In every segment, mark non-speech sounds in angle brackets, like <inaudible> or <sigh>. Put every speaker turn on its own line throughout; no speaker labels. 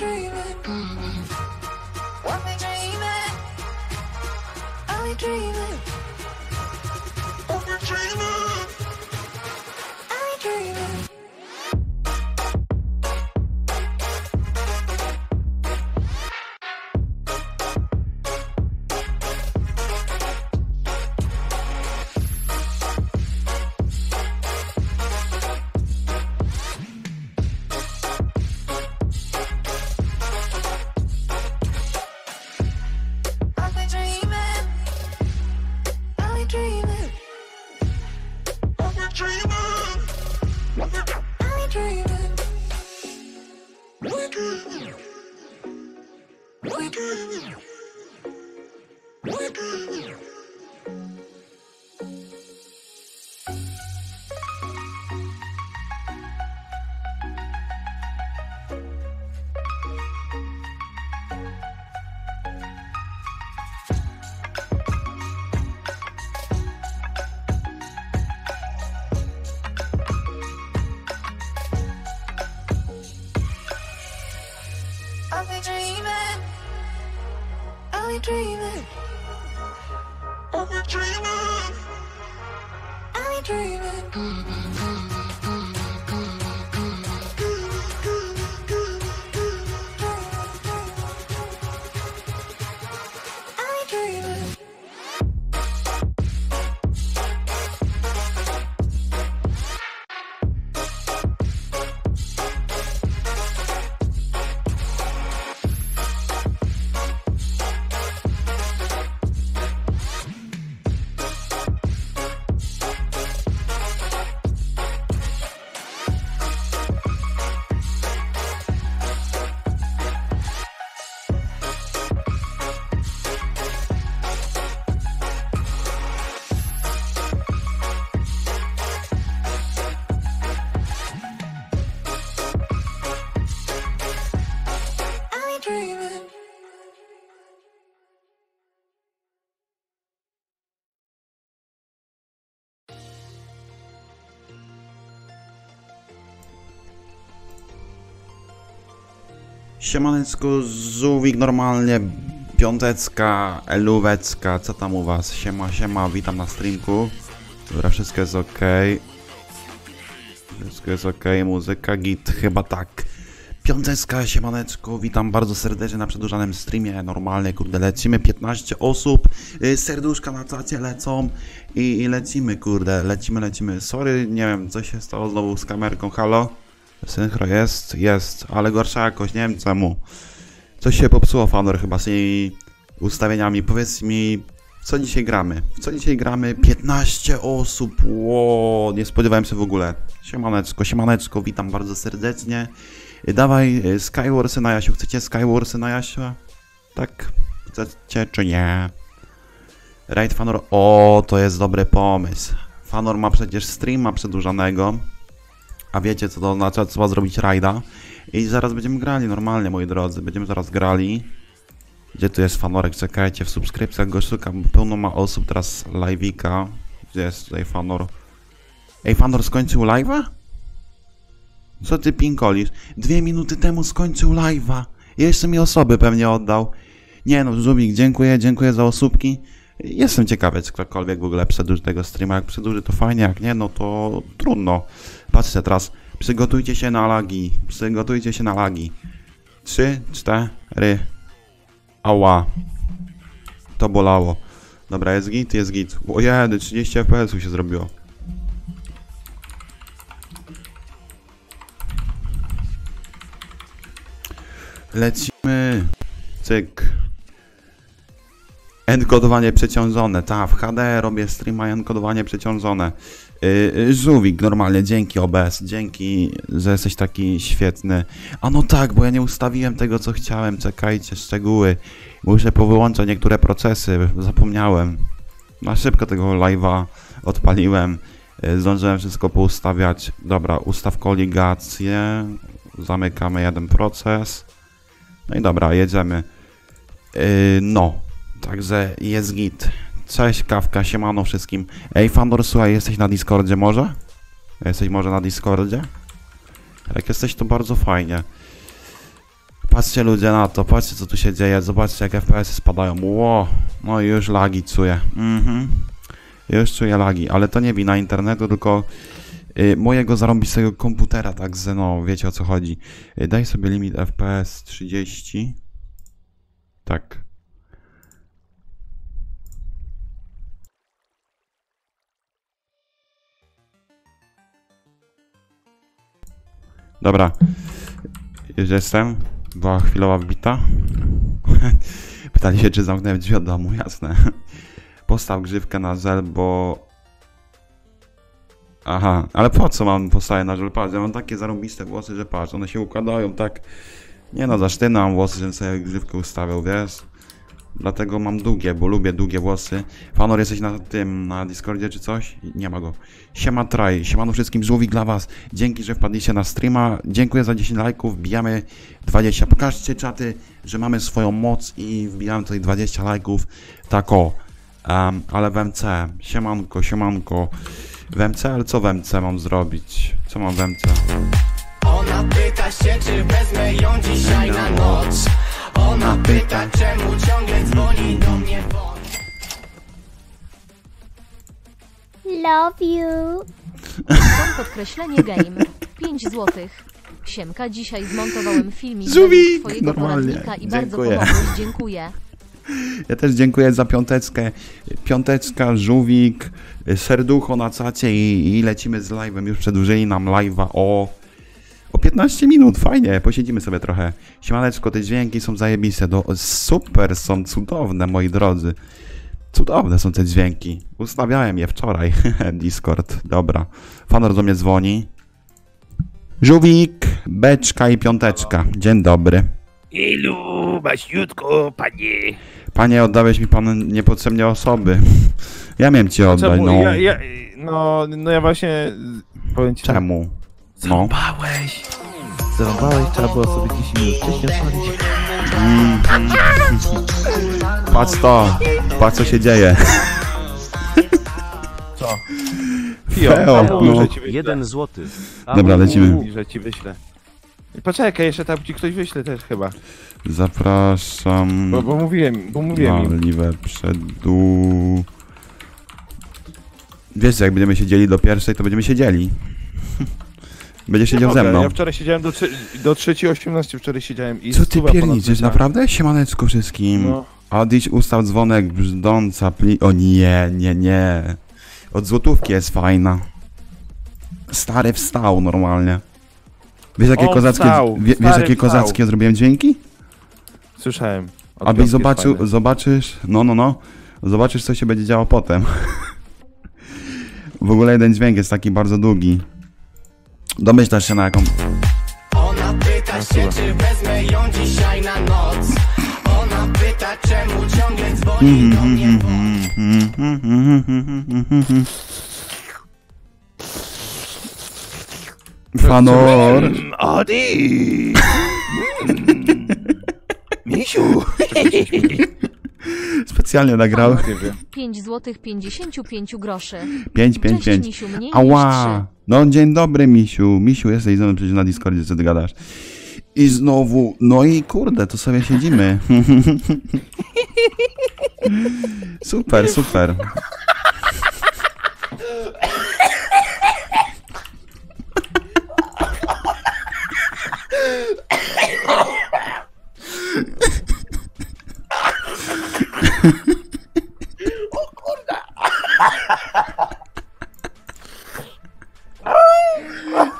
dreaming? We dreaming? Are we dreaming?
Siemanecko, żółwik normalnie, piątecka, elówecka, co tam u was? Siema, siema, witam na streamku. Dobra, wszystko jest ok. Wszystko jest ok, muzyka, git, chyba tak. Piątecka, siemaneczko, witam bardzo serdecznie na przedłużanym streamie, normalnie, kurde, lecimy, 15 osób, y, serduszka na czacie lecą i, i lecimy, kurde, lecimy, lecimy. Sorry, nie wiem, co się stało znowu z kamerką, halo? Synchro jest, jest, ale gorsza jakość, nie wiem czemu. Coś się popsuło, Fanor, chyba z jej ustawieniami. Powiedz mi, co dzisiaj gramy? Co dzisiaj gramy? 15 osób, ło, nie spodziewałem się w ogóle. Siemaneczko, siemaneczko, witam bardzo serdecznie. Y, Dawaj, y, Skywarsy na Jasiu, chcecie Skywarsy na Jasiu? Tak, chcecie czy nie? Raid Fanor, o, to jest dobry pomysł. Fanor ma przecież streama przedłużanego. A wiecie co to oznacza? Trzeba zrobić rajda. I zaraz będziemy grali normalnie, moi drodzy. Będziemy zaraz grali. Gdzie tu jest fanorek? Czekajcie, w subskrypcjach go szukam, pełno ma osób teraz live'ika. Gdzie jest tutaj fanor? Ej, fanor skończył live'a? Co ty pinkolisz? Dwie minuty temu skończył live'a. Jeszcze mi osoby pewnie oddał. Nie no, Żubik, dziękuję, dziękuję za osóbki. Jestem ciekawy, czy ktokolwiek w ogóle przedłuży tego streama. Jak przedłuży, to fajnie, jak nie, no to trudno. Patrzcie teraz. Przygotujcie się na lagi. Przygotujcie się na lagi. Trzy, cztery. Ała. To bolało. Dobra, jest git, jest git. O jedy, 30 fps się zrobiło. Lecimy. Cyk. Enkodowanie przeciążone. Ta, w HD robię streama enkodowanie przeciążone. Yy, Żółwik, normalnie, dzięki OBS, dzięki, że jesteś taki świetny. A no tak, bo ja nie ustawiłem tego, co chciałem, czekajcie, szczegóły. Muszę powyłączać niektóre procesy, zapomniałem. Na szybko tego live'a odpaliłem, yy, zdążyłem wszystko poustawiać. Dobra, ustaw koligację, zamykamy jeden proces. No i dobra, jedziemy. Yy, no, także jest git. Cześć Kawka, siemano wszystkim. Ej, Fandor, słuchaj, jesteś na Discordzie może? Jesteś może na Discordzie? Jak jesteś, to bardzo fajnie. Patrzcie ludzie na to, patrzcie co tu się dzieje, zobaczcie jak FPS-y spadają. Ło, no i już lagi czuję. Mhm. Już czuję lagi, ale to nie wina internetu, tylko y, mojego zarąbistego komputera, tak z no, wiecie o co chodzi. Y, daj sobie limit FPS 30. Tak. Dobra. Już jestem. Była chwilowa wbita. <laughs> Pytali się, czy zamknąłem drzwi od domu. Jasne. Postaw grzywkę na zel, bo... Aha, ale po co mam postawić na żel? Patrz, ja mam takie zarąbiste włosy, że patrz, one się układają tak... Nie no, za sztywne mam włosy, żebym sobie grzywkę ustawiał, wiesz? Dlatego mam długie, bo lubię długie włosy. Fanor, jesteś na tym, na Discordzie czy coś? Nie ma go. Siema Traj, siemano wszystkim, żółwik dla was. Dzięki, że wpadliście na streama. Dziękuję za 10 lajków, wbijamy 20. Pokażcie czaty, że mamy swoją moc i wbijamy tutaj 20 lajków. Tak o. Em, ale w MC, siemanko, siemanko. W MC, ale co w MC mam zrobić? Co mam w MC?
Ona pyta się, czy wezmę ją dzisiaj na noc Ona pyta, czemu ciągle dzwoni do mnie bądź
Love you.
Są podkreślenie game. 5 złotych. Siemka, dzisiaj zmontowałem filmik według twojego
Normalnie.
poradnika i bardzo
Dziękuję.
pomogłeś, dziękuję.
Ja też dziękuję za piąteczkę. Piąteczka, żółwik, serducho na cacie i, i lecimy z live'em. Już przedłużyli nam live'a o, o 15 minut. Fajnie, posiedzimy sobie trochę. Siemaneczko, te dźwięki są zajebiste. Do, super, są cudowne, moi drodzy. Cudowne są te dźwięki. Ustawiałem je wczoraj. <laughs> Discord, dobra. Fanor do mnie dzwoni. Żółwik, beczka i piąteczka. Dzień dobry.
Ilu, maśniutko, panie.
Panie, oddałeś mi pan niepotrzebnie osoby. Ja miałem ci oddać,
Czemu?
no.
Ja, ja, no, no ja właśnie, powiem ci tak,
Czemu? No.
Zarąbałeś, trzeba było sobie 10 minut wcześniej odpalić.
Patrz to, patrz co się dzieje.
Co? Fio,
Feo, no.
Jeden złoty. A
Dobra, lecimy.
Że ci wyślę. Poczekaj, jeszcze tam ci ktoś wyśle też chyba.
Zapraszam
Bo, bo mówiłem, bo mówiłem
na
im.
live przedu... Wiesz, jak będziemy siedzieli do pierwszej, to będziemy siedzieli. Będziesz siedział ze mną.
Ja wczoraj siedziałem do, trzy- do 3.18 wczoraj siedziałem i
Co ty
stówę ponad
pierniczysz,
wydałem.
naprawdę? Siemaneczko wszystkim.
No.
Adiś ustaw dzwonek brzdąca pli... O nie, nie, nie. Od złotówki jest fajna. Stary wstał normalnie. Wiesz jakie
On
kozackie,
wstał,
wie, wiesz
stary
jakie
wstał.
kozackie zrobiłem dźwięki?
Słyszałem. Od
Abyś
piątki
zobaczył,
jest
zobaczysz, no no no, zobaczysz co się będzie działo potem. <laughs> w ogóle jeden dźwięk jest taki bardzo długi. Domyślasz się na jaką...
Ona pyta się, czy wezmę ją dzisiaj na noc Ona pyta, czemu ciągle dzwoni do mnie
Fanor!
Adi! <laughs> Misiu! <laughs>
Specjalnie nagrał.
5 złotych 55 groszy.
5, 5,
Cześć
5.
misiu, mniej niż
Ała! No dzień dobry, Misiu. Misiu, jesteś ze mną przecież na Discordzie, co ty gadasz. I znowu, no i kurde, to sobie siedzimy. <laughs> super, super. <laughs>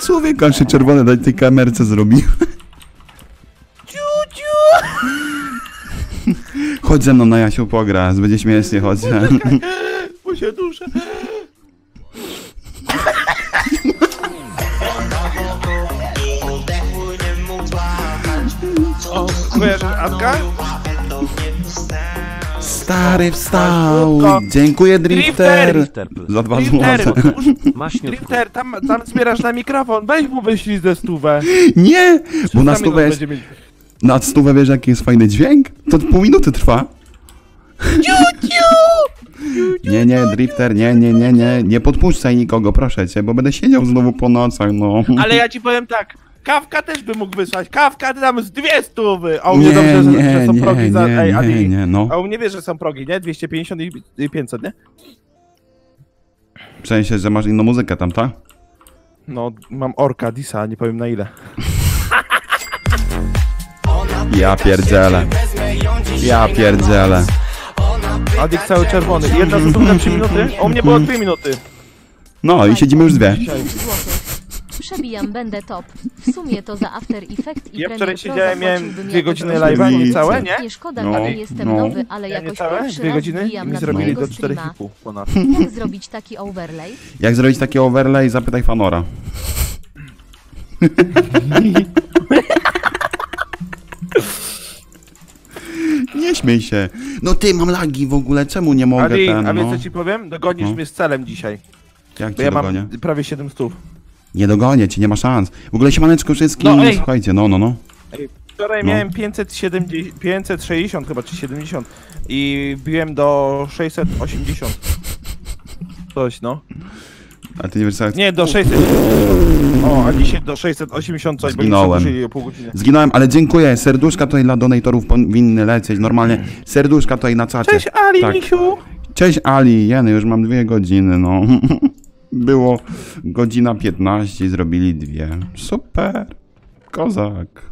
Człowiek on się czerwony dać tej kamerce zrobił. Chodź ze mną na Jasiu pogra, będzie śmiesznie, chodź. <laughs>
Bo się duszę. O, kojarzysz Adka?
Stary wstał! Dziękuję Drifter!
Drifter.
Za dwa
Drifter,
złote.
Drifter, tam, tam zbierasz na mikrofon, weź mu wyślij ze stówę.
Nie! Bo na
Sami
stówę jest,
będzie mieć-
na stówę wiesz jaki jest fajny dźwięk? To pół minuty trwa. Nie, nie, Drifter, nie, nie, nie, nie, nie podpuszczaj nikogo, proszę cię, bo będę siedział znowu po nocach, no.
Ale ja ci powiem tak, Kawka też by mógł wysłać. Kawka dam z dwie stówy. A u mnie
Nie,
dobrze, że,
nie,
że są
nie,
progi za...
nie,
Ej,
nie,
Adi,
nie, no.
A u mnie wiesz, że są progi, nie? 250 i i 500, nie?
W sensie, że masz inną muzykę tam, tak?
No, mam orka, disa, nie powiem na ile.
Ja pierdzielę. Ja pierdzielę.
Adik cały czerwony. Jedna stówka 3 minuty? U mnie było 2 minuty.
No i siedzimy już dwie.
5 złotych. Przebijam, będę top. W sumie to za After Effect i
Ja
Premiere
wczoraj
Pro
siedziałem, miałem
zapłaciłbym
dwie
jako
godziny
trochę
live'a,
więcej.
niecałe, nie?
Nie szkoda,
No,
że jestem
no.
nowy, ale
Ja
jakoś
niecałe?
pierwszy
Dwie
raz
godziny? I
wbijam
mi
na
zrobili
twojego
do
streama.
4,5 ponad. <laughs>
Jak zrobić taki overlay?
Jak zrobić taki overlay, zapytaj Fanora. <laughs> Nie śmiej się. No ty, mam lagi w ogóle, czemu nie mogę
Adi,
ten,
a wiesz
no?
co ci powiem? Dogonisz
No.
mnie z celem dzisiaj.
Jak
Bo
cię
ja
dogonię?
mam prawie 700.
Nie dogonię cię, nie ma szans. W ogóle siemaneczko wszystkim,
No ej!
słuchajcie, no, no, no.
Wczoraj
No.
miałem 570, 560 chyba, czy 70 i wbiłem do 680. Coś, no.
A ty nie wiesz co...
Nie, do 600. O, a dzisiaj do 680 coś, bo
Zginąłem.
nie przedłużyli o pół godziny.
Zginąłem, ale dziękuję. Serduszka tutaj dla donatorów powinny lecieć normalnie. Serduszka tutaj na czacie.
Cześć Ali,
Tak.
misiu!
Cześć Ali, Jeny, już mam dwie godziny, no. <laughs> Było godzina 15 i zrobili dwie. Super. Kozak.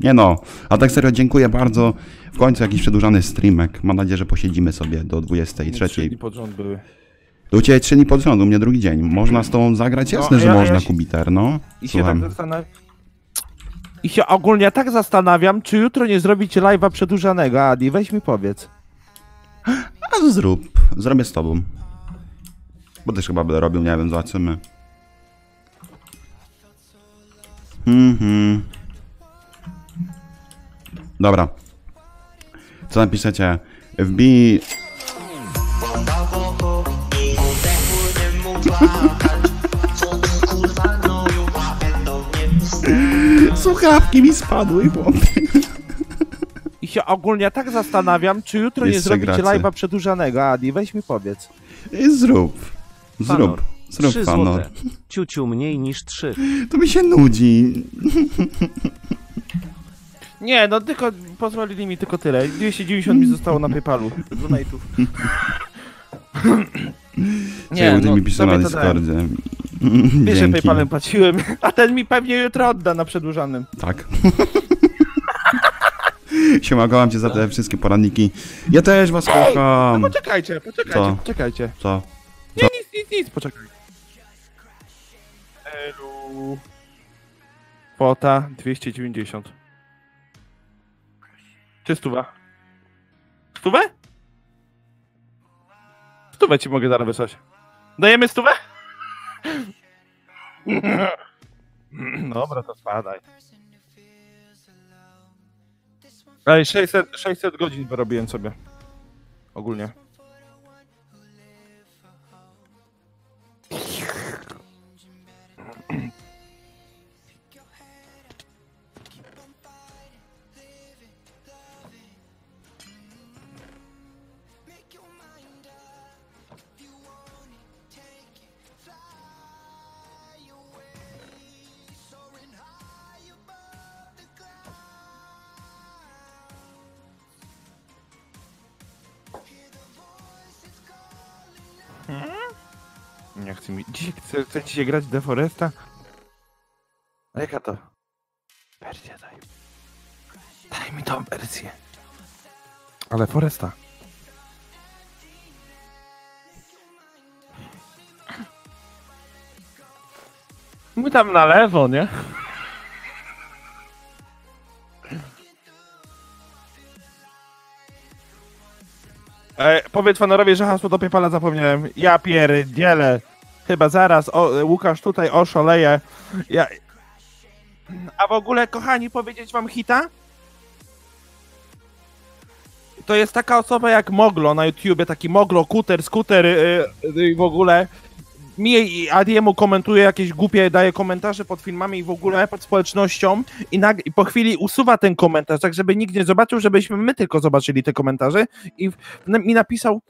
Nie no, a tak serio dziękuję bardzo. W końcu jakiś przedłużany streamek. Mam nadzieję, że posiedzimy sobie do 23.
Trzy dni pod rząd były.
Do ciebie trzy dni pod rząd, u mnie drugi dzień. Można z tobą zagrać?
No,
Jasne,
a
że
ja-
można,
ja się-
Kubiter, no.
I się
Słucham.
tak zastanawiam. I się ogólnie tak zastanawiam, czy jutro nie zrobić live'a przedłużanego. Adi, weź mi powiedz.
A zrób. Zrobię z tobą. Bo też chyba będę robił, nie wiem, zobaczymy. Mhm. Dobra. Co napiszecie? Wbij... <laughs> Słuchawki mi spadły, chłopie.
I się ogólnie tak zastanawiam, czy jutro nie
Jeszcze
zrobić
gracie.
live'a przedłużanego. Adi, weź mi powiedz.
Zrób.
Fanor.
Zrób. Zrób,
3
fanor.
złote. Ciuciu mniej niż 3.
To mi się nudzi.
Nie, no tylko pozwolili mi tylko tyle. 290 mi zostało na PayPalu. Donate'ów. <laughs>
Nie, no, mi pisze na. Discordzie.
Wiesz, że. PayPalem płaciłem, <laughs> a ten mi pewnie jutro odda na przedłużanym.
Tak. <laughs> Siemagałam cię za te wszystkie poranniki. Ja też was kocham.
Poczekajcie, poczekajcie,
Co?
poczekajcie.
Co?
Nie, nic, nic, nic, poczekaj. Elu. Kwota 290. Czy stuwa? Stówę? Stówę ci mogę zaraz wysłać. Dajemy stówę? <laughs> Dobra, to spadaj. Ej, 600, 600 godzin wyrobiłem sobie. Ogólnie. you Nie chcę mi. Dzisiaj chcę, chcę dzisiaj grać w Deforesta. A jaka to? Wersję daj. Daj mi tą wersję. Ale Foresta. My tam na lewo, nie? E, powiedz fanorowi, że hasło do PayPala zapomniałem. Ja pierdzielę. Chyba zaraz o, Łukasz tutaj oszaleje. Ja... A w ogóle, kochani, powiedzieć wam hita? To jest taka osoba jak Moglo na YouTubie, taki Moglo, Kuter, Skuter y, y, w ogóle. Mi i Adiemu komentuje jakieś głupie, daje komentarze pod filmami i w ogóle pod społecznością i, nag- i po chwili usuwa ten komentarz, tak żeby nikt nie zobaczył, żebyśmy my tylko zobaczyli te komentarze i w- na- mi napisał,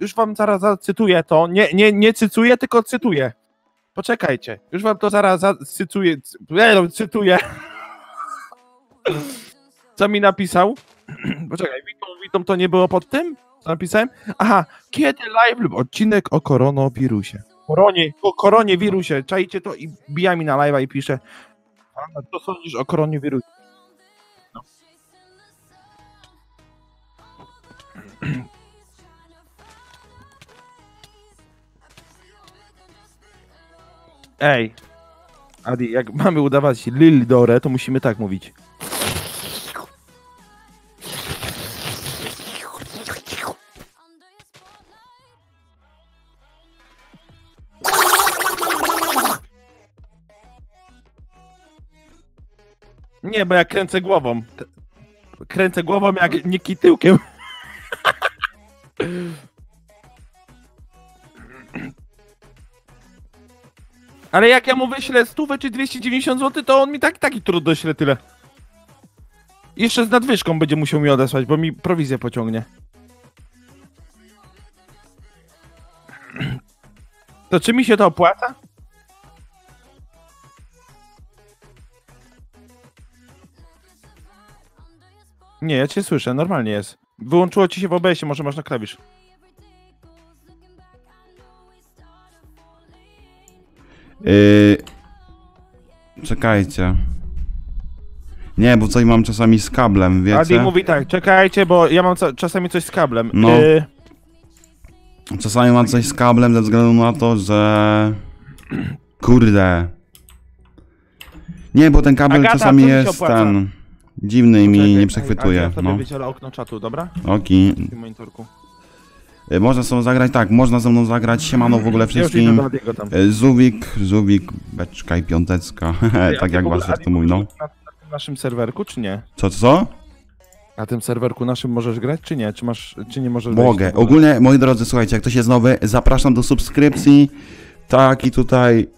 już wam zaraz zacytuję to, nie, nie, nie cytuję, tylko cytuję. Poczekajcie, już wam to zaraz zacytuję. Nie, no, cytuję. Co mi napisał? <clears throat> Poczekaj, witam, witam, to nie było pod tym? Co napisałem? Aha, kiedy live lub odcinek o koronawirusie. Koronie, o koronawirusie. Czajcie to i bija mi na live'a i pisze co sądzisz o koronawirusie? No. <clears throat> Ej, Adi, jak mamy udawać Lil Dore, to musimy tak mówić. Nie, bo ja kręcę głową. Kręcę głową jak nie kityłkiem. Ale jak ja mu wyślę stówę czy 290 zł, to on mi tak taki trud dośle tyle. Jeszcze z nadwyżką będzie musiał mi odesłać, bo mi prowizję pociągnie. To czy mi się to opłaca? Nie, ja cię słyszę, normalnie jest. Wyłączyło ci się w OBS-ie, może masz na klawisz.
Yy... Czekajcie. Nie, bo coś mam czasami z kablem,
Adi
wiecie?
mówi tak, czekajcie, bo ja mam ca- czasami coś z kablem.
No.
Y,
Czasami mam coś z kablem ze względu na to, że... Kurde. Nie, bo ten kabel
Agata,
czasami
co
jest ten... Dziwny mi nie przechwytuje,
Ja sobie
no.
wycielę okno czatu, dobra?
Oki.
W tym monitorku.
Y, Można ze mną zagrać, tak, można ze mną zagrać, siemano w ogóle
Ja już idę
wszystkim.
do Adiego tam.
Y, Zuwik, Zuwik, beczka i piątecka,
Ej, <laughs> a
tak
ty
jak
w ogóle,
wasze
Adi,
to mówi, no.
Na, na tym naszym serwerku, czy nie?
Co, co?
Na tym serwerku naszym możesz grać, czy nie? Czy masz, czy nie możesz wejść
Mogę.
w ogóle?
Ogólnie, moi drodzy, słuchajcie, jak ktoś jest nowy, zapraszam do subskrypcji. Tak, i tutaj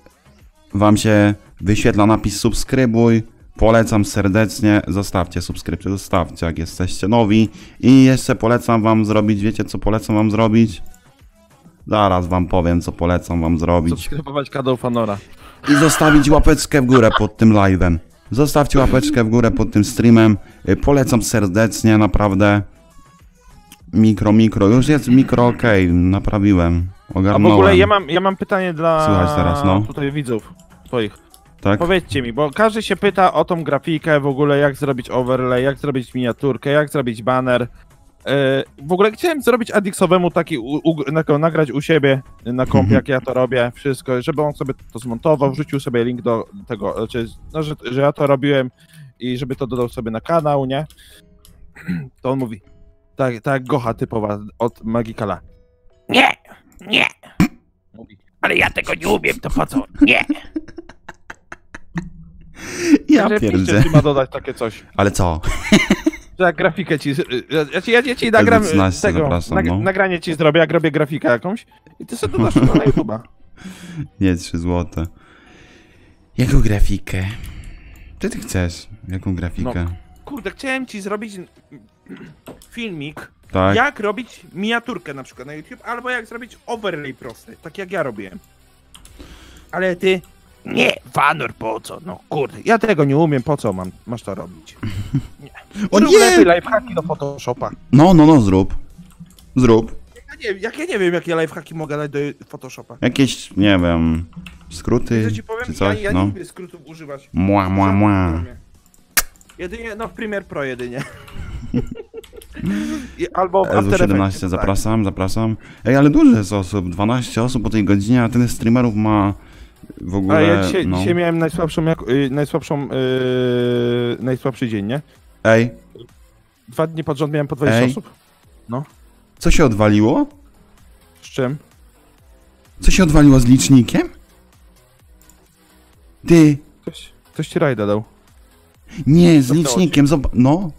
wam się wyświetla napis subskrybuj. Polecam serdecznie, zostawcie subskrypcję, zostawcie, jak jesteście nowi. I jeszcze polecam wam zrobić, wiecie co polecam wam zrobić? Zaraz wam powiem, co polecam wam zrobić.
Subskrybować kanał Fanora.
I zostawić łapeczkę w górę pod tym live'em. Zostawcie łapeczkę w górę pod tym streamem. Y, Polecam serdecznie, naprawdę. Mikro, mikro. Już jest mikro, okej, naprawiłem.
A w
Ogarnąłem.
ogóle ja mam, ja mam pytanie dla
Słychać teraz, no.
tutaj widzów swoich.
Tak?
Powiedzcie mi, bo każdy się pyta o tą grafikę, w ogóle jak zrobić overlay, jak zrobić miniaturkę, jak zrobić banner. Yy, w ogóle chciałem zrobić Adixowemu taki, u, u, na- nagrać u siebie na kompie,
Mhm.
jak ja to robię, wszystko, żeby on sobie to zmontował, wrzucił sobie link do tego, znaczy, no, że, że ja to robiłem i żeby to dodał sobie na kanał, nie? To on mówi, tak, tak gocha typowa od Magikala. Nie, nie. Mówi, ale ja tego nie umiem, to po co? Nie. <laughs>
Ja
piszcie,
pierdzę.
ma dodać takie coś.
Ale co?
Że jak grafikę ci. Ja ci, ja, ja ci nagram
L12
tego.
zapraszam,
nag,
no.
Nagranie ci zrobię, jak robię grafikę jakąś. I ty sobie dodasz na <laughs> YouTube'a.
Nie, 3 złote. Jaką grafikę? Co ty chcesz? Jaką grafikę?
Kurde, chciałem ci zrobić filmik,
tak?
jak robić miniaturkę na przykład na YouTube, albo jak zrobić overlay prosty, tak jak ja robiłem. Ale ty. Nie, Fanor, po co? No kurde, ja tego nie umiem, po co mam, masz to robić? Nie.
O
Rób
nie!
lepiej lifehacki do Photoshopa.
No, no, no, zrób. Zrób.
Ja nie, jak ja nie wiem, jakie lifehacki mogę dać do Photoshopa.
Jakieś, nie wiem, skróty
ci powiem,
czy coś,
ja, ja
no.
nie lubię skrótów używać.
Mła, mła, mła.
Jedynie, no w Premiere Pro jedynie. <laughs> Albo w
Ezu
After
17
Effects, tak.
zapraszam, zapraszam. Ej, ale dużo jest osób, 12 osób po tej godzinie, a ten streamerów ma w ogóle,
A ja dzisiaj,
no.
dzisiaj miałem najsłabszą, jak, y, najsłabszą, yy, najsłabszy dzień, nie?
Ej,
Dwa dni pod rząd miałem po 20
Ej.
osób.
co się odwaliło?
Z czym?
Co się odwaliło z licznikiem? Ty,
Ktoś, ktoś ci rajda dał.
nie, z licznikiem, zobacz, no.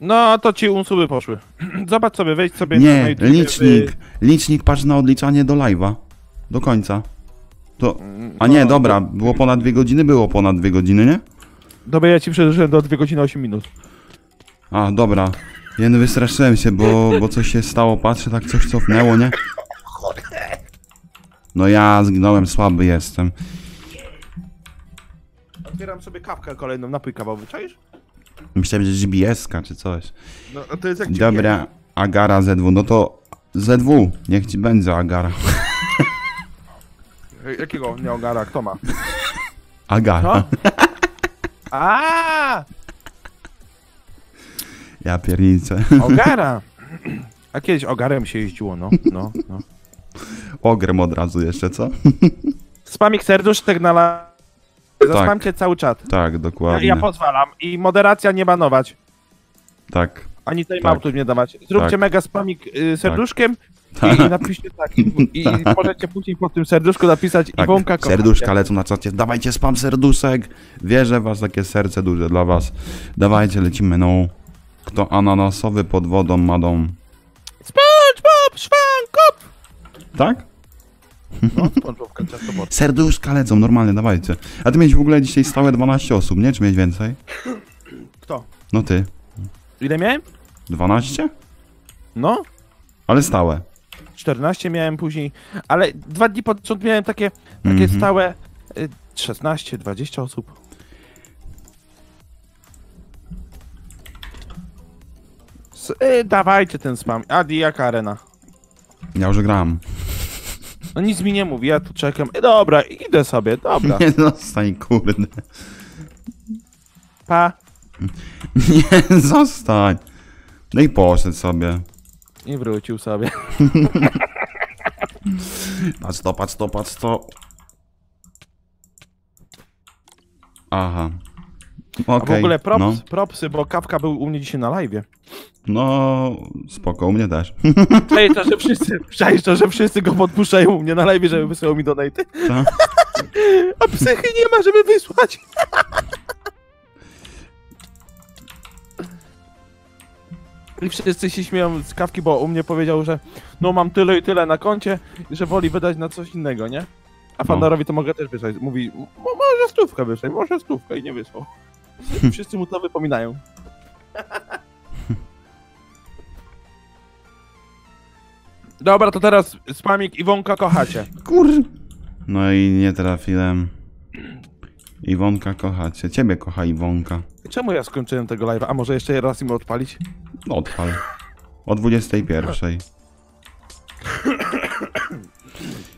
No, to ci unsuby poszły. <clears throat> Zobacz sobie, wejdź sobie na
Nie,
YouTube.
licznik, licznik, patrz na odliczanie do live'a. Do końca. To, a nie,
no,
dobra, było ponad dwie godziny, było ponad dwie godziny, nie?
Dobra, ja ci przedłużyłem do 2 godziny 8 minut.
A, dobra. Ja no wystraszyłem się, bo, bo coś się stało, patrzę, tak coś cofnęło, nie? No ja zginąłem, słaby jestem.
Otwieram sobie kawkę kolejną, napój kawowy, czaisz?
Myślałem, że GBS-ka czy coś.
No to jest jak
Dobra, Agara ZW, no to ZW, niech ci będzie Agara.
Jakiego neogara, kto ma? <laughs>
Agara. <laughs>
A,
Ja pierniczę.
Ogara! <laughs> A kiedyś ogarem się jeździło, no, no, no.
Ogrem od razu jeszcze, co?
Spamik serduszek na la... Zaspamcie cały czat.
Tak, dokładnie.
ja pozwalam. I moderacja nie banować.
Tak.
Ani tej
Tak.
tak. nie dawać. Zróbcie
Tak.
mega spamik y, serduszkiem
Tak.
i, i napiszcie tak. I, <laughs> i możecie później po tym serduszku napisać
Tak,
Iwonka kocha
serduszka lecą na czacie. Dawajcie spam serduszek. Wierzę w was, takie serce duże dla was. Dawajcie, lecimy, no. Kto ananasowy pod wodą ma dom.
SpongeBob, szwankop!
Tak?
No, SpongeBobka często było.
Serduszka lecą, normalnie, dawajcie. A ty miałeś w ogóle dzisiaj stałe 12 osób, nie? Czy miałeś więcej?
Kto?
No ty.
Ile miałem? 12?
12?
No,
Ale stałe.
14 miałem później, ale dwa dni pod rząd miałem takie, takie
Mhm.
stałe y, 16, 20 osób. S y, dawajcie ten spam. Adi, jaka arena?
Ja już gram.
No nic mi nie mówi, ja tu czekam. Y, dobra, idę sobie, dobra. <laughs>
Nie zostań, kurde.
Pa.
Nie, <laughs> zostań. No i poszedł sobie.
I wrócił sobie. <laughs>
Patrz to, patrz to, patrz to. Aha.
A
Okej.
w ogóle props,
no.
propsy, bo Kawka był u mnie dzisiaj na live.
no, spoko, u mnie też. <laughs>
To, że wszyscy, <laughs> to, że wszyscy go podpuszczają u mnie na live, żeby wysłał mi donaty?
Tak?
A psychy nie ma, żeby wysłać. I wszyscy się śmieją z kawki, bo u mnie powiedział, że no mam tyle i tyle na koncie, że woli wydać na coś innego, nie? A Fandarowi to mogę też wysłać. Mówi, "Mo- może stówkę wysłać, może stówkę i nie wysłał. <laughs> Wszyscy mu to wypominają. Dobra, to teraz spamik Iwonka kochacie.
Kur... No i nie trafiłem. Iwonka kocha cię. Ciebie kocha Iwonka.
Czemu ja skończyłem tego live'a? A może jeszcze raz im odpalić?
No odpal. O 21.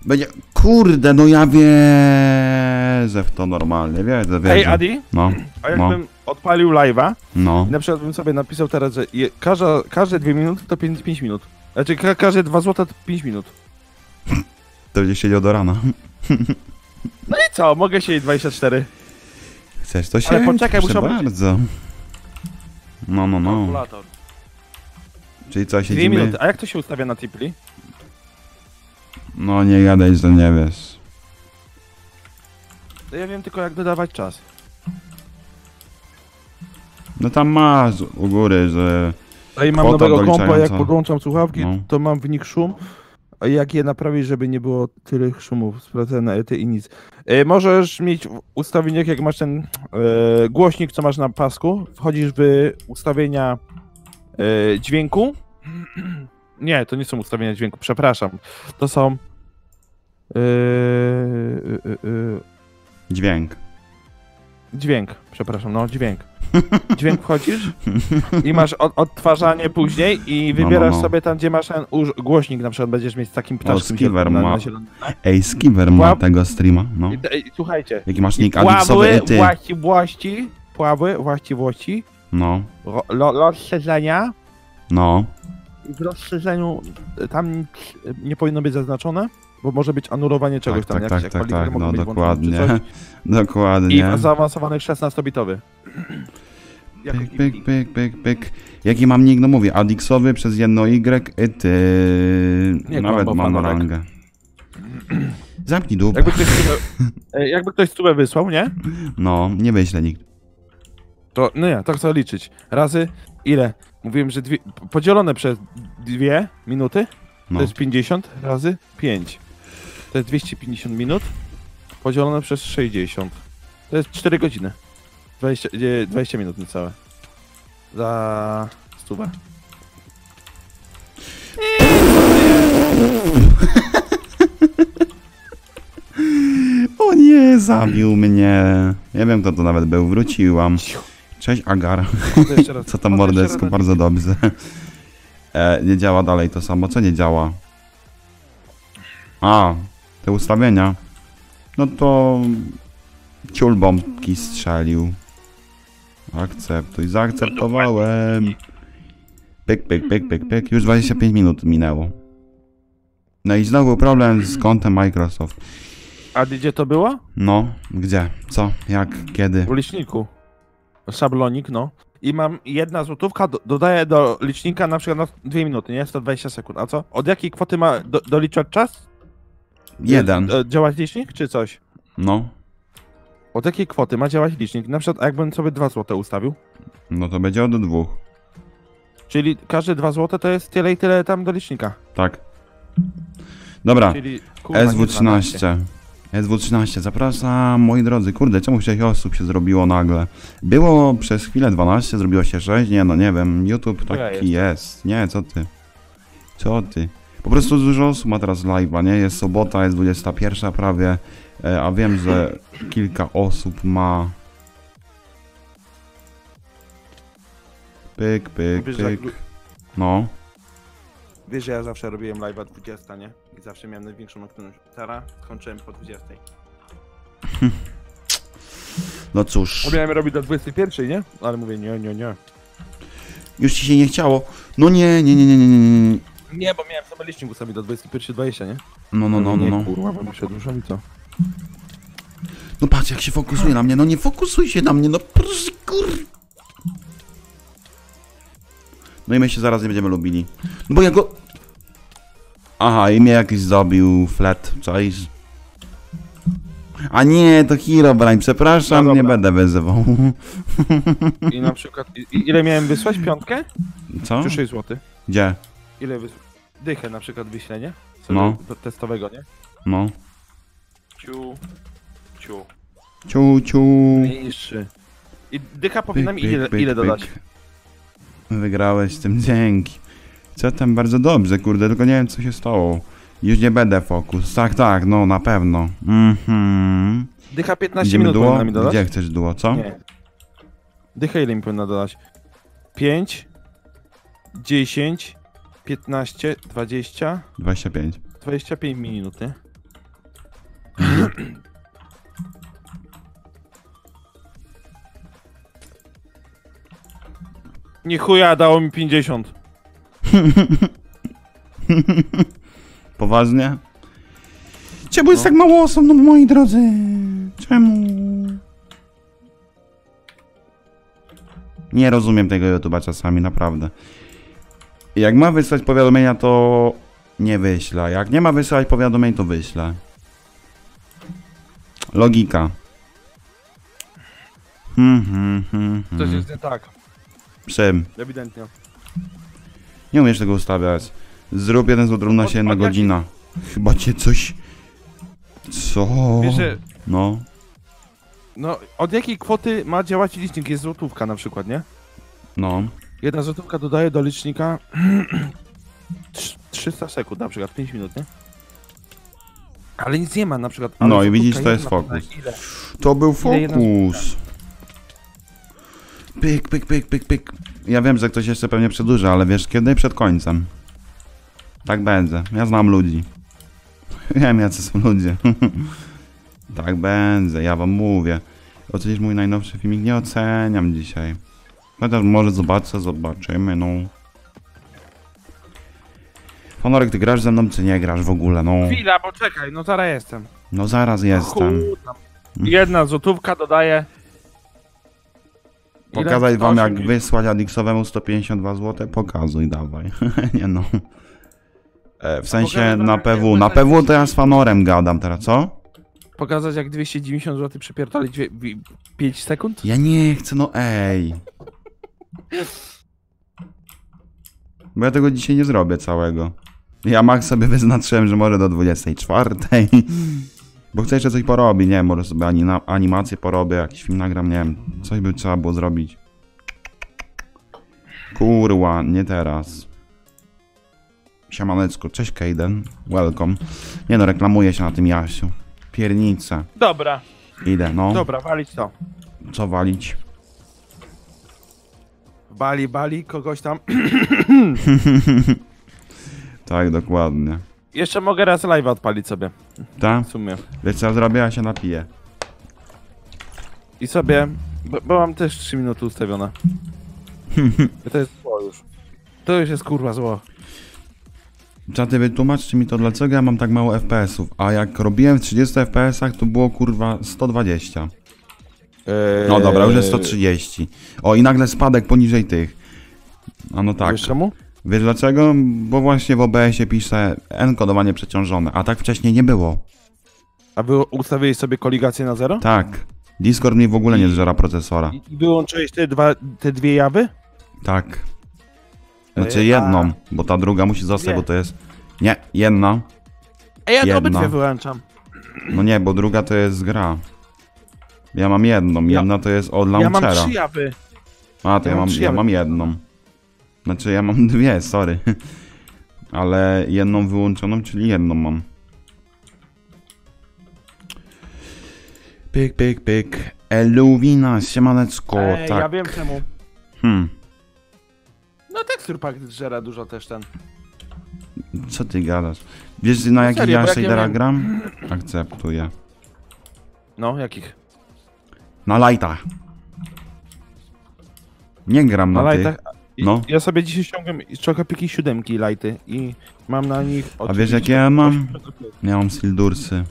Będzie... Kurde, no ja wierzę w to normalnie, wierzę, wierzę.
Ej, Adi,
No,
a
no,
jakbym odpalił live'a
no.
i na przykład bym sobie napisał teraz, że je, każda, każde dwie minuty to 5, 5 minut. Znaczy ka, każde dwa złota to 5 minut.
To będzie siedział do rana.
No i co, mogę siedzieć 24.
Chcesz to się?
Ale poczekaj, muszę-
bardzo. No, no, no.
Kalkulator.
Czyli co,
Dwie
siedzimy?
minuty. A jak to się ustawia na Tipli?
No nie gadaj, że nie wiesz.
No ja wiem tylko jak dodawać czas.
No tam masz u góry, że...
A i mam
Kwota
nowego kompa, jak podłączam słuchawki,
No.
to mam w nich szum. A jak je naprawić, żeby nie było tyle szumów, sprawdzę na ety i nic. E, możesz mieć w ustawieniach, jak masz ten e, głośnik, co masz na pasku, wchodzisz w ustawienia e, dźwięku. <clears throat> Nie, to nie są ustawienia dźwięku, przepraszam. To są e, e, e,
Dźwięk.
Dźwięk, przepraszam, no dźwięk. Dźwięk wchodzisz i masz od, odtwarzanie później i
No, no,
wybierasz
no.
sobie tam, gdzie masz ten głośnik, na przykład będziesz mieć z takim ptaszkiem
Skiver
zielonym na,
ma.
na zielonym.
Ej, Skiver ma tego streama, no.
I, i, słuchajcie,
Jaki masz nick adiksowy
pławy,
ety.
właściwości, pławy, właściwości,
No,
ro, lo, rozszerzenia
no.
w rozszerzeniu tam nic nie powinno być zaznaczone, bo może być anulowanie czegoś
Tak,
tam,
tak,
jakieś
tak, tak,
ekwalibry
tak,
mogą
no <laughs> dokładnie.
I
Dokładnie.
w zaawansowanych 16-bitowy. <clears throat> Jakoś
Pyk, pyk, pyk, pyk, pyk. Jaki mam nick? No mówię, adiksowy przez jedno Y, ety.
Nie
Nawet mam rangę. <clears throat> Zamknij dupę.
Jakby ktoś, stówę, <laughs> e, jakby ktoś stówę wysłał, nie?
No, nie wyślę nikt.
To, no ja, tak chcę liczyć. Razy ile? Mówiłem, że dwie, podzielone przez dwie minuty,
No.
to jest 50 razy 5. To jest 250 minut, podzielone przez 60. To jest 4 godziny. 20, nie, 20 minut niecałe. Za stówę. <laughs>
nie, zabił mnie. Nie wiem kto to nawet był, wróciłam. Cześć Agar. <laughs> Co tam
raz.
bardzo dobrze. E, nie działa dalej to samo, co nie działa? A, te ustawienia. No to... Ciul bombki strzelił. Akceptuj, zaakceptowałem. Pyk, pyk, pyk, pyk, pyk. Już 25 minut minęło. No i znowu problem z kontem Microsoft.
A gdzie to było?
No, gdzie? Co? Jak? Kiedy?
W liczniku. Szablonik, no. I mam jedna złotówka, do, dodaję do licznika na przykład na 2 minuty, nie? 120 sekund. A co? Od jakiej kwoty ma do, doliczać czas?
Jeden.
E, Działać licznik, czy coś?
No.
Od jakiej kwoty ma działać licznik? Na przykład, jakbym sobie 2 złote ustawił.
No to będzie od dwóch.
Czyli każde 2 złote to jest tyle i tyle tam do licznika.
Tak. Dobra.
Czyli kurwa, nie 12.
SW13. SW13, zapraszam, moi drodzy. Kurde, czemu 6 osób się zrobiło nagle? Było przez chwilę 12, zrobiło się 6, nie no, nie wiem. YouTube
ja
taki jest. Nie, co ty? Co ty? Po prostu dużo osób ma teraz live'a, nie? Jest sobota, jest 21 prawie, e, a wiem, że kilka osób ma... Pyk, pyk,
Wiesz,
pyk. No.
Wiesz, że ja zawsze robiłem live'a 20, nie? I zawsze miałem największą aktywność. Teraz skończyłem po 20. <laughs>
No cóż.
Miałem robić do 21, nie? Ale mówię, nie, nie, nie.
Już ci się nie chciało. No nie, nie, nie, nie, nie, nie, nie.
Nie, bo miałem sobie licznik ustawić do 21, 20, nie?
No, no, no, no,
Nie,
no.
kurwa, bo przedłużam i co?
No patrz, jak się fokusuje na mnie. No nie fokusuj się na mnie, no proszę, kur... No i my się zaraz nie będziemy lubili. No bo ja go... Aha, i mnie jakiś zabił flat, czaisz? A nie, to Herobrine, przepraszam,
No
nie będę wyzywał.
I na przykład, ile miałem wysłać? Piątkę?
Co?
Czy 6 zł?
Gdzie?
Ile wysłać? Dychę na przykład wyślę, nie? Sobie
No.
do testowego, nie?
No.
Ciu, ciu.
Ciu, ciu.
Mniejszy. I dycha powinna mi ile, ile dodać?
Wygrałeś z tym, dzięki. Co tam bardzo dobrze, kurde, tylko nie wiem co się stało. Już nie będę fokus. Tak, tak, no na pewno. Mhm.
Dycha 15
Idziemy
minut
duo?
powinna mi dodać?
Gdzie chcesz duo, co?
Nie. Dycha ile mi powinna dodać? 5, 10, 15, 20,
25.
25 minut, nie? Nie chuja, dało mi 50. <laughs>
Poważnie? Czemu jest tak mało osób, no moi drodzy? Czemu? Nie rozumiem tego YouTube'a czasami, naprawdę. Jak ma wysłać powiadomienia, to nie wyślę. Jak nie ma wysłać powiadomień, to wyślę. Logika. Hmm, hmm, hmm,
Coś
hmm.
jest nie tak,
Przym.
ewidentnie.
Nie umiesz tego ustawiać. Zrób jeden złot równa się
od
godzina. Chyba cię coś... Co?
Wiesz, że
No.
no, od jakiej kwoty ma działać licznik? Jest złotówka na przykład, nie?
No.
Jedna złotówka dodaje do licznika <clears throat> trz- 300 sekund, na przykład 5 minut, nie? Ale nic nie ma na przykład.
No i widzisz, to jest fokus. To był fokus. Pyk, pyk, pyk, pyk, pyk. Ja wiem, że ktoś jeszcze pewnie przedłuży, ale wiesz kiedy? Przed końcem. Tak będzie. Ja znam ludzi. <laughs> Wiem, jacy są ludzie. <laughs> tak będzie, ja wam mówię. Oczywiście mój najnowszy filmik nie oceniam dzisiaj. Chociaż może zobaczę, zobaczymy, no. Honorek, ty grasz ze mną, czy nie grasz w ogóle, no?
Chwila, poczekaj, no zaraz jestem.
No zaraz jestem.
Jedna złotówka dodaje. Ile?
Pokazać wam jak
180.
wysłać Adixowemu 152 zł? Pokazuj, dawaj. <laughs> nie no. E, w sensie na
jak
PW. Na PW to ja z fanorem gadam teraz, co?
Pokazać jak 290 zł przypierdolić 5 sekund?
Ja nie chcę, no ej. Bo ja tego dzisiaj nie zrobię całego. Ja max sobie wyznaczyłem, że może do 24. <laughs> Bo chcę jeszcze coś porobić, nie wiem, może sobie anima animację porobię, jakiś film nagram, nie wiem. Coś by trzeba było zrobić. Kurwa, nie teraz. Siemaneczko, cześć Kejden, welcome. Nie no, reklamuję się na tym Jasiu. Piernicę.
Dobra,
Idę, no.
dobra, walić to.
Co walić?
Bali, bali, kogoś tam. <clears throat>
Tak, dokładnie.
Jeszcze mogę raz live odpalić sobie,
Tak?
w sumie.
Wiesz co ja zrobię? Ja się napiję.
I sobie, bo, bo mam też 3 minuty ustawione. I <laughs> to jest zło już. To już jest kurwa zło.
Czaty, wytłumaczcie mi to, dlaczego ja mam tak mało FPS-ów. A jak robiłem w 30 FPS-ach, to było kurwa 120. No dobra, już jest 130. O, i nagle spadek poniżej tych. A no tak.
Wiesz czemu?
Wiesz dlaczego? Bo właśnie w OBS-ie pisze enkodowanie przeciążone, a tak wcześniej nie było.
A wy ustawiłeś sobie koligację na zero?
Tak. Discord mi w ogóle nie zżera procesora.
I wyłączyłeś te, dwa, te dwie jawy?
Tak. Znaczy
Ojej,
jedną, bo ta druga musi zostać, bo to jest... Nie, jedna.
A ja to obydwie wyłączam.
No nie, bo druga to jest gra. Ja mam jedną,
Ja-
jedna to jest od
Ja mam
launchera.
trzy jawy.
A, to
ja
ja
mam
ja mam jedną. Znaczy ja mam <laughs> dwie, sorry. Ale jedną wyłączoną, czyli jedną mam. Pyk, pyk, pyk. Eluwina, siemaneczko,
Ej,
tak.
ja wiem czemu.
Hmm,
No tekstur pak żera dużo też ten.
co ty gadasz? Wiesz na jakich
serio,
ja
jak ja
gram? Akceptuję.
No, jakich?
Na lightach. Nie gram na,
Na
tych.
lightach.
No.
Ja sobie dzisiaj ściągam czokapiki siódemki lighty i mam na nich...
A wiesz jakie ja mam?
80 FPS.
Ja mam Sildursy.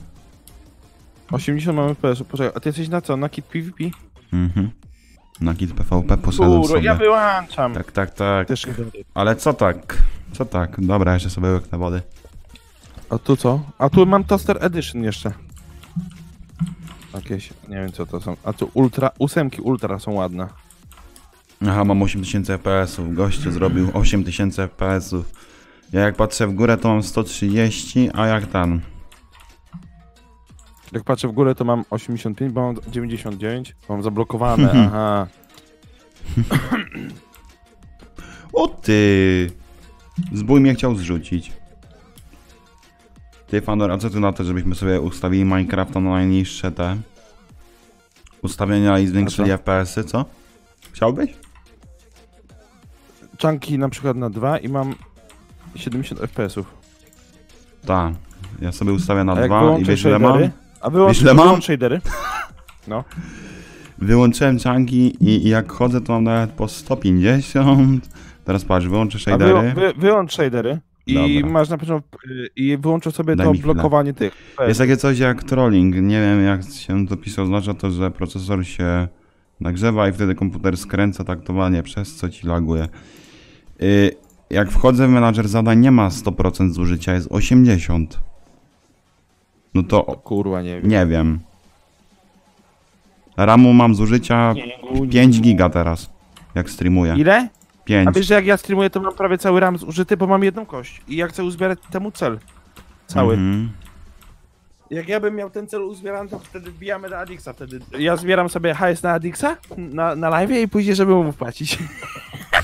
80 mamy FPS. Poczekaj, a ty jesteś na co? Na kit PvP?
Mhm. Na kit PvP poszedłem
Kurwa,
sobie.
ja wyłączam.
Tak, tak, tak.
Też
Ale co tak? Co tak? Dobra, jeszcze sobie łyknę wody.
A tu co? A tu mam Toaster Edition jeszcze. Jakieś, nie wiem co to są. A tu ultra, ósemki ultra są ładne.
Aha, mam 8000 FPS-ów. Gościu zrobił 8000 FPS-ów. Ja jak patrzę w górę, to mam 130, a jak ten?
Jak patrzę w górę, to mam 85, bo mam 99. bo Mam zablokowane, <laughs> aha.
O ty! Zbój mnie chciał zrzucić. Ty, Fanor, a co ty na to, żebyśmy sobie ustawili Minecrafta na najniższe te ustawienia i zwiększyli? FPS-y, co? Chciałbyś?
Chunki na przykład na 2 i mam 70 FPS-ów.
Tak. Ja sobie ustawiam na
A jak
dwa i
wyłączę
wiesz ile mam?
A wyłącz,
Wiesz, ile mam?
wyłącz shadery? No.
Wyłączyłem chunki i, i jak chodzę, to mam nawet po 150. Teraz patrz, wyłączę shadery.
wy, wy, wyłącz shadery. I
Dobra.
masz na pewno y, i wyłączę sobie
Daj
to
chwilę.
blokowanie tych.
Jest takie coś jak trolling. Nie wiem jak się to pisze, oznacza to, że procesor się nagrzewa i wtedy komputer skręca taktowanie, przez co ci laguje. Y, jak wchodzę w menadżer zadań, nie ma 100% zużycia, jest 80%. No to
Kurwa, nie wiem.
nie wiem. RAMu mam zużycia 5 giga teraz, jak streamuję.
Ile?
5.
A wiesz, że jak ja streamuję, to mam prawie cały RAM zużyty, bo mam jedną kość. I ja chcę uzbierać temu cel. Cały.
Mhm.
Jak ja bym miał ten cel uzbierany, to wtedy wbijamy na Adixa. Wtedy ja zbieram sobie hajs na Adixa na, na live i później, żeby mu wpłacić.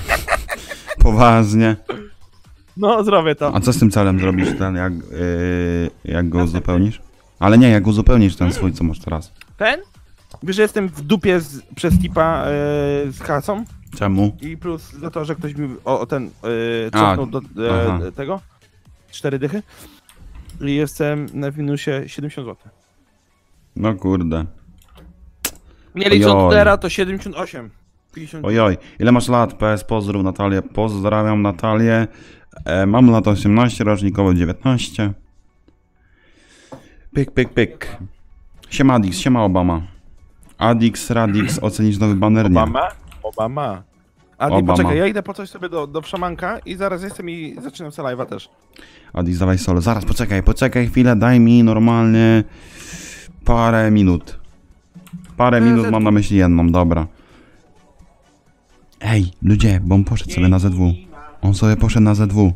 <laughs>
Poważnie.
No, zrobię to.
A co z tym celem zrobisz ten, jak, yy, jak go uzupełnisz? Ale nie, jak uzupełnisz ten swój, co masz teraz.
Ten? Wiesz, że jestem w dupie z, przez tipa e, z kasą
Czemu?
i plus za to, że ktoś mi o, o ten
A,
cofnął do e, tego. Cztery dychy. I jestem na minusie 70 zł.
No kurde.
Nie licząc teraz to 78. 50.
Ojoj, ile masz lat? PS, pozdrów Natalię. Pozdrawiam Natalię. E, mam lat 18, rocznikowo 19. Pyk, pyk, pyk. Siema Adix, siema Obama. Adix, Radix, ocenisz nowy baner? Nie.
Obama? Obama. A nie,
Obama.
poczekaj, ja idę po coś sobie do, do wszamanka i zaraz jestem i zaczynam live'a też.
Adix, dawaj solo. Zaraz, poczekaj, poczekaj chwilę, daj mi normalnie parę minut. Parę
E,
minut
ZW.
mam na myśli jedną, dobra. Ej, ludzie, bo on poszedł sobie na ZW. On sobie poszedł na ZW.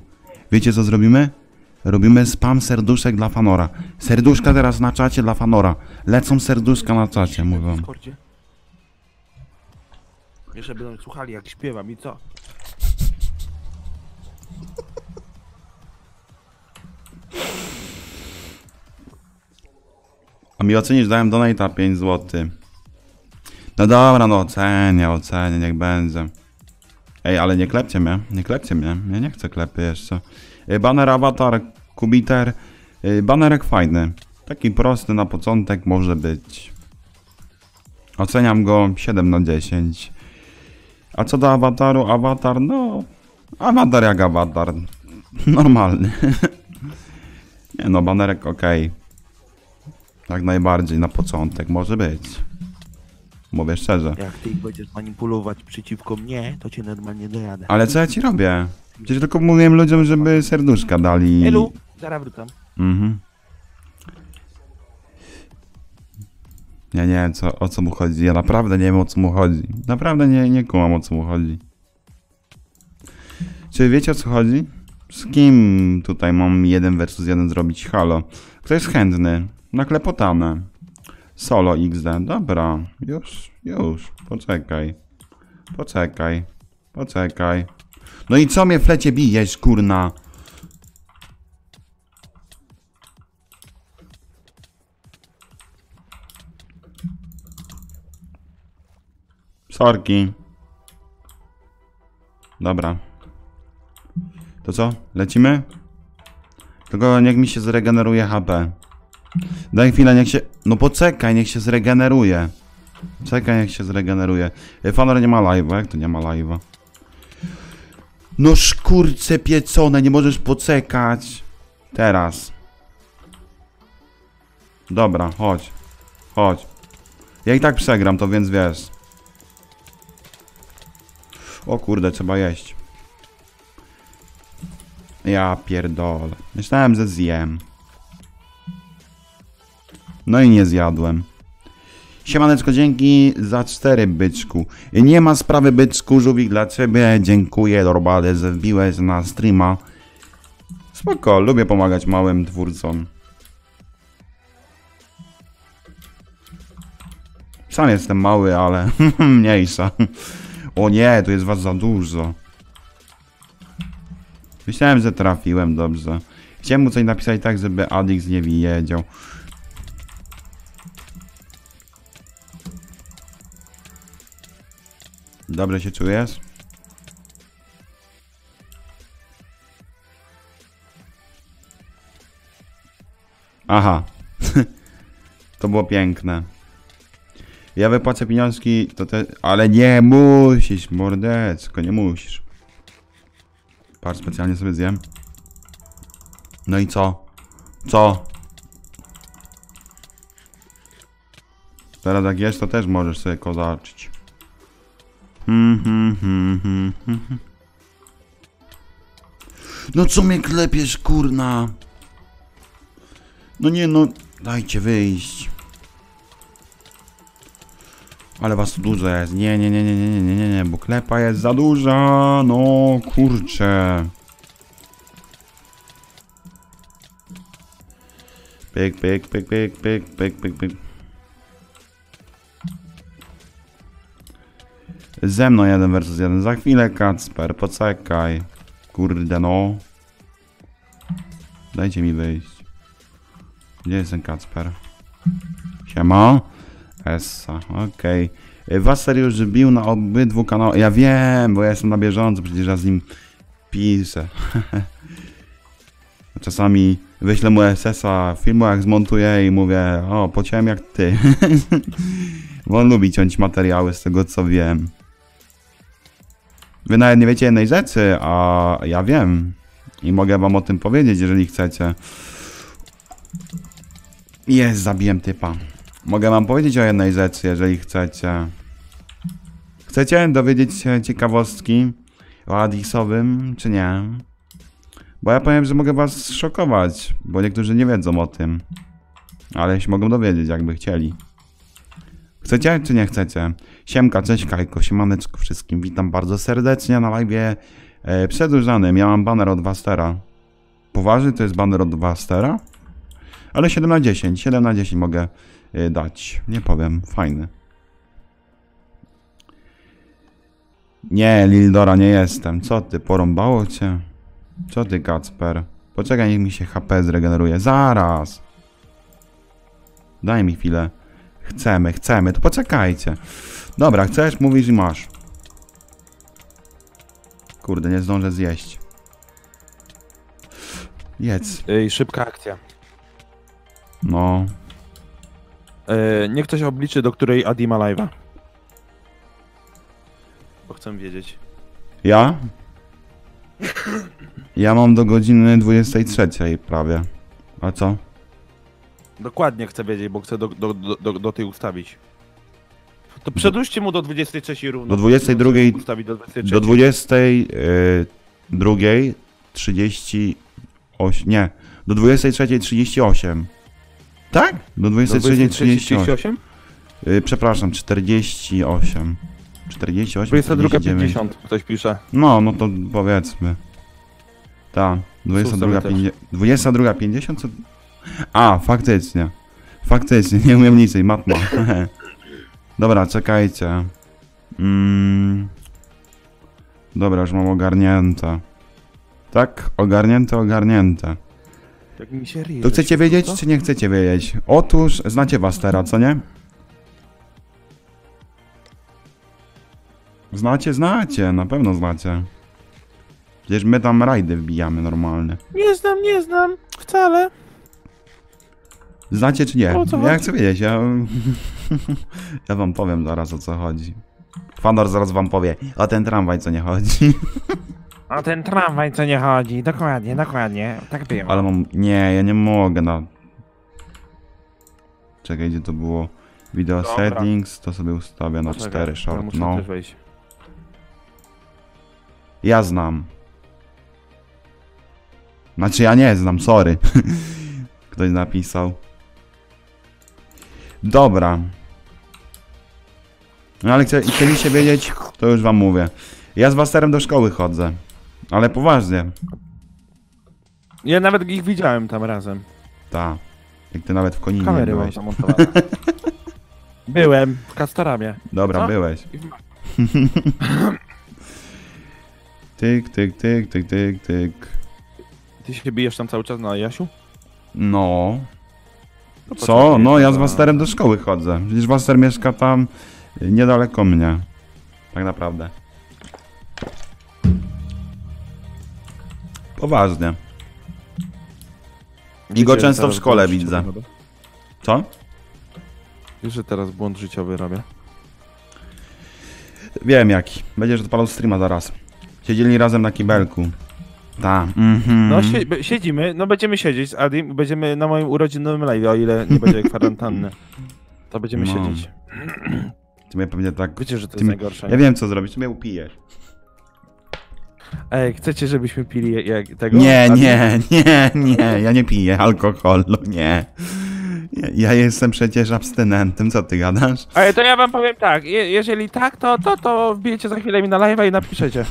Wiecie co zrobimy? Robimy spam serduszek dla Fanora. Serduszka teraz na czacie dla Fanora. Lecą serduszka na czacie, mówię wam.
Jeszcze będą słuchali jak śpiewam i co?
A mi ocenisz, dałem donata 5 zł. No dobra, no ocenię, ocenię, niech będzie. Ej, ale nie klepcie mnie, nie klepcie mnie, ja nie chcę klepy jeszcze. Y, Banner, awatar, kubiter, y, banerek fajny. Taki prosty na początek może być. Oceniam go 7 na 10. A co do awataru, awatar, no... Awatar jak awatar. <laughs> Normalny. <laughs> nie no, banerek okej. Jak najbardziej, na początek może być. Mówię szczerze.
Jak ty ich będziesz manipulować przeciwko mnie, to cię normalnie dojadę.
Ale co ja ci robię? Przecież tylko mówiłem ludziom, żeby serduszka dali.
Elu, zaraz wrócę.
Mhm. Ja nie wiem co, o co mu chodzi. Ja naprawdę nie wiem o co mu chodzi. Naprawdę nie, nie kumam o co mu chodzi. Czy wiecie o co chodzi? Z kim tutaj mam jeden versus jeden zrobić? Halo. Kto jest chętny? Na klepotane. Solo XD. Dobra. Już, już. Poczekaj. Poczekaj. Poczekaj. No i co mnie w lecie bijesz, kurna? Sorki. Dobra. To co? Lecimy? Tylko niech mi się zregeneruje HP. Daj chwilę, niech się... No poczekaj, niech się zregeneruje. Czekaj, niech się zregeneruje. Y, Fanor nie ma live'a, jak to nie ma live'a? No szkurce piecone, nie możesz poczekać. Teraz. Dobra, chodź. Chodź. Ja i tak przegram to, więc wiesz. O kurde, trzeba jeść. Ja pierdolę. Myślałem, że zjem. No i nie zjadłem. Siemaneczko, dzięki za cztery byczku. Nie ma sprawy byczku, żółwik dla ciebie. Dziękuję, Dorbale, że wbiłeś na streama. Spoko, lubię pomagać małym twórcom. Sam jestem mały, ale <laughs> mniejsza. O nie, tu jest was za dużo. Myślałem, że trafiłem dobrze. Chciałem mu coś napisać tak, żeby Adix nie wiedział. Dobrze się czujesz? Aha. <laughs> to było piękne. Ja wypłacę pieniążki, to te... Ale nie musisz, mordecko, nie musisz. Patrz, specjalnie sobie zjem. No i co? Co? Teraz jak jest, to też możesz sobie kozaczyć. Hmm, hmm, hmm, hmm, hmm, hmm. No co mnie klepiesz, kurna? No nie no, dajcie wyjść. Ale was tu dużo jest. Nie, nie, nie, nie, nie, nie, nie, nie, bo klepa jest za duża. No, kurczę. Pyk, pyk, pyk, pyk, pyk, pyk, pyk, pyk. Ze mną jeden versus jeden. Za chwilę, Kacper, poczekaj. Kurde, no. Dajcie mi wyjść. Gdzie jest ten Kacper? Siema. Essa, okej. Okay. Już bił na obydwu kanałach. Ja wiem, bo ja jestem na bieżąco, przecież ja z nim piszę. <laughs> Czasami wyślę mu SS-a filmu, jak zmontuję i mówię, o, pociąłem jak ty. <laughs> bo on lubi ciąć materiały, z tego co wiem. Wy nawet nie wiecie jednej rzeczy, a ja wiem. I mogę wam o tym powiedzieć, jeżeli chcecie. Jest, zabiłem typa. Mogę wam powiedzieć o jednej rzeczy, jeżeli chcecie. Chcecie dowiedzieć się ciekawostki o Adixowym, czy nie? Bo ja powiem, że mogę was szokować, bo niektórzy nie wiedzą o tym. Ale się mogą dowiedzieć, jakby chcieli. Chcecie, czy nie chcecie? Siemka, cześć Kajko, siemaneczko wszystkim. Witam bardzo serdecznie na live e, przedłużanym. Ja mam banner od Wastera. Poważnie to jest banner od Wastera? Ale 7 na 10, 7 na 10 mogę dać. Nie powiem, fajny. Nie, Lildora nie jestem. Co ty, porąbało cię? Co ty, Kacper? Poczekaj, niech mi się HP zregeneruje. Zaraz! Daj mi chwilę. Chcemy, chcemy, to poczekajcie. Dobra, chcesz, mówisz i masz. Kurde, nie zdążę zjeść. Jedz.
Ej, szybka akcja.
No.
E, niech ktoś obliczy, do której Adi ma live'a. Bo chcę wiedzieć.
Ja? Ja mam do godziny 23 prawie. A co?
Dokładnie chcę wiedzieć, bo chcę do, do, do, do, tej ustawić. To przedłużcie mu do 23 równo.
Do 22
Ustawić do 23.
Do 22 38. Nie, do 23 38. Tak? Do
Do
23 38.
38?
Y, przepraszam, 48. 48.
22
49.
50 ktoś pisze.
No, no to powiedzmy. Tak, 22
Ustawię też.
50. 22 50 co? A, faktycznie. Faktycznie, <laughs> nie umiem nic, matma. <laughs> Dobra, czekajcie. Mm. Dobra, już mam ogarnięte. Tak, ogarnięte, ogarnięte.
Jak mi się ryje.
To chcecie wiedzieć, czy nie chcecie wiedzieć? Otóż, znacie Bastera, co nie? Znacie, znacie, na pewno znacie. Przecież my tam rajdy wbijamy normalne.
Nie znam, nie znam. Wcale.
Znacie czy nie?
O co
Ja
chodzi?
chcę wiedzieć, ja... <laughs> ja wam powiem zaraz o co chodzi. Fandor zaraz wam powie, o ten tramwaj co nie chodzi. <laughs>
O ten tramwaj co nie chodzi, dokładnie, dokładnie, tak było.
Ale mam... Nie, ja nie mogę na... Czekaj, gdzie to było? Video
Dobra.
settings, to sobie ustawię na
Poczekaj,
4
ja
short,
muszę
no.
też wejść.
Ja znam. Znaczy ja nie znam, sorry. <laughs> Ktoś napisał. Dobra. No ale chce, chcieliście wiedzieć, to już wam mówię. Ja z Wasterem do szkoły chodzę. Ale poważnie.
Ja nawet ich widziałem tam razem.
Ta. Jak ty nawet w Koninie
Kamery mam
byłeś.
zamontowane. <laughs> Byłem w Castoramie.
Dobra,
Co?
byłeś. <laughs> Tyk, tyk, tyk, tyk, tyk, tyk.
Ty się bijesz tam cały czas na Jasiu?
No.
To
Co? No, ja z Wasterem do szkoły chodzę. Przecież Waster mieszka tam niedaleko mnie. Tak naprawdę. Poważnie. I go często w szkole widzę. Co?
Wiesz, że teraz błąd życiowy robię?
Wiem jaki. Będziesz odpalał streama zaraz. Siedzieli razem na kibelku. Ta. Mhm.
No sie b- siedzimy, no będziemy siedzieć z Adim, będziemy na moim urodzinowym live, o ile nie będzie kwarantanny. To będziemy
No.
siedzieć.
Ty mnie pewnie tak...
Wiecie, że to jest
mi-
najgorsze.
Ja wiem co zrobić, ty mnie upijesz.
Ej, chcecie, żebyśmy pili jak tego?
Nie,
Adim?
nie, nie, nie, ja nie piję alkoholu, nie. Ja, jestem przecież abstynentem, co ty gadasz?
Ej, to ja wam powiem tak, je jeżeli tak, to, to, to wbijecie za chwilę mi na live'a i napiszecie.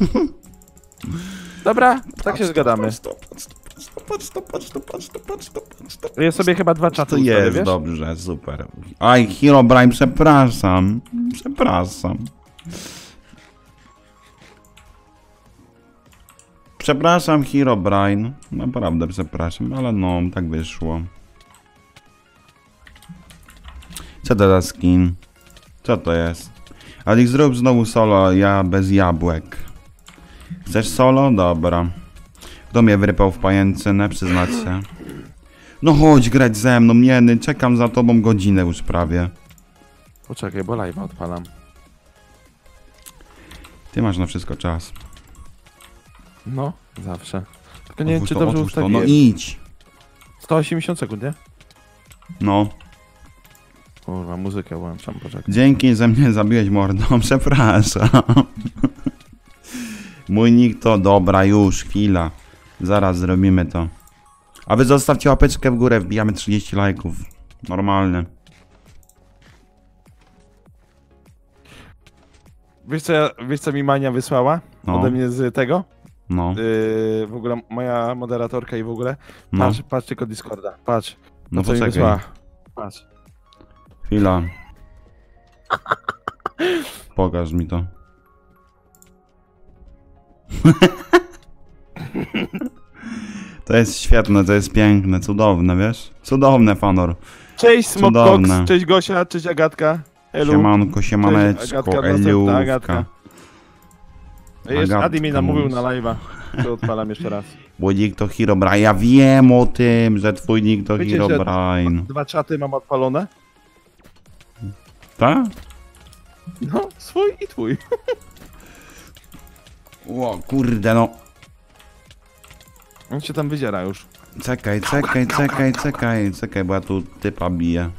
Dobra? Tak się zgadamy.
Patrz to, patrz to, patrz to, patrz to, patrz to, patrz to, patrz to.
Ja sobie chyba dwa czaty
To
ustawię,
jest
wiesz?
dobrze, super. Aj, Herobrine, przepraszam. Przepraszam. Przepraszam, Herobrine. Naprawdę przepraszam, ale no, tak wyszło. Co to za skin? Co to jest? Ale zrób znowu solo, ja bez jabłek. Chcesz solo? Dobra. Kto mnie wyrypał w pajęczynę? Przyznać się. No chodź grać ze mną, Jeny, czekam za tobą godzinę już prawie.
Poczekaj, bo live'a odpalam.
Ty masz na wszystko czas.
No, zawsze. Tylko nie wiem, czy
to,
dobrze
otwórz to.
ustawiłem.
No idź.
180 sekund, nie?
No.
Kurwa, muzykę włączam, poczekaj.
Dzięki, że mnie zabiłeś mordą, <laughs> przepraszam. Mój nick to dobra, już, chwila. Zaraz zrobimy to. A wy zostawcie łapeczkę w górę, wbijamy 30 lajków. Normalne.
Wiesz co, ja- wiesz co mi Mania wysłała?
No,
Ode mnie z tego?
No,
Yy, w ogóle moja moderatorka i w ogóle.
no.
Patrz, patrz tylko Discorda, patrz.
No
co
poczekaj.
wysłała. Patrz.
Chwila. Pokaż mi to. To jest świetne, to jest piękne, cudowne, wiesz? Cudowne, Fanor.
Cześć
Cudowne.
cześć Gosia, cześć Agatka. Elu.
Siemanko,
Cześć,
siemaneczko,
Agatka, następna Agatka. Jeszcze Adi mi namówił na live'a. To odpalam jeszcze raz. <laughs>
Bo nick to Herobrine. Ja wiem o tym, że twój nick to
Wiecie,
Herobrine.
Dwa czaty mam odpalone.
Tak?
No, swój i twój. <laughs>
O kurde no.
On się tam wydziera już.
Czekaj, czekaj, czekaj, czekaj, czekaj, bo ja tu typa biję.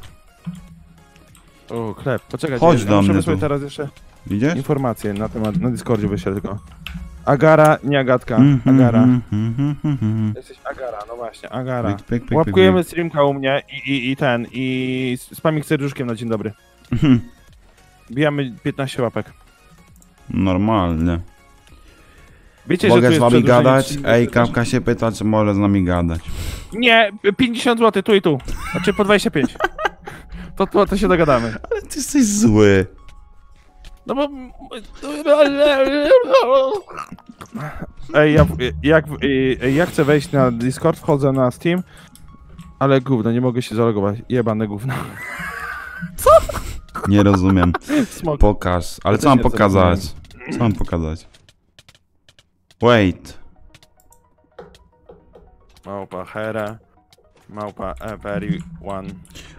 O, chleb. Poczekaj,
Chodź
ja
do mnie tu.
teraz jeszcze
Widzisz?
informacje na temat, na Discordzie wyślę tylko. Agara, nie Agatka.
Mhm,
Agara.
mhm, mhm, mhm.
Jesteś Agara, no właśnie, Agara.
Pyk, pyk, pyk,
Łapkujemy streamka u mnie i, i, i ten, i spamik serduszkiem na dzień dobry.
pyk.
Bijamy 15 łapek.
Normalnie.
Wiecie,
Mogę z wami gadać?
30
Ej? Kawka się pyta, czy może z nami gadać.
Nie, 50 zł tu i tu. Znaczy po 25. <laughs> To, to, to się dogadamy.
Ale ty jesteś zły.
No bo... Ej, ja, jak, ja chcę wejść na Discord, wchodzę na Steam, ale gówno, nie mogę się zalogować. Jebane gówno.
Nie rozumiem.
Smok.
Pokaż. Ale co mam pokazać? Co mam pokazać? Wait.
Małpa Hera. Małpa Everyone.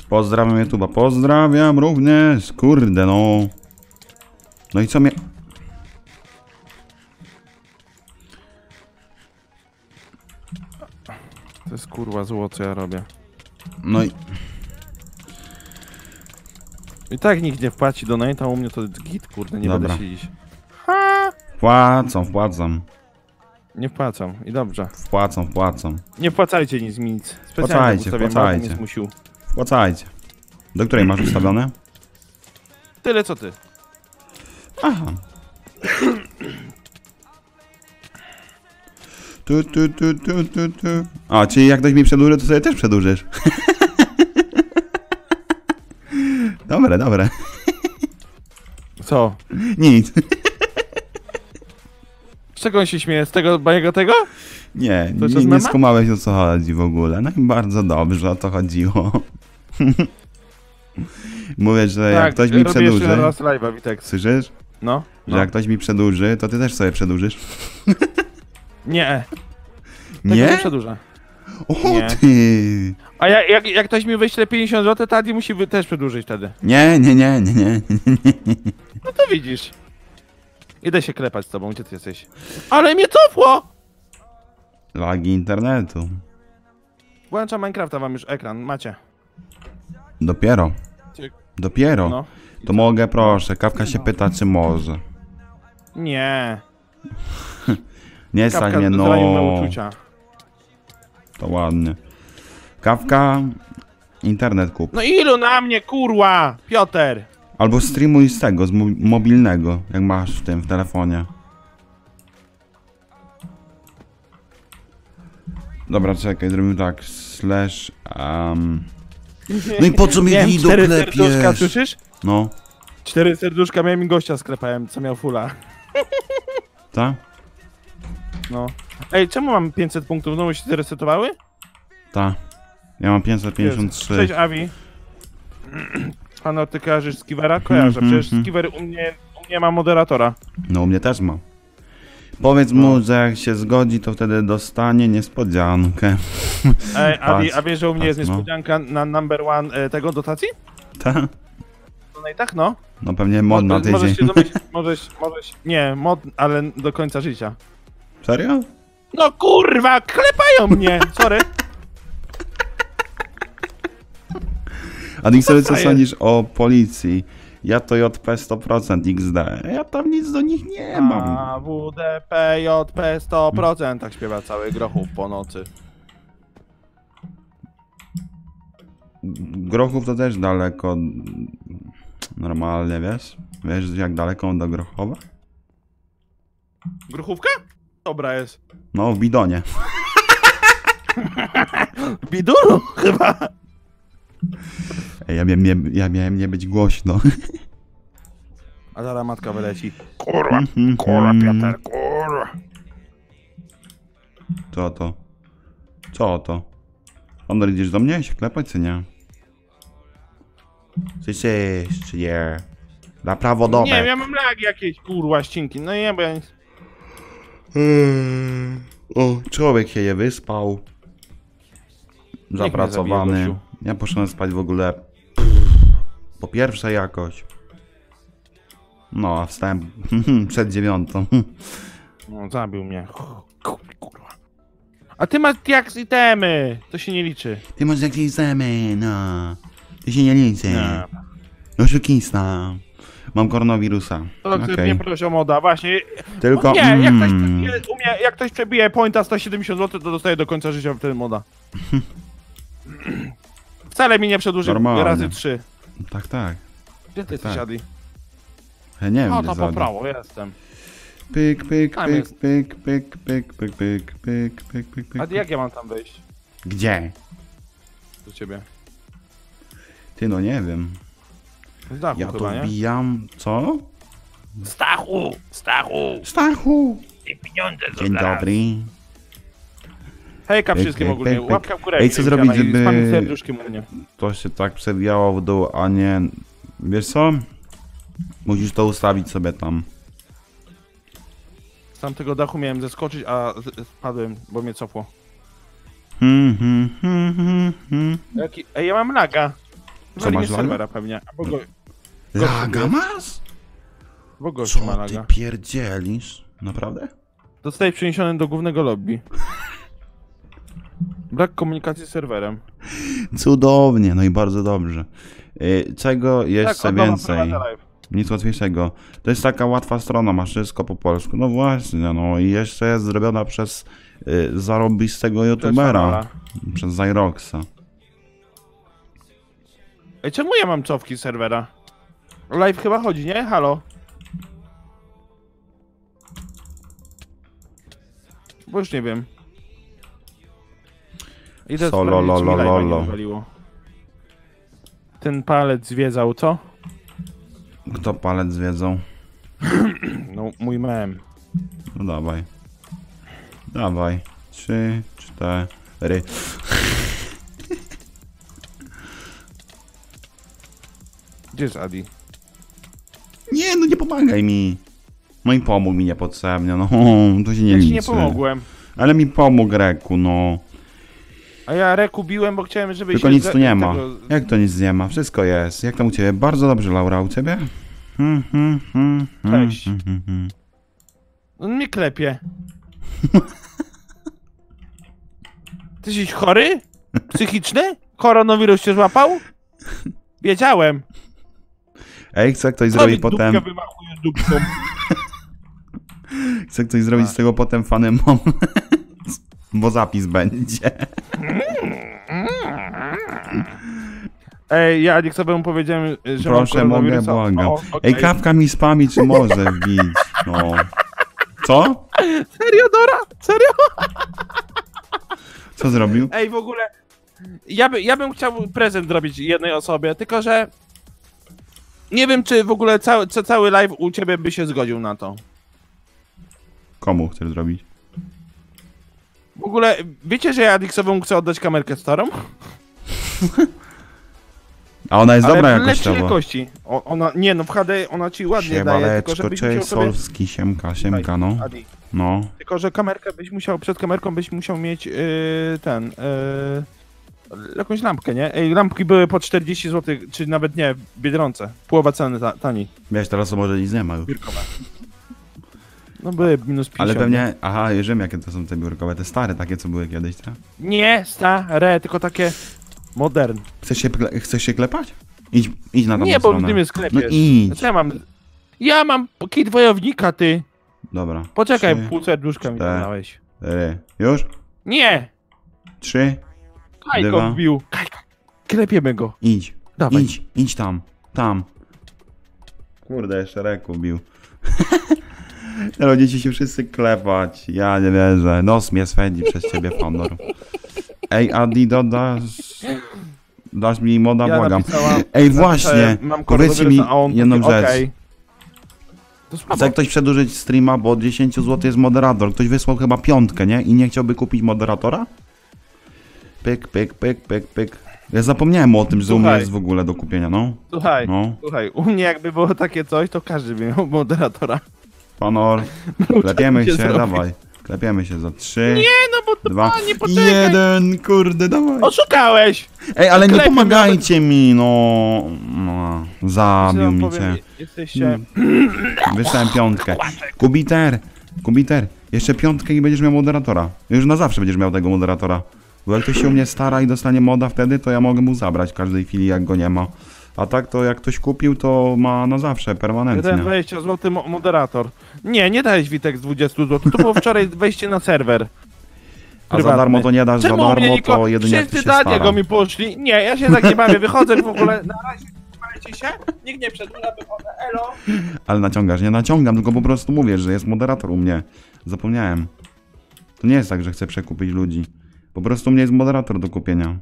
Pozdrawiam YouTube'a. Pozdrawiam również. Kurde no. No i co mnie...
To jest kurwa zło, co ja robię.
No i...
I tak nikt nie wpłaci do Nate'a, u mnie to git, kurde, nie
Dobra.
będę siedzieć.
Wpłacam, wpłacam.
Nie wpłacam i dobrze.
Wpłacam, wpłacam.
Nie wpłacajcie nic mi nic. Specjalnie
Wpłacajcie, wpłacajcie.
Martin mnie zmusił.
Wpłacajcie. Do której masz ustawione?
Tyle co ty.
Aha. Tu, tu, tu, tu, tu, tu. A, czyli jak ktoś mi przedłuży, to sobie też przedłużysz. <laughs> dobre, dobre.
Co?
Nic.
Z czego on się śmieje? Z tego bajego tego?
Nie,
To
nie, nie skumałeś o co chodzi w ogóle. No i bardzo dobrze o to chodziło. <laughs> Mówię, że jak ktoś mi
Tak, robię jeszcze
przedłuży...
raz live'a, Witek.
Słyszysz?
No,
Że
no.
jak ktoś mi przedłuży, to ty też sobie przedłużysz. <laughs>
Nie, tego nie
Nie?
przedłuża.
O
Nie.
ty!
A ja, jak, jak ktoś mi wyśle 50 zł, to Adi musi też przedłużyć wtedy.
Nie, nie, nie, nie, nie.
No to widzisz. Idę się klepać z tobą, gdzie ty jesteś? Ale mnie cofło!
Lagi internetu.
Włączam Minecrafta, wam już ekran, macie.
Dopiero. Dopiero.
No.
To mogę, proszę. Kawka się pyta, czy może.
Nie. <laughs>
Nie stać mnie,
me
no. To ładnie. Kawka, internet kup.
No ilu na mnie, kurwa! Piotr!
Albo streamuj z tego, z mo mobilnego, jak masz w tym, w telefonie. Dobra, czekaj, zrobimy tak. Slash. Um... <laughs> No i po co mi widok klepiesz?
słyszysz?
No,
Cztery serduszka miałem i gościa sklepałem, co miał fula.
tak?
No. Ej, czemu mam 500 punktów? Znowu się zresetowały?
Tak. Ja mam
Jest.
553.
Cześć, Avi. <clears throat> Pano, ty kojarzysz Skivera? Kojarzę,
Mhm,
przecież
mhm.
Skiver u mnie, u mnie ma moderatora.
No u mnie też ma. Powiedz
No.
mu, że jak się zgodzi, to wtedy dostanie niespodziankę.
Ej, Avi,
Patrz,
a wiesz, że u mnie jest
patrz, no.
niespodzianka na number one e, tego dotacji?
Tak?
No tak, no.
No pewnie mod na
Mo- Możesz
tydzień.
się domyślić, <laughs> możesz, możesz, nie, mod, ale do końca życia.
Serio?
No kurwa, klepają mnie, <laughs> sorry.
A sobie co sądzisz o policji? Ja to JP 100% XD. Ja tam nic do nich nie mam.
A, WDP, JP 100%, tak śpiewa cały Grochów po nocy.
Grochów to też daleko. Normalnie, wiesz? Wiesz jak daleko do Grochowa?
Grochówka? Dobra jest.
No, w bidonie.
Bidulu chyba.
Ej, ja miałem nie, ja miałem nie być głośno.
A zaraz matka wyleci.
Kurwa,
Kurwa, Piotr, kurwa.
Co to? Co to? Honor, idziesz do mnie się klepać, czy nie? Słyszysz, czy nie? Na prawo domek.
Nie, ja mam lagi jakieś, kurwa, ścinki. No nie, bo ja nic...
Eee, O, człowiek się nie wyspał. Zapracowany.
zabije.
Ja poszedłem spać w ogóle. Po pierwsze jakoś. No, a wstęp <laughs> przed dziewiątą.
No, zabił mnie. Kurwa. A ty masz jak z itemy. To się nie liczy.
Ty masz jakieś zemy, no. Ty się nie liczy.
Nie.
Oszukista. Mam koronawirusa.
To okay. Nie prosi o moda, właśnie.
Tylko...
Nie, jak ktoś,
mm,
przebije, umie, jak ktoś przebije pointa 170 zł, to dostaje do końca życia wtedy moda. <laughs> Wcale mi nie przedłuży
Normalnie.
razy 3.
Tak, tak.
Gdzie ty jesteś,
tak.
Adi?
Ja nie wiem,
O,
gdzie
to po prawo, jestem.
Pyk, pyk, pyk, pyk, pyk, pyk, pyk, pyk, pyk, pyk, pyk, pyk.
Adi, jak ja mam tam wejść?
Gdzie?
Do ciebie.
Ty no nie wiem.
Z dachu
Ja
chyba, nie?
wbijam... Co?
Stachu! Stachu!
Stachu!
I pieniądze
Dzień dobry.
Hejka
Pyk,
wszystkim
pyk,
ogólnie.
pyk.
Łapka w górę.
Ej, co zrobić,
i
żeby-. To się tak przewijało w dół, a nie... Wiesz co? Musisz to ustawić sobie tam.
Z tamtego dachu miałem zeskoczyć, a spadłem, bo mnie cofło.
Hmm, hmm, hmm, hmm, hmm.
Ej, ja mam laga.
Co, masz
serwera pewnie. Albo, go...
Laga masz?
Bo ma
Co ty
laga.
pierdzielisz? Naprawdę?
Zostaje przeniesiony do głównego lobby. Brak komunikacji z serwerem.
Cudownie, no i bardzo dobrze. Y, Czego jeszcze
nowa
więcej? Nic łatwiejszego. To jest taka łatwa strona, masz wszystko po polsku. No właśnie, no i jeszcze jest zrobiona przez y, zarobistego youtubera. Przez Zyroxa.
Ej, czemu ja mam cofki serwera? Live chyba chodzi, nie? Halo? Bo już nie wiem. Idę
Solo, lo, lo, lo.
wywaliło. Ten palec zwiedzał, co?
Kto palec zwiedzą? <clears throat>
No, mój mem.
No dawaj. Dawaj. Trzy, cztery.
Gdzie jest Adi?
Nie, no nie pomagaj mi. No i pomógł mi niepotrzebnie, no <laughs> to się nie
Ja ci
liczy.
nie pomogłem.
Ale mi pomógł Reku, no.
A ja Reku biłem, bo chciałem, żeby
Tylko
się...
nic tu nie ma.
tego-
Jak to nic nie ma? Wszystko jest. Jak tam u ciebie? Bardzo dobrze, Laura, u ciebie? Hmm, hmm, hmm, hmm,
Cześć.
hmm, hmm.
On mnie klepie. Ty jesteś chory? Psychiczny? Koronawirus cię złapał? Wiedziałem.
Ej, chce ktoś
mi
potem...
dupką? <laughs>
Chce ktoś zrobić z tego potem fanem moment, <laughs> bo zapis będzie. <laughs>
Ej, ja nie sobie mu powiedziałem, że
Proszę,
mam
mogę, błagam.
O, okej.
Ej, kawka mi spami, czy może wbić? No. Co?
Serio, Dora? Serio?
Co zrobił?
Ej, w ogóle... Ja, by, ja bym chciał prezent zrobić jednej osobie, tylko że... Nie wiem, czy w ogóle cały, ca- cały live u ciebie by się zgodził na to.
Komu chcesz zrobić?
W ogóle, wiecie, że ja Dixowemu chcę oddać kamerkę starą?
A ona jest dobra
Ale lepszej
jakościowo.
jakości. O, ona, nie no, w HD ona ci ładnie daje, tylko
Siemaleczko,
żebyś
cześć
sobie...
Solski, siemka, siemka, no. No.
tylko, że kamerkę byś musiał, przed kamerką byś musiał mieć yy, ten, yy, jakąś lampkę, nie? Ej, lampki były po 40 zł, czy nawet nie, Biedronce. Połowa ceny ta, tani.
Wiesz, teraz to może nic nie ma już.
No były minus 50.
Ale pewnie, aha, wiem jakie to są te biurkowe, te stare takie, co były kiedyś, tak?
Nie, stare, tylko takie modern.
Chcesz się, chcesz się klepać? Idź, idź na tą
Nie, bo
stronę.
ty mnie sklepiesz.
No idź.
Ja mam? Ja mam kit wojownika, ty.
Dobra.
Poczekaj,
Trzy,
pół serduszka mi dałeś.
Już?
Nie!
Trzy.
Kajko
Dwa.
wbił. Kajka. Klepiemy go.
Idź.
Dawaj.
Idź, idź tam. Tam. Kurde, jeszcze reku bił. No, <laughs> Będziecie się wszyscy klepać. Ja nie wierzę. Nos mnie swędzi przez ciebie, Fandor. Ej, Adi, dodasz... Dasz mi moda,
Ja
błagam. Ej, właśnie.
mam
Powiedzcie mi
on
jedną
mówi,
rzecz. Chce ktoś przedłużyć streama, bo od 10 zł jest moderator. Ktoś wysłał chyba piątkę, nie? I nie chciałby kupić moderatora? Pyk, pyk, pyk, pyk, pyk. Ja zapomniałem o tym, że u mnie
Słuchaj.
jest w ogóle do kupienia, no.
Słuchaj,
No.
słuchaj, u mnie jakby było takie coś, to każdy by miał moderatora.
Panor, <laughs> klepiemy
się zrobić.
dawaj. Klepiemy się za trzy,
Nie, no bo to
dwa,
panie, poczekaj.
jeden, kurde, dawaj.
Oszukałeś!
Ej, ale nie
Klepię
pomagajcie mi, no. no zabił mi
powiem,
cię.
Jesteście...
Wysłałem piątkę. Kubiter, Kubiter, jeszcze piątkę i będziesz miał moderatora. Już na zawsze będziesz miał tego moderatora. Bo jak ktoś się u mnie stara i dostanie moda wtedy, to ja mogę mu zabrać w każdej chwili, jak go nie ma. A tak to jak ktoś kupił, to ma na zawsze, permanentnie.
Jeden 20 zł mo moderator. Nie, nie dałeś Witek z 20 zł. To było wczoraj <laughs> wejście na serwer.
A za
prywatny.
darmo to nie dasz, za
Czemu mnie
darmo
niko...
to jedynie jak ty
Wszyscy
się
za niego mi poszli. Nie, ja się tak nie bawię. Wychodzę w ogóle. Na razie trzymajcie się. Nikt nie przedłuża, wychodzę. Elo.
Ale naciągasz, nie naciągam, tylko po prostu mówię, że jest moderator u mnie. Zapomniałem. To nie jest tak, że chcę przekupić ludzi. Po prostu mnie jest moderator do kupienia.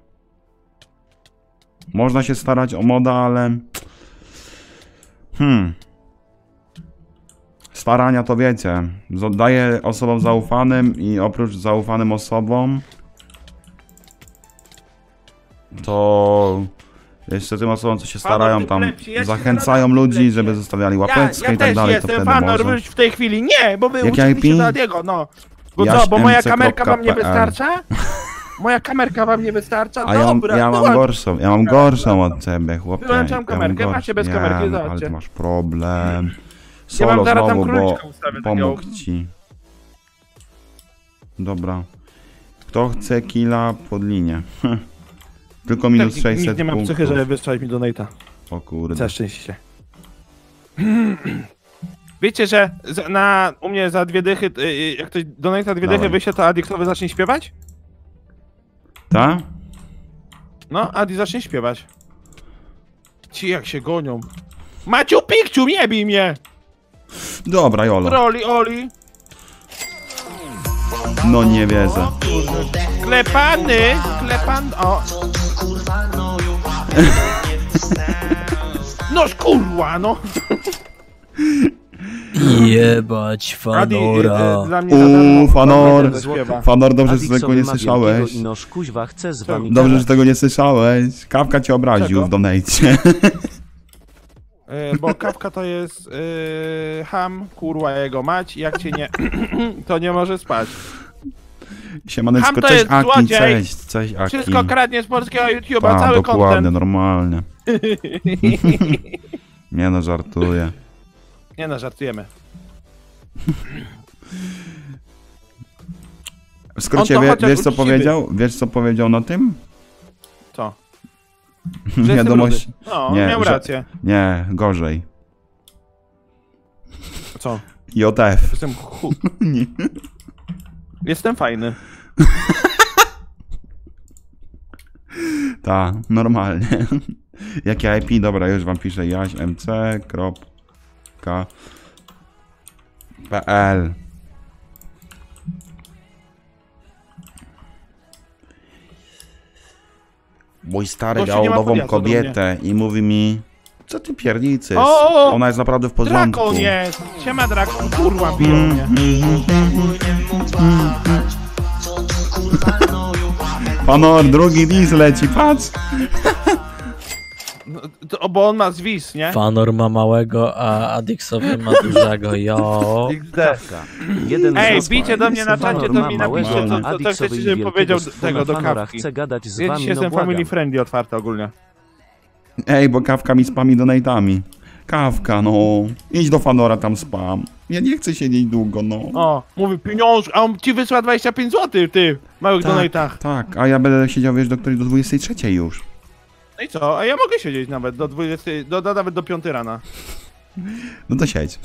Można się starać o moda, ale... Hmm. Starania to wiecie. Daję osobom zaufanym i oprócz zaufanym osobom to jeszcze tym osobom, co się starają tam,
ja
zachęcają ludzi, żeby zostawiali
Ja,
łapeczkę
ja
i tak
też
dalej, to
jestem
wtedy może.
wróć w tej chwili. Nie, bo wy
Jakie
uczyliście Adiego, no. Bo
Jaś
co, bo moja kamerka wam nie wystarcza? Moja kamerka wam nie wystarcza?
A ja mam,
Dobra,
ja mam
wyłącz-
gorszą, ja mam gorszą od ciebie, chłopie.
Wyłączam
Ja mam
kamerkę,
gorszą.
macie bez
Wiem,
kamerki,
ale
zobaczcie.
ty masz problem.
Ja
Solo
wam zaraz tam
znowu, bo
króliczka ustawię takiego.
pomógł ci. Dobra. Kto chce killa pod linię? <laughs> Tylko minus
Tak,
600
Nikt nie ma
punktów.
psychy, żeby wysłać mi donate'a.
O kurde.
Całe szczęście. Wiecie, że na, u mnie za dwie dychy, y, y, jak ktoś donate'a dwie dychy wyśle, to Adiksowy zacznie śpiewać?
Ta?
No, Adi zacznie śpiewać. Ci jak się gonią. Maciu Pikciu, nie bij mnie!
Dobra, Jolo.
Roli, Oli,
No nie wierzę.
klepany, klepan, o. <laughs> No kurwa, no.
Jebać
Adi, y,
fanora.
y,
Uuu, fanor.
Fanor
dobrze, że tego nie słyszałeś.
I noż kuźwa chce z wami
Dobrze, że tego nie słyszałeś. Kawka cię obraził
Czego?
w donajcie.
Y, Bo kawka to jest y, ham, kurwa jego mać, jak cię nie, <clears throat> to nie może spać.
Siemaneczko,
Ham to
cześć
jest
Aki,
złodziej.
cześć, cześć Aki.
Wszystko kradnie z polskiego YouTube'a, cały
dokładnie,
content.
normalnie. <laughs> <laughs> Nie no, żartuję.
Nie no, żartujemy.
W skrócie,
On to
wie,
chociaż
wiesz co
uczciwy.
powiedział? Wiesz co powiedział na tym?
Co? <laughs> Że jestem
Wiadomość.
rudy. No,
Nie,
miał
że-
rację.
Nie, gorzej.
Co?
JF.
Jestem chu... <laughs>
Nie.
Jestem fajny. <laughs>
Ta, normalnie. Jakie IP? Dobra, już wam piszę jaś mc. kropka PL. Mój stary
Gościu
miał
nie ma
nową
podjazdu do
kobietę i mówi mi co ty piernicy?
O, o, o!
Ona jest naprawdę w porządku.
Drakon jest! Siema Drakon, kurwa, biją
Mm,
mnie.
Panor, drugi dis leci, patrz!
No, to, bo on ma zwis, nie?
Fanor ma małego, a Adixowy ma dużego. Jo.
Jeden
Ej, bijcie do mnie na czacie, to mi napiszcie, co, chcecie, żebym powiedział tego do kawki.
Chcę gadać z
Ja
wami, no
jestem family friendly otwarty ogólnie.
Ej, bo kawka mi spami donatami. Kawka, no. Idź do Fanora, tam spam. Ja nie chcę siedzieć długo, no.
O, mówi pieniądz, a on ci wysła 25 zł, ty, w małych
tak,
donatach.
tak, a ja będę siedział, wiesz, do której do 23 już.
No i co, a ja mogę siedzieć nawet do 20, do, do, nawet do 5 rana.
No to siedź.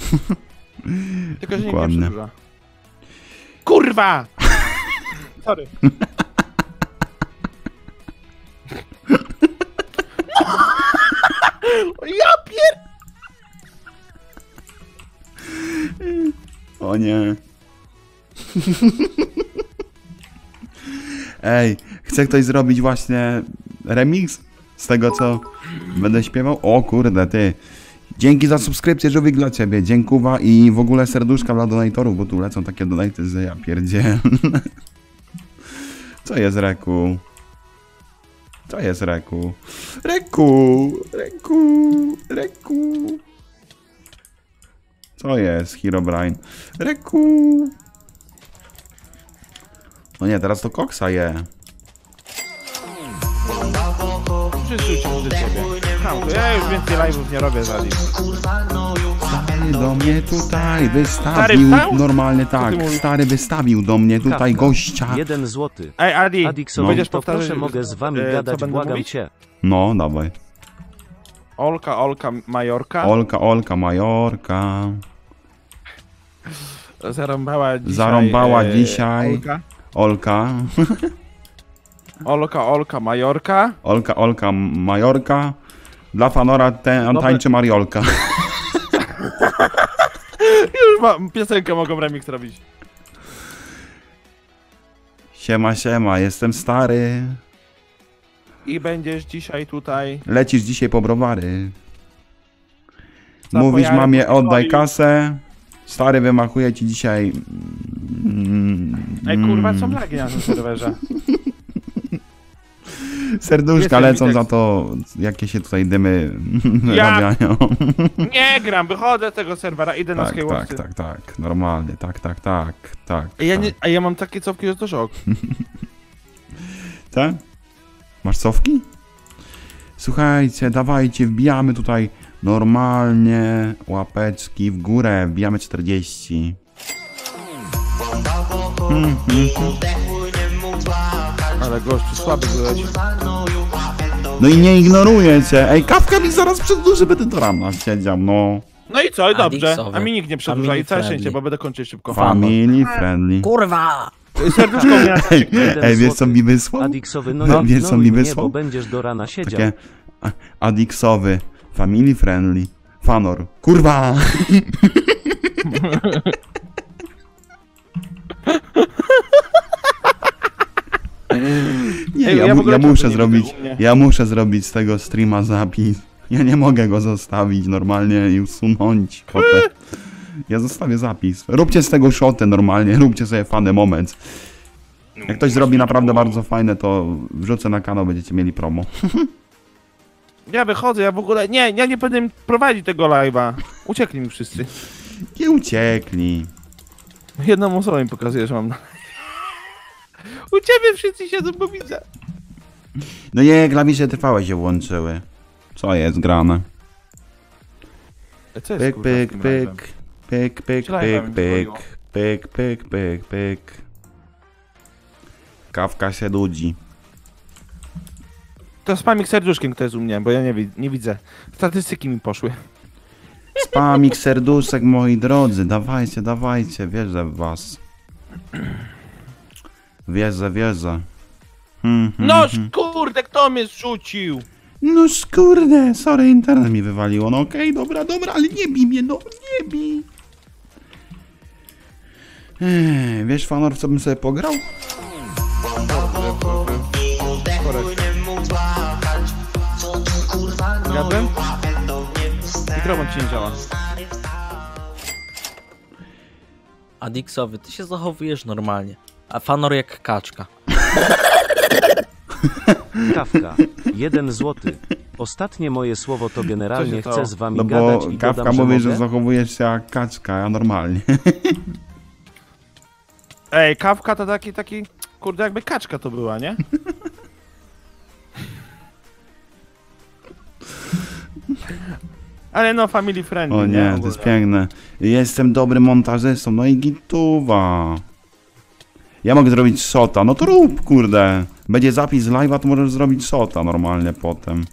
Tylko, że nikt nie
Dokładnie.
Kurwa! Sorry. <laughs> Ja pier...
O nie. Ej, chce ktoś zrobić właśnie remix z tego, co będę śpiewał? O kurde, ty. Dzięki za subskrypcję, żółwik dla ciebie. Dziękuwa i w ogóle serduszka dla donatorów, bo tu lecą takie donaty, że ja pierdzie. <laughs> Co jest, Reku? Co jest Reku? Reku! Reku! Reku! Co jest Herobrine? Reku! No nie, teraz to koksa je.
Wszyscy uciekli do ciebie. Hamku, ja już więcej live'ów nie robię za nim.
Stary do mnie tutaj
Stary
wystawił,
wstał?
normalnie tak, stary wystawił do mnie tutaj gościa.
Jeden złoty.
Ej, Adi,
Adiksowi,
będziesz
to
powtarzać,
proszę mogę z wami
e,
gadać, błagam
mówić?
cię.
No, dawaj.
Olka, Olka, Majorka.
Olka, Olka, Majorka.
Zarąbała dzisiaj.
Zarąbała
e,
dzisiaj.
Olka.
Olka. <laughs>
Olka, Olka, Majorka.
Olka, Olka, Majorka. Dla Fanora ten, on
Dobre.
tańczy Mariolka. <laughs>
Już ma, piosenkę mogą remix robić.
Siema, siema, jestem stary.
I będziesz dzisiaj tutaj.
Lecisz dzisiaj po browary. Mówisz mamie, oddaj kasę. Stary wymachuje ci dzisiaj. Mm,
Ej, kurwa, co lagi na tym serwerze? <laughs>
Serduszka lecą
Witek.
za to, jakie się tutaj dymy
Ja-
wyrabiają.
Nie gram, wychodzę z tego serwera, idę na
Tak, tak, tak, tak. Normalnie, tak, tak, tak, tak.
Ja,
tak.
nie, a ja mam takie cofki, że to szok. <laughs>
Tak? Masz cofki? Słuchajcie, dawajcie, wbijamy tutaj normalnie łapeczki w górę, wbijamy 40. Hmm, hmm.
Ale gościu, słaby byłeś.
No i nie ignoruję cię. Ej, kawka mi zaraz przedłuży, będę do rana siedział, no.
No i co, i dobrze. A mi nikt nie przedłuża i całe szczęście, bo będę kończyć szybko.
Family friendly.
Kurwa!
Serduszko mnie <laughs>
Ej, ej wiesz co mi wysłał?
Adiksowy, no,
No, wiesz,
no
co
i
mi wysłał?
bo będziesz do rana siedział.
Takie adiksowy, family friendly, fanor. Kurwa! <laughs> <laughs> <laughs> Nie,
Ej,
ja,
ja
ja muszę zrobić, ja muszę zrobić z tego streama zapis. Ja nie mogę go zostawić normalnie i usunąć potem. Ja zostawię zapis. Róbcie z tego shotę normalnie, <laughs> róbcie sobie fany moment. Jak ktoś zrobi naprawdę bardzo fajne, to wrzucę na kanał, będziecie mieli promo.
Ja wychodzę, ja w ogóle... Nie, ja nie powinienem prowadzić tego live'a. Uciekli mi wszyscy.
Nie uciekli.
Jedną osobę mi pokazuje, że mam... U ciebie wszyscy siedzą, bo widzę.
No nie, klawisze trwałe się włączyły. Co jest grane?
Co jest,
Pyk,
kurwa, z
pyk,
tym
pyk. Pyk, pyk, pyk, pyk. Pyk, pyk, pyk, pyk. Kawka się ludzi.
To spamik serduszkiem, kto jest u mnie, bo ja nie, wi- nie widzę. Statystyki mi poszły.
Spamik serduszek, moi drodzy. Dawajcie, dawajcie. Wierzę w was. Wierzę, wierzę. Hmm, hmm,
No
hmm.
kurde, kto mnie zrzucił?
No skurde, sorry, internet mi wywaliło. No okej, dobra, dobra, ale nie bij mnie, no nie bij. Wiesz, Fanor, w co bym sobie pograł?
Jadłem? Mikrofon ci nie działa.
Adiksowy, ty się zachowujesz normalnie. A Fanor jak kaczka. <laughs>
Kawka. Jeden złoty. Ostatnie moje słowo to generalnie
się
chcę z wami
No bo
gadać i
Kawka
dodam, że
mówi,
mogę?
że zachowujesz się jak kaczka, a normalnie. <laughs>
Ej, kawka to taki, taki, kurde, jakby kaczka to była, nie? <laughs> Ale no, family friendly,
O nie, to jest piękne. Jestem dobrym montażystą, no i gituwa. Ja mogę zrobić shota, no to rób, kurde. Będzie zapis z live'a, to możesz zrobić shota normalnie potem.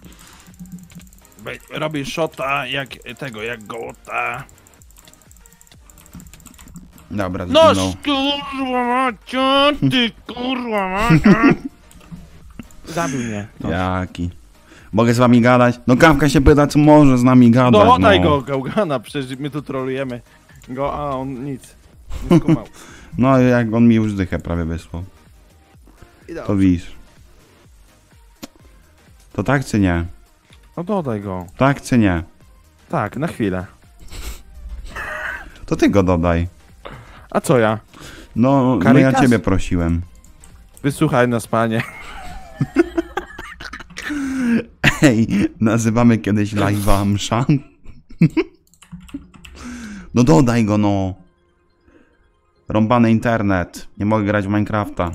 Robisz shota jak tego, jak gołota.
Dobra,
No
zginął.
kurwa macio, ty kurwa macio. <laughs> Zabił mnie. No,
Jaki. Mogę z wami gadać? No Kawka się pyta, czy może z nami gadać,
no
no.
oddaj go, gałgana, przecież my tu trolujemy go, a on nic. Nie skumał. <laughs>
No jak on mi już dychę prawie wysłał. To widzisz. To tak czy nie?
No dodaj go.
Tak czy nie?
Tak, na chwilę.
To ty go dodaj.
A co ja?
No, no ja ciebie prosiłem.
Wysłuchaj nas, panie.
Ej, nazywamy kiedyś live'a msza. No dodaj go, no. Rąbany internet. Nie mogę grać w Minecrafta.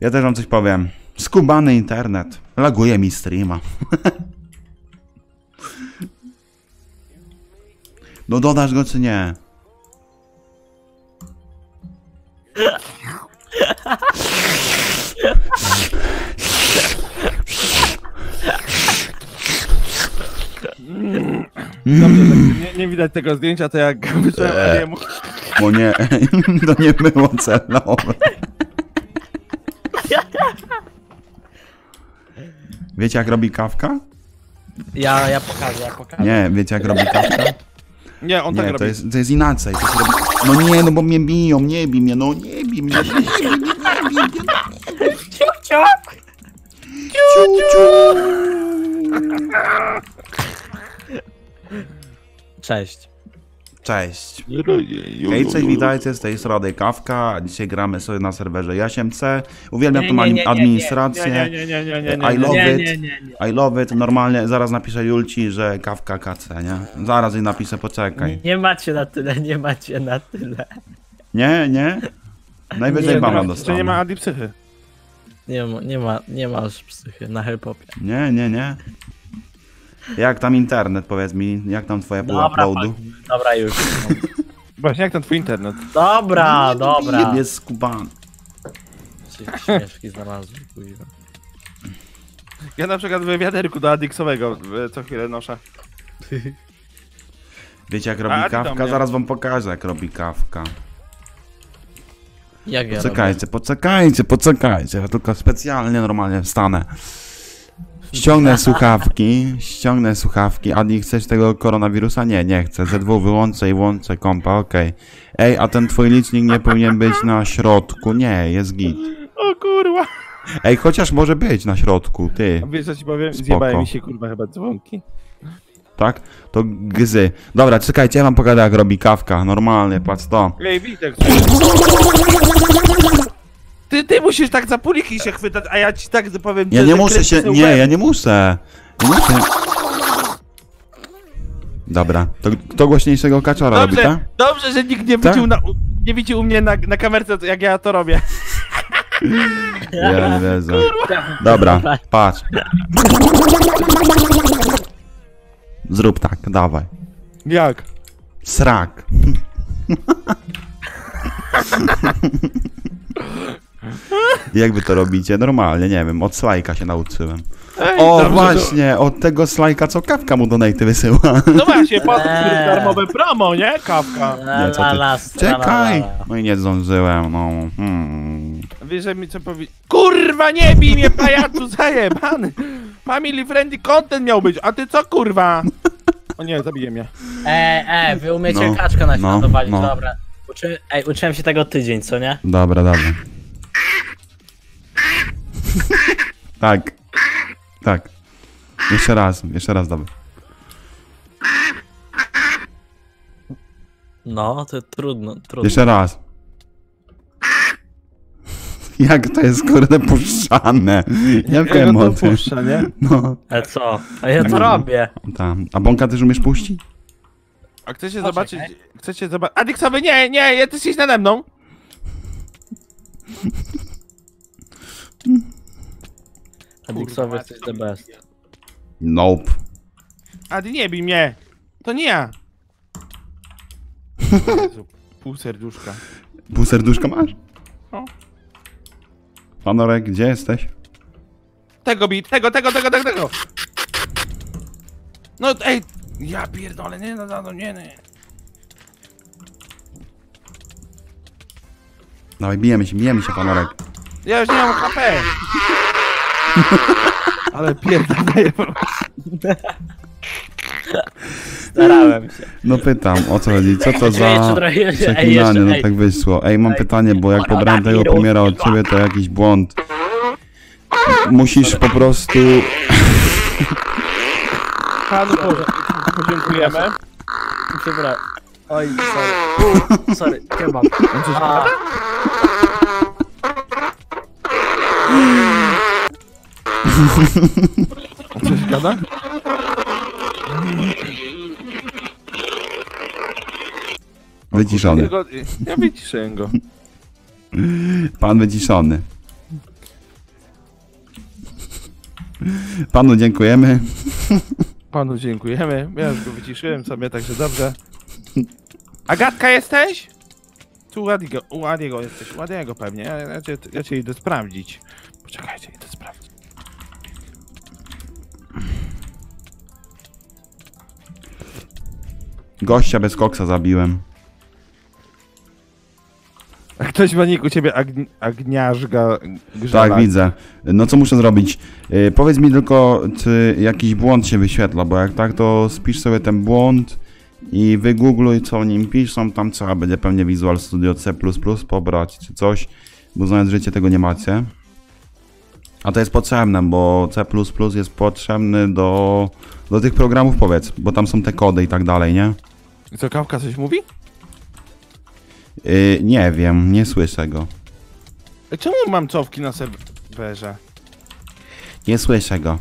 Ja też wam coś powiem. Skubany internet. Laguje mi streama. <laughs> No dodasz go czy nie?
Dobrze, nie, nie widać tego zdjęcia, to jak <laughs>
Eee.
Adiemu.
Bo nie, <laughs> to nie było celowe. Wiecie jak robi kawka?
Ja, ja pokażę, ja pokażę.
Nie, wiecie jak robi kawka?
Nie, on tak
Nie,
robi.
to jest, to jest inaczej. To się robi... No nie, no bo mnie biją, nie bij mnie, no nie bij mnie. Nie bij mnie, nie bij mnie.
Ciu, ciu.
Ciu, ciu.
Cześć.
Cześć. Hej, cześć, witajcie z tej strony Kawka. Dzisiaj gramy sobie na serwerze Jasiemce. Uwielbiam
Nie,
tą
nie, nie,
administrację.
Nie, nie, nie, nie, nie, nie,
I love it. I love it. Normalnie zaraz napiszę Julci, że Kawka KC, nie? Zaraz jej napiszę, poczekaj.
Nie macie na tyle, nie macie na tyle.
Nie, nie? Najwyżej bana
Czy nie ma
dostanę.
Adi psychy?
Nie ma, nie ma, nie masz psychy na hip-hopie.
Nie, nie, nie. Jak tam internet, powiedz mi, jak tam twoja
Dobra,
uploadu?
dobra już. <laughs>
Właśnie, jak ten twój internet?
Dobra, dobra.
Jest skubany.
Śmieszki znalazłem, kuźwa.
Ja na przykład w wiaderku do Adixowego co chwilę noszę.
Wiecie jak
A,
robi
do
kawka?
mnie.
Zaraz wam pokażę jak robi kawka.
Jak ja robię?
Poczekajcie, poczekajcie, poczekajcie. Ja tylko specjalnie normalnie wstanę. Ściągnę słuchawki, ściągnę słuchawki. Adi, chcesz tego koronawirusa? Nie, nie chcę. ZW wyłączę i włączę kompa, okej. Ej, a ten twój licznik nie powinien być na środku. Nie, jest git.
O kurwa!
Ej, chociaż może być na środku, ty.
A Wiesz co ci powiem?
Spoko.
Zjebałem mi się kurwa chyba dzwonki.
Tak? To gzy. Dobra, czekajcie, ja wam pokażę jak robi kawka. Normalnie, patrz to.
Ej, Witek. Ty, ty musisz tak za puliki się chwytać, a ja ci tak powiem...
Ja nie muszę się, nie,
łeb.
ja nie muszę. Nie muszę. Dobra, to kto głośniejszego kaczora robi,
Dobrze,
tak?
dobrze, że nikt nie
Tak?
widział, na, nie widział u mnie na, na kamerce, jak ja to robię. <laughs>
Ja nie wierzę. Dobra, patrz. Zrób tak, dawaj.
Jak?
Srak. <laughs> Jak wy to robicie? Normalnie, nie wiem, od slajka się nauczyłem.
Ej,
O,
dobrze,
właśnie, od tego slajka, co kawka mu donaty wysyła.
To, no właśnie, po to
Eee.
darmowe promo, nie? Kawka.
La,
Nie, co ty?
la,
Czekaj!
la, la, la.
No i nie zdążyłem, no. Hmm.
Wiesz, że mi co powie... Kurwa, nie bij mnie, pajacu, <laughs> zajebany! Family friendly content miał być, a ty co, kurwa? O nie, zabiję mnie.
E, e, wy umiecie
No,
kaczka na
no,
no. dobra. Uczy... Ej, uczyłem się tego tydzień, co nie?
Dobra, dobra. <laughs> Tak. Tak. Jeszcze raz, jeszcze raz, dobra.
No, to trudno, trudno.
Jeszcze raz. <laughs> Jak to jest kurde puszczane?
Ja go to
emocje?
puszczę, nie?
No,
E, co? A ja to
No.
robię.
tam. A Bąka też umiesz puścić?
A chcecie
Poczekaj.
zobaczyć... Chcecie zobaczyć... Adiksowy, nie, nie, ja ty jesteś nade mną. <laughs>
Adiksowy jesteś the best.
Nope.
Adi, nie bij mnie. To nie ja. <laughs> Jezu, Pół serduszka.
Pół serduszka masz?
No.
Panorek, gdzie jesteś?
Tego bij, tego, tego, tego, tego, tego. No ej, ja pierdolę, nie, no, no, no nie, nie.
Dawaj, bijemy się, bijemy się, Panorek.
Ja już nie mam HP. <laughs> Ale pierdolę.
Starałem się.
No pytam, o co chodzi? Co to za przeklinanie, no tak wyszło. Ej, mam pytanie, bo jak pobrałem tego pomiera od ciebie, to jakiś błąd. Musisz po prostu...
Panu Boże, podziękujemy.
Przepraszam. Oj, sorry. Sorry, kebab. A,
gada?
Wyciszony.
Ja, wyciszę go.
Pan wyciszony. Panu dziękujemy.
Panu dziękujemy. Ja już go wyciszyłem sobie, także dobrze. Agatka jesteś? Tu u Adiego, u Adiego jesteś. U Adiego pewnie. Ja, ja, cię, ja cię idę sprawdzić. Poczekajcie, idę sprawdzić.
Gościa bez koksa zabiłem.
A ktoś ma nick u ciebie agni agniarzga grzela.
Tak, widzę. No co muszę zrobić? Yy, powiedz mi tylko, czy jakiś błąd się wyświetla, bo jak tak, to spisz sobie ten błąd i wygoogluj, co o nim piszą. Tam trzeba będzie pewnie Visual Studio C++ pobrać, czy coś, bo znając życie tego nie macie. A to jest potrzebne, bo C++ jest potrzebny do, do tych programów, powiedz, bo tam są te kody i tak dalej, nie?
I co, Kawka coś mówi?
Yy, nie wiem, nie słyszę go.
Czemu mam cofki na serwerze?
Nie słyszę go.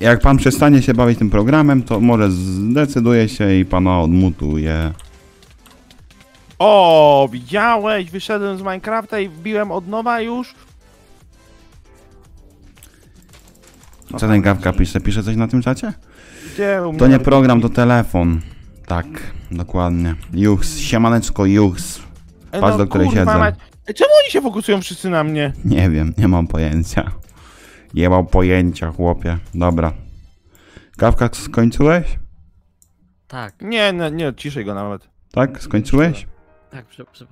Jak pan przestanie się bawić tym programem, to może zdecyduje się i pana odmutuje.
O, widziałeś? Wyszedłem z Minecrafta i wbiłem od nowa już.
Co ten gawka pisze? Pisze coś na tym czacie?
Gdzie
To nie program, to telefon. Tak, dokładnie. Jux, siemaneczko Jux.
Ej,
Patrz, do której
kurwa
siedzę.
mać. Ej, Czemu oni się fokusują wszyscy na mnie?
Nie wiem, nie mam pojęcia. Nie mam pojęcia, chłopie. Dobra. Gawka, skończyłeś?
Tak,
Nie, nie, nie, ciszej go nawet.
Tak, skończyłeś?
tak, prze, prze,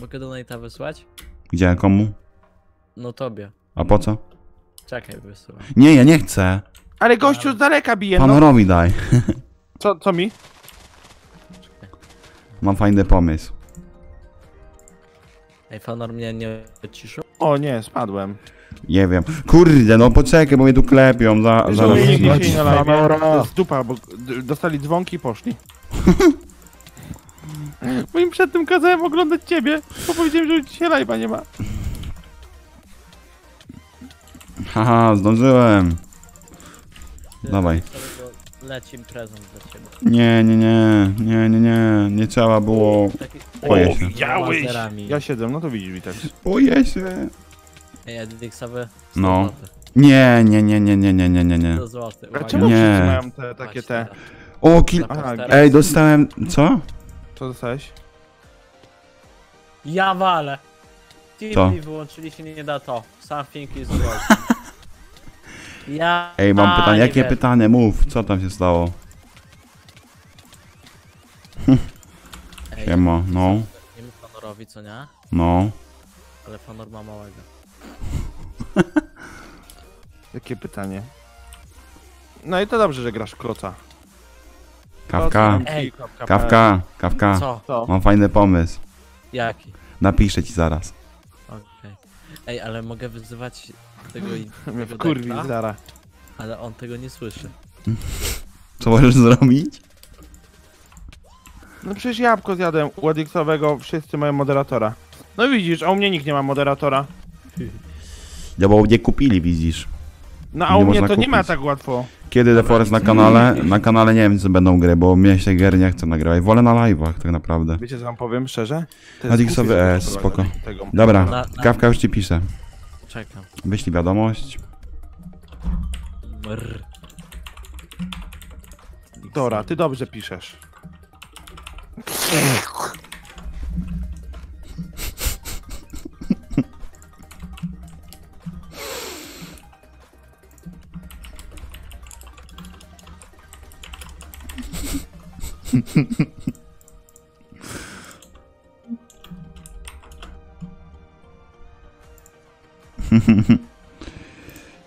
mogę donate'a wysłać?
Gdzie, komu?
No tobie.
A po co?
Czekaj, wysyłam.
Nie, ja nie chcę.
Ale gościu z daleka bije, no.
Panorowi daj. <laughs>
Co, co mi?
Mam fajny pomysł.
Ej, Fanor mnie nie wyciszył?
O nie, spadłem.
Nie wiem. Kurde, no poczekaj, bo mnie tu klepią. Za, zaraz.
jest dupa, bo dostali dzwonki i poszli. <laughs> Bo im przed tym kazałem oglądać ciebie, bo powiedziałem, że dzisiaj live'a nie ma.
Haha, zdążyłem. Dawaj.
Leci prezent dla ciebie.
Nie, nie, nie, nie, nie, nie, nie trzeba było.
Taki...
Boję
O,
się.
widziałeś! Ja siedzę, no to widzisz, Witex.
Boję się. No. Nie, nie, nie, nie, nie, nie, nie, nie, nie.
100 zł.
A czemu
Nie.
wszyscy mają te, takie te...
O, kil...
Aha,
Ej, dostałem... Co?
co dostałeś?
Ja walę.
Co?
TV wyłączyli się nie da to. Something is wrong. Ja
Ej, mam
A,
pytanie,
nie
jakie
wiem.
pytanie? Mów, co tam się stało?
Ej,
Siema, no,
Nie mów Fanorowi, co nie?
no.
Ale Fanor ma małego. <laughs>
Jakie pytanie? No i to dobrze, że grasz w kloca.
Kawka,
Ej,
kawka, kawka.
Co?
Co?
Mam fajny pomysł.
Jaki?
Napiszę ci zaraz.
Ej, ale mogę wyzywać tego i <laughs>
Mnie
Dekla,
zara.
ale on tego nie słyszy.
Co możesz zrobić?
No przecież jabłko zjadłem u Adixowego, wszyscy mają moderatora. No widzisz, a u mnie nikt nie ma moderatora.
Ja bo nie kupili, widzisz.
No a u mnie to nie ma
kupić.
tak łatwo.
Kiedy The Forest na kanale? Na kanale nie wiem, czy będą gry, bo mnie się gier nie chce nagrywać. Wolę na live'ach, tak naprawdę.
Wiecie co wam powiem szczerze? To jest
Adixowy
głupie, że
S,
to
spoko.
Tego.
Dobra,
Na- na-
kawka już ci pisze.
Czekam.
Wyślij wiadomość.
Brr.
Dora, ty dobrze piszesz.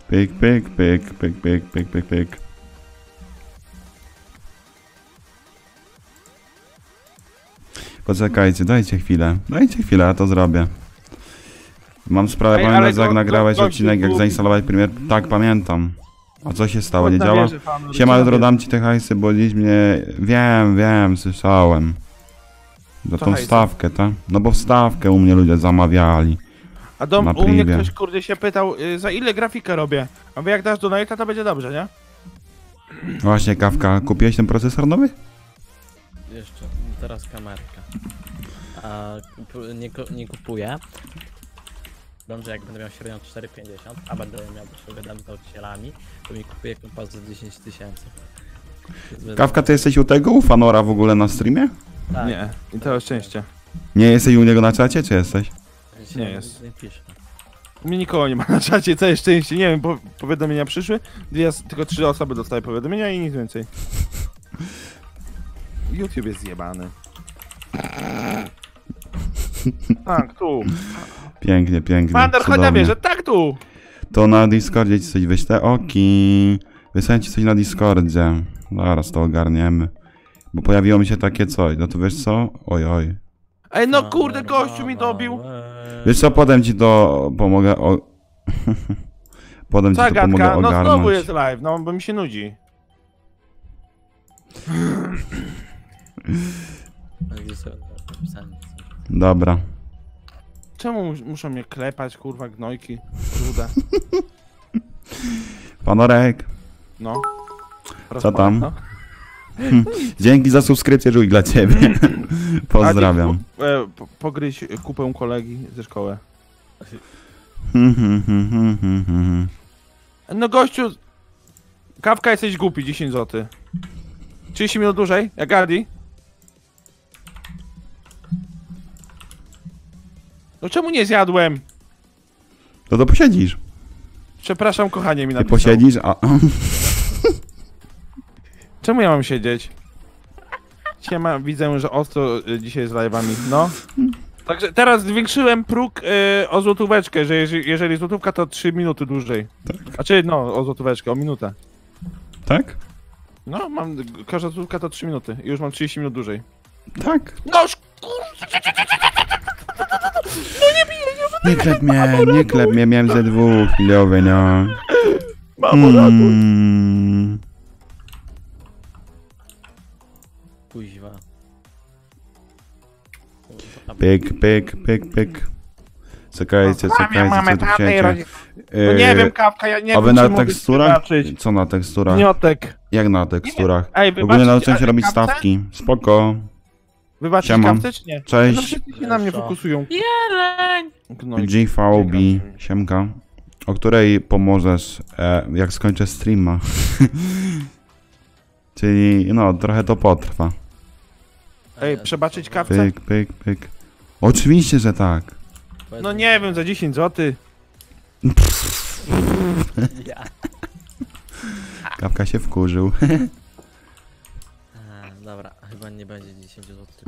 Pyk, pyk, pyk, pyk, pyk, pyk, pyk, pyk. Poczekajcie, dajcie chwilę. Dajcie chwilę, ja to zrobię. Mam sprawę,
Ej,
pamiętasz jak nagrałeś odcinek, jak zainstalować premier? Tak, pamiętam. A co się stało, nie działa? Siema, jutro dam ci te hajsy, bo dziś mnie... Wiem, wiem, słyszałem. Za tą
hajsy?
wstawkę, tak? No bo wstawkę u mnie ludzie zamawiali.
A dom, u mnie ktoś kurde się pytał, y, za ile grafikę robię. A wy jak dasz do Nate'a, to będzie dobrze, nie?
Właśnie, Kawka, kupiłeś ten procesor nowy?
Jeszcze, teraz kamerka. A nie, nie kupuję. Dobrze, jak będę miał średnią 4,50, a będę miał się wydać z nauczycielami, to mi kupuję kompas za 10 tysięcy.
Kawka, ty jesteś u tego, u Fanora w ogóle na streamie?
Tak.
Nie, i całe szczęście.
Nie jesteś u niego na czacie, czy jesteś?
Dzisiaj
Nie jest.
Nie piszę.
U mnie nikogo nie ma na czacie, całe szczęście. Nie wiem, po, powiadomienia przyszły. Dwie, os- tylko trzy osoby dostały powiadomienia i nic więcej. YouTube jest zjebany. Tak, tu.
Pięknie, pięknie.
Wander, chodź na wieżę, tak tu!
To na Discordzie ci coś wyślę. Oki. Wysłałem ci coś na Discordzie. Zaraz to ogarniemy. Bo pojawiło mi się takie coś. No to wiesz co? Oj, oj.
Ej, no kurde, gościu mi dobił.
Wiesz co, potem ci to pomogę o... <laughs> potem ci to pomogę
Zagadka, no znowu
ogarnąć.
jest live, no bo mi się nudzi.
Dobra.
Czemu mus- muszą mnie klepać, kurwa, gnojki? Rude. <laughs>
Panorek,
No.
co tam?
No. <laughs>
Dzięki za subskrypcję, Żuj, dla ciebie. <laughs> Pozdrawiam.
E, po- pogryź kupę kolegi ze szkoły. No gościu, kawka jesteś głupi, 10 zł. 30 minut dłużej, jak Adi. No czemu nie zjadłem?
No to posiedzisz.
Przepraszam, kochanie mi napisał.
posiedzisz, a... <laughs>
Czemu ja mam siedzieć? Siema, widzę, że ostro y, dzisiaj z live'ami, no. Także teraz zwiększyłem próg y, o złotóweczkę, że jeżeli, jeżeli złotówka to 3 minuty dłużej. Znaczy, no, o złotóweczkę, o minutę.
Tak?
No, mam, każda złotówka to 3 minuty i już mam 30 minut dłużej.
Tak.
No, sz-
Nie klep mnie, nie klep mnie, miałem ze dwóch chwilowy, no.
mamo.
Mm.
Kuźwa.
Pyk, pyk, pyk, pyk. Czekajcie, czekajcie, co tu się
No nie wiem, kawka, ja nie
A wy
wiem,
na teksturach? Co na teksturach?
Gniotek.
Jak na teksturach?
Ej,
Ogólnie
wybaczcie,
nauczyłem się robić
kawce?
stawki. Spoko.
Wybaczcie,
Siema.
kawce czy nie?
Cześć.
No wszyscy się na mnie fokusują. Gnojki.
GVB, siemka. O której pomożesz, e, jak skończę streama? <laughs> Czyli, no, trochę to potrwa.
Ej, przebaczyć kawce?
Pyk, pyk, pyk. Oczywiście, że tak.
No nie wiem, za 10 zł.
Ja.
Kapka się wkurzył. <laughs>
Chyba nie będzie 10 zł. <laughs>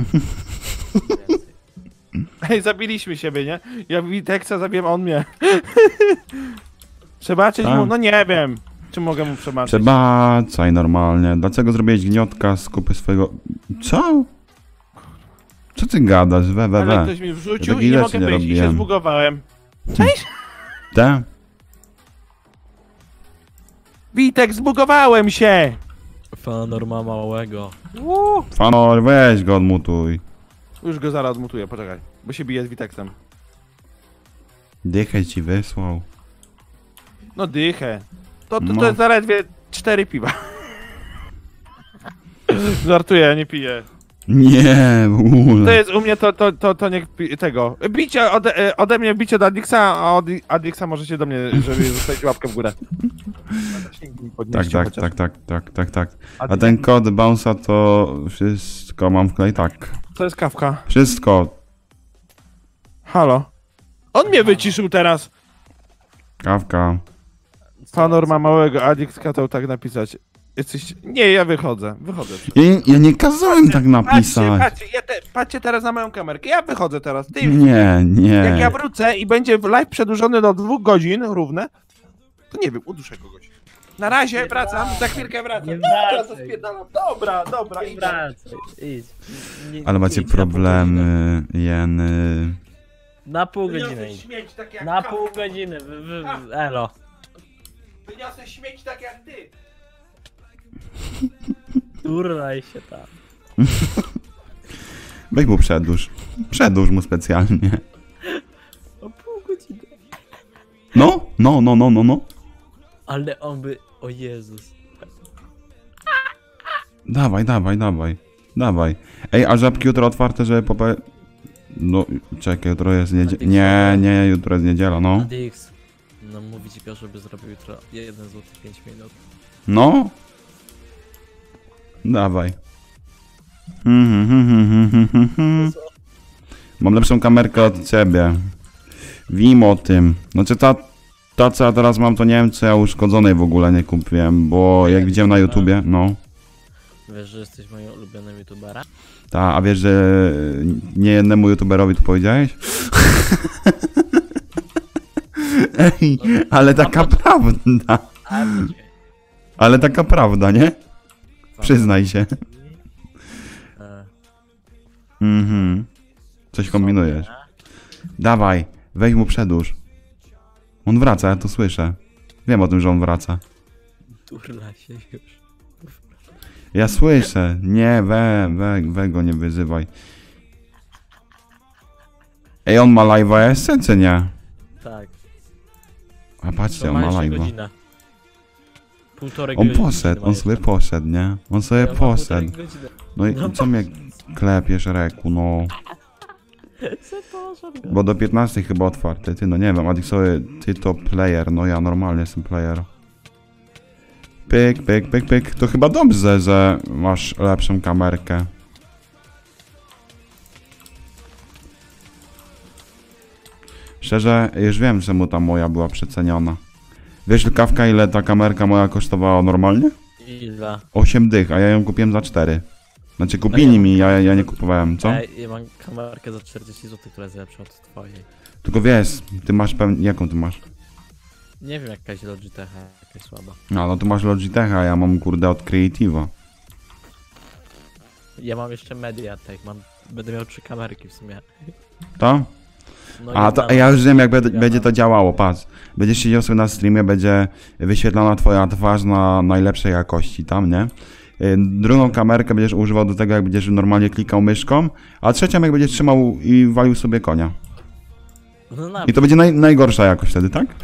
Ej, zabiliśmy siebie, nie? Ja Witeksa zabiłem, a on mnie. Przebaczyć
Tak.
mu? No nie wiem. Czy mogę mu przebaczyć?
Przebaczaj normalnie. Dlaczego zrobiłeś gniotka z kupy swojego... Co? Co ty gadasz? We, we,
Ale
we.
ktoś mi
Ja
wrzucił
takich
i nie mogę
nie
wyjść i się zbugowałem.
Te?
Witek, zbugowałem się!
Fanor ma małego.
Uuu.
Fanor, weź go odmutuj.
Już go zaraz odmutuję, poczekaj. Bo się bije z Witeksem.
Dychę ci wysłał.
No dychę. To, to, to
No.
jest zaledwie 4 piwa. <laughs> Żartuję, nie piję.
Nie, ogóle.
To jest u mnie to, to, to, to nie pi- tego. Bicie ode, e, ode mnie bicie do Adixa, a od Adixa możecie do mnie, żeby zostawić łapkę w górę.
Tak, tak, tak, tak, tak, tak, tak. A ten kod bounce'a to wszystko mam w klej, tak.
To jest kawka.
Wszystko.
Halo. On mnie wyciszył teraz.
Kawka.
Panor ma małego, Adix kazał tak napisać. Jesteś... Nie, ja wychodzę. Wychodzę.
Ja, ja nie kazałem tak
Patrzcie,
napisać.
patrzcie, ja te, patrzcie teraz na moją kamerkę. Ja wychodzę teraz. Ty,
Nie,
jak ja
nie.
wrócę i będzie live przedłużony do dwóch godzin równe, to nie wiem, uduszę kogoś. Na razie wracam, za chwilkę wracam.
Nie
Dobra, spierdalam. Dobra, dobra,
Nie
idź.
idź. Nie-
Ale macie
idź
problemy, Jeny.
Na pół godziny
śmieć tak jak
Na
kawka.
pół godziny, wy, wy, wy, elo.
Wyniosę śmieć tak jak ty.
Turlaj się tam. <laughs>
Weź mu przedłuż. Przedłuż mu specjalnie.
O pół godziny.
No, no, no, no, no, no.
Ale on by, o Jezus.
Dawaj, dawaj, dawaj. Dawaj. Ej, a żabki jutro otwarte, żeby pope... No, czekaj, jutro jest niedziela. Nie, nie, jutro jest niedziela, no.
Dix. No mówi ci Piotr, żeby zrobił jutro 1 zł 5 minut.
No. Dawaj. Mhm, mhm, mhm, mhm, mhm. Mam lepszą kamerkę od ciebie. Wiem o tym. Znaczy ta, ta co ja teraz mam, to nie wiem, czy ja uszkodzonej w ogóle nie kupiłem, bo jak widziałem na YouTubie, no.
Wiesz, że jesteś moim ulubionym youtuberem?
Ta, a wiesz, że nie jednemu youtuberowi to powiedziałeś? <laughs> Ej, ale taka prawda. Ale taka prawda, nie? Przyznaj się.
E,
Mhm. Coś kombinujesz. Dawaj, weź mu przedłuż. On wraca, ja to słyszę. Wiem o tym, że on wraca.
Turla się już.
Ja słyszę. Nie, we, we, we go nie wyzywaj. Ej, on ma live'a jeszcze, czy nie?
Tak.
A patrzcie, on
ma
live'a.
Półtorej
On poszedł, on sobie poszedł, nie? On sobie
Ja mam półtorej
poszedł. No i
No
co mnie klepiesz, Reku, no? <laughs> Bo do 15 chyba otwarte, ty no nie wiem, a sobie ty to player, no ja normalnie jestem player. Pyk, pyk, pyk, pyk. To chyba dobrze, że masz lepszą kamerkę. Szczerze, już wiem, czemu ta moja była przeceniona. Wiesz, kawka, ile ta kamerka moja kosztowała normalnie?
Ile?
8 dych, a ja ją kupiłem za 4. Znaczy kupili mi, ja, ja nie kupowałem, co?
Ja mam kamerkę za 40 zł, która jest lepsza od twojej.
Tylko wiesz, ty masz pewnie... Jaką ty masz?
Nie wiem, jakaś Logitech, jakaś słaba.
No, no to masz Logitecha, ja mam kurde od Creative'a.
Ja mam jeszcze Mediatek, mam... Będę miał trzy kamerki w sumie.
To?
No
A to ja już wiem jak będzie, to działało, patrz. Będziesz siedział sobie na streamie, będzie wyświetlana twoja twarz na najlepszej jakości tam, nie? Y, Drugą kamerkę będziesz używał do tego, jak będziesz normalnie klikał myszką, a trzecią jak będziesz trzymał i walił sobie konia.
No
I to będzie naj, najgorsza jakość wtedy, tak? <laughs>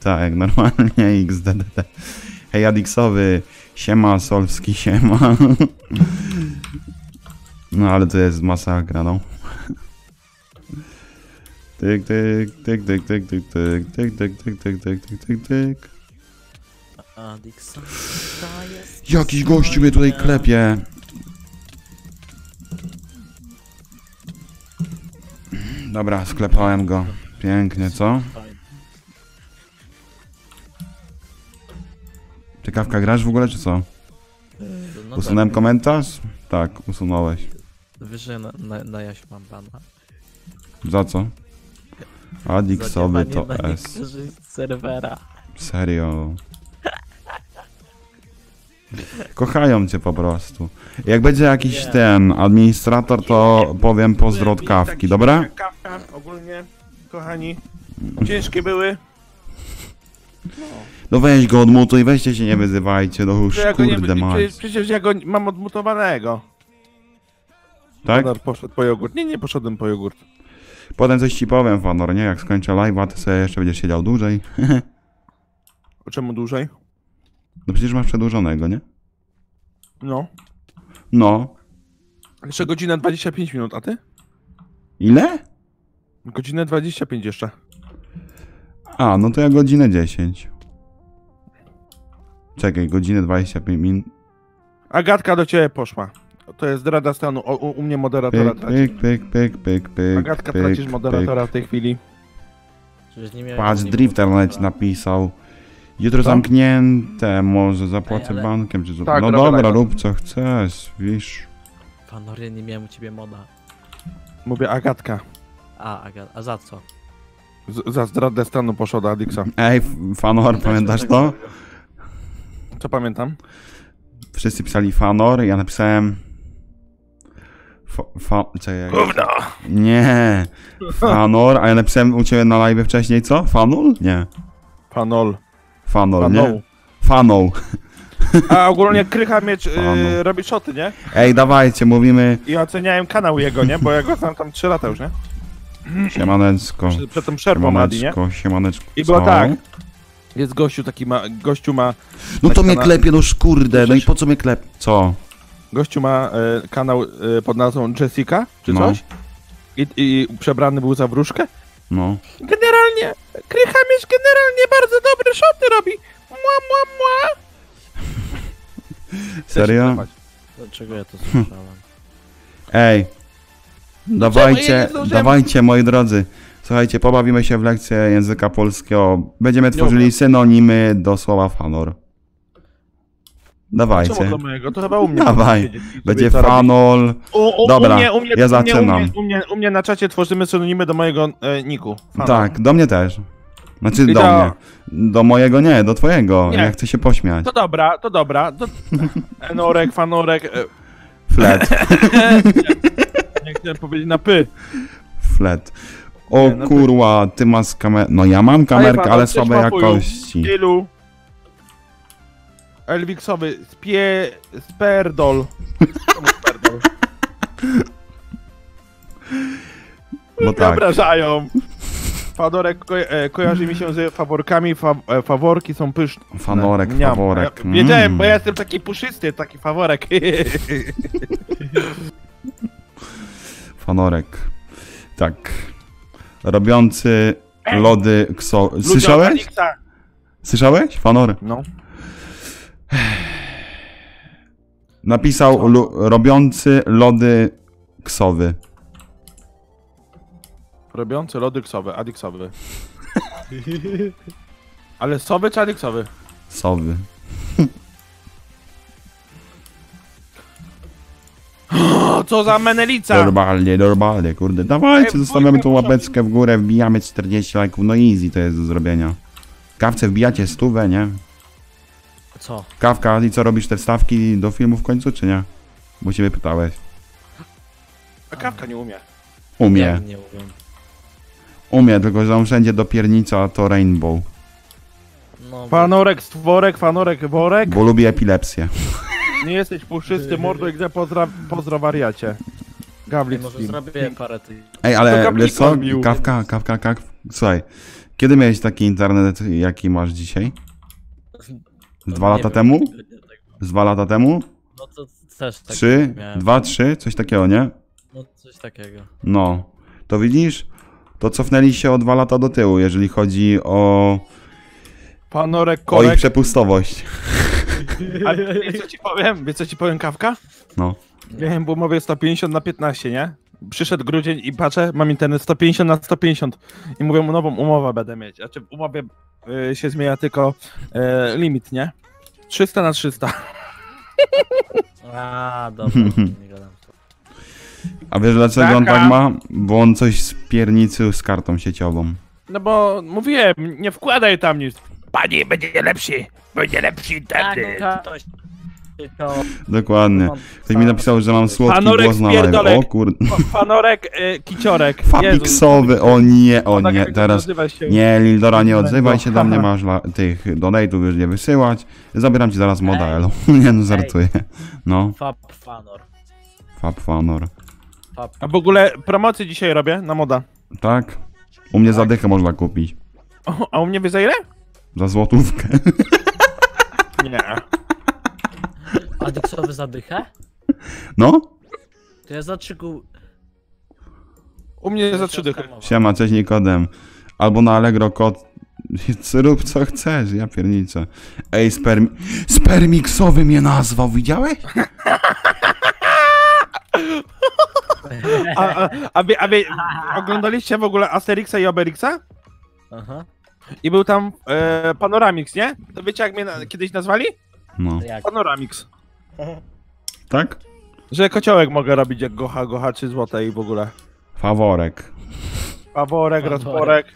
Tak, normalnie XDDD. Hej Adixowy, siema Solski, siema. No ale to jest masakra, no. Tyk, tyk, tyk, tyk, tyk, tyk, tyk, tyk, tyk, tyk, tyk, tyk, tyk, tyk, tyk. Jakiś gościu mnie tutaj klepie. Dobra, sklepałem go. Pięknie, co? Ciekawka, grasz w ogóle, czy co?
No
Usunąłem
tak,
komentarz? Tak, usunąłeś.
Wyżej na, na, na Jasiu mam pana.
Za co? Adixowy to
Zajebanie na
S.
niektórzy z serwera.
Serio. Kochają cię po prostu. Jak będzie jakiś
Nie.
ten administrator, to powiem pozdro od kawki, dobra?
Kawka ogólnie, kochani. Ciężkie były.
No weź go odmutuj, weźcie się nie wyzywajcie, no już
Że ja go nie,
kurde mać.
przecież ja go mam odmutowanego.
Tak?
Honor poszedł po jogurt. Nie, nie poszedłem po jogurt.
Potem coś ci powiem, Fanor, nie? Jak skończę live'a, to sobie jeszcze będziesz siedział dłużej. <laughs>
O czemu dłużej?
No przecież masz przedłużonego, nie?
No.
No.
Jeszcze godzinę 25 minut, a ty?
Ile?
Godzinę 25 jeszcze.
A, no to ja godzinę 10. Czekaj, godzinę 25 minut.
Agatka do ciebie poszła. To jest rada stanu. O, u, u mnie moderatora
Pyk,
traci.
pyk, pyk, pyk, pyk, pyk.
Agatka
pyk,
tracisz
pyk.
moderatora w tej chwili.
Przecież nie miałem
Patrz, Drifter nawet napisał. Jutro zamknięte, może zapłacę
Ej, ale-
bankiem czy co.
Tak,
no
dobra, tak.
rób co chcesz, wiesz.
Panorie, nie miałem u ciebie moda.
Mówię Agatka.
A, Aga, a za co?
Z, za zdradę stanu poszła do Adixa.
Ej, Fanor, pamiętasz to?
Co pamiętam?
Wszyscy pisali Fanor, ja napisałem... Fa... fa czekaj, jak...
Gówno!
Nie, Fanor, a ja napisałem u ciebie na live wcześniej co? Fanul? Nie,
Panol.
Fanol,
Panol.
nie? Fanol.
A ogólnie Krycha Miecz
Panu.
y, robi szoty, nie?
Ej, dawajcie, mówimy
I oceniałem kanał jego, nie? Bo ja go znam tam 3 lata już, nie?
siemaneczko,
Przed, przed tą przerwą Adi, nie?
siemaneczko.
I było
co?
tak. Jest gościu taki ma, gościu ma,
No to mnie klepie, no kurde, no i po co mnie klep... Co?
Gościu ma e, kanał e, pod nazwą Jessica, czy
No.
coś? I, I przebrany był za wróżkę?
No.
Generalnie, Krychamiesz generalnie bardzo dobre szoty robi. Mua, mua, mua. <laughs>
Serio?
Dlaczego ja to słyszałem?
Ej. Dawajcie, dawajcie moi drodzy. Słuchajcie, pobawimy się w lekcję języka polskiego. Będziemy tworzyli synonimy do słowa fanor. Dawajcie.
Czemu do mojego? To chyba u mnie.
Dawaj. Będzie fanol.
U, u,
Dobra,
u mnie, u mnie,
ja zaczynam.
U mnie, u, mnie, u mnie na czacie tworzymy synonimy do mojego e, niku.
Tak, do mnie też. Znaczy
I
do
to-
mnie. Do mojego nie, do twojego.
Nie.
Ja chcę się pośmiać.
To dobra, to dobra. To... <laughs> Enorek, fanorek. E,
Flet. <laughs>
nie chciałem powiedzieć na py.
Flet. O
Nie, no
kurwa, ty masz kamerę. No ja mam kamerkę, ale słabej jakości.
Tylu. Elwiksowy, spie... sperdol. Sperdol?
Bo <laughs>
Nie
tak.
obrażają. Faworek ko e, kojarzy mi się z faworkami, fa e, faworki są pyszne.
Fanorek,
Mniam.
faworek.
Ja, wiedziałem,
Mm.
bo ja jestem taki puszysty, taki faworek. <laughs>
Fanorek. Tak. Robiący lody kso... Słyszałeś? Słyszałeś? Fanor.
No. <sighs>
Napisał robiący lody ksowy.
Robiący lody ksowe, adiksowy. <laughs> Ale sowy czy adiksowy?
Sowy. <gasps>
Co za menelica!
Normalnie, normalnie, kurde. Dawajcie,
Ej,
zostawiamy tą łapeczkę w górę, wbijamy 40 lajków. No easy to jest do zrobienia. Kawce wbijacie stówę, nie?
Co?
Kawka, i co robisz te wstawki do filmu w końcu, czy nie? Bo ciebie pytałeś.
A kawka nie umie.
Umie.
Nie umiem.
Umie, tylko że on wszędzie do piernica to rainbow.
No,
Fanorek, stworek, fanorek, worek.
Bo lubi epilepsję.
Nie jesteś puszysty, mordo, gdzie pozdra, pozdro wariacie. Gawlik
może zrobię parę tych...
Ej, ale wiesz co? Kawka, kawka, kawka. Słuchaj, kiedy miałeś taki internet, jaki masz dzisiaj? Z dwa lata
wiem,
temu? Z dwa lata temu?
No to też tak
Trzy?
miałem.
Dwa, trzy? Coś takiego, nie?
No coś takiego.
No. To widzisz? To cofnęli się o dwa lata do tyłu, jeżeli chodzi o,
Fanorek,
o ich
korek.
przepustowość. <laughs>
A wiesz co ci powiem? Wiesz co ci powiem, kawka?
No.
Miałem w umowie 150 na 15, nie? Przyszedł grudzień i patrzę, mam internet 150 na 150 i mówię, nową umowę będę mieć. Znaczy w umowie y, się zmienia tylko y, limit, nie? 300 na 300. <laughs>
A, dobra, <laughs> nie gadam.
A wiesz dlaczego on
Taka.
tak ma? Bo on coś z piernicy z kartą sieciową.
No bo mówiłem, nie wkładaj tam nic. Panie, będzie lepszy, będzie lepszy internet.
Tak, to, to,
Dokładnie. Ktoś mi napisał, że mam słodki
Panorek
głos na live. O kurde.
Fa- Fanorek, y, kiciorek.
Fapiksowy, o nie, o nie, teraz... Nie, Lildora, nie odzywaj się do mnie, masz la, tych donate'ów już nie wysyłać. Zabieram ci zaraz moda, elo. <laughs> Nie no, żartuję. No,
Fab Fanor.
fab fanor.
A w ogóle promocję dzisiaj robię na moda.
Tak? U mnie za dychę można kupić.
O, a u mnie wie za ile?
Za złotówkę. <laughs>
Nie.
Adiksowy zadychę?
No?
To ja za trzy gół...
U mnie za trzy dychy.
Siema, cześć Nikodem. Albo na Allegro kod. Rób co chcesz, ja pierniczę. Ej, spermi... Spermiksowy mnie nazwał, widziałeś?
A, a, a, wie, a wie, oglądaliście w ogóle Asterixa i Obelixa?
Aha.
I był tam e, Panoramix, nie? To wiecie jak mnie na, kiedyś nazwali?
No.
Jak?
Panoramix.
Tak?
Że kociołek mogę robić jak gocha, gocha czy złote i w ogóle.
Faworek.
Faworek,
Faworek.
rozporek,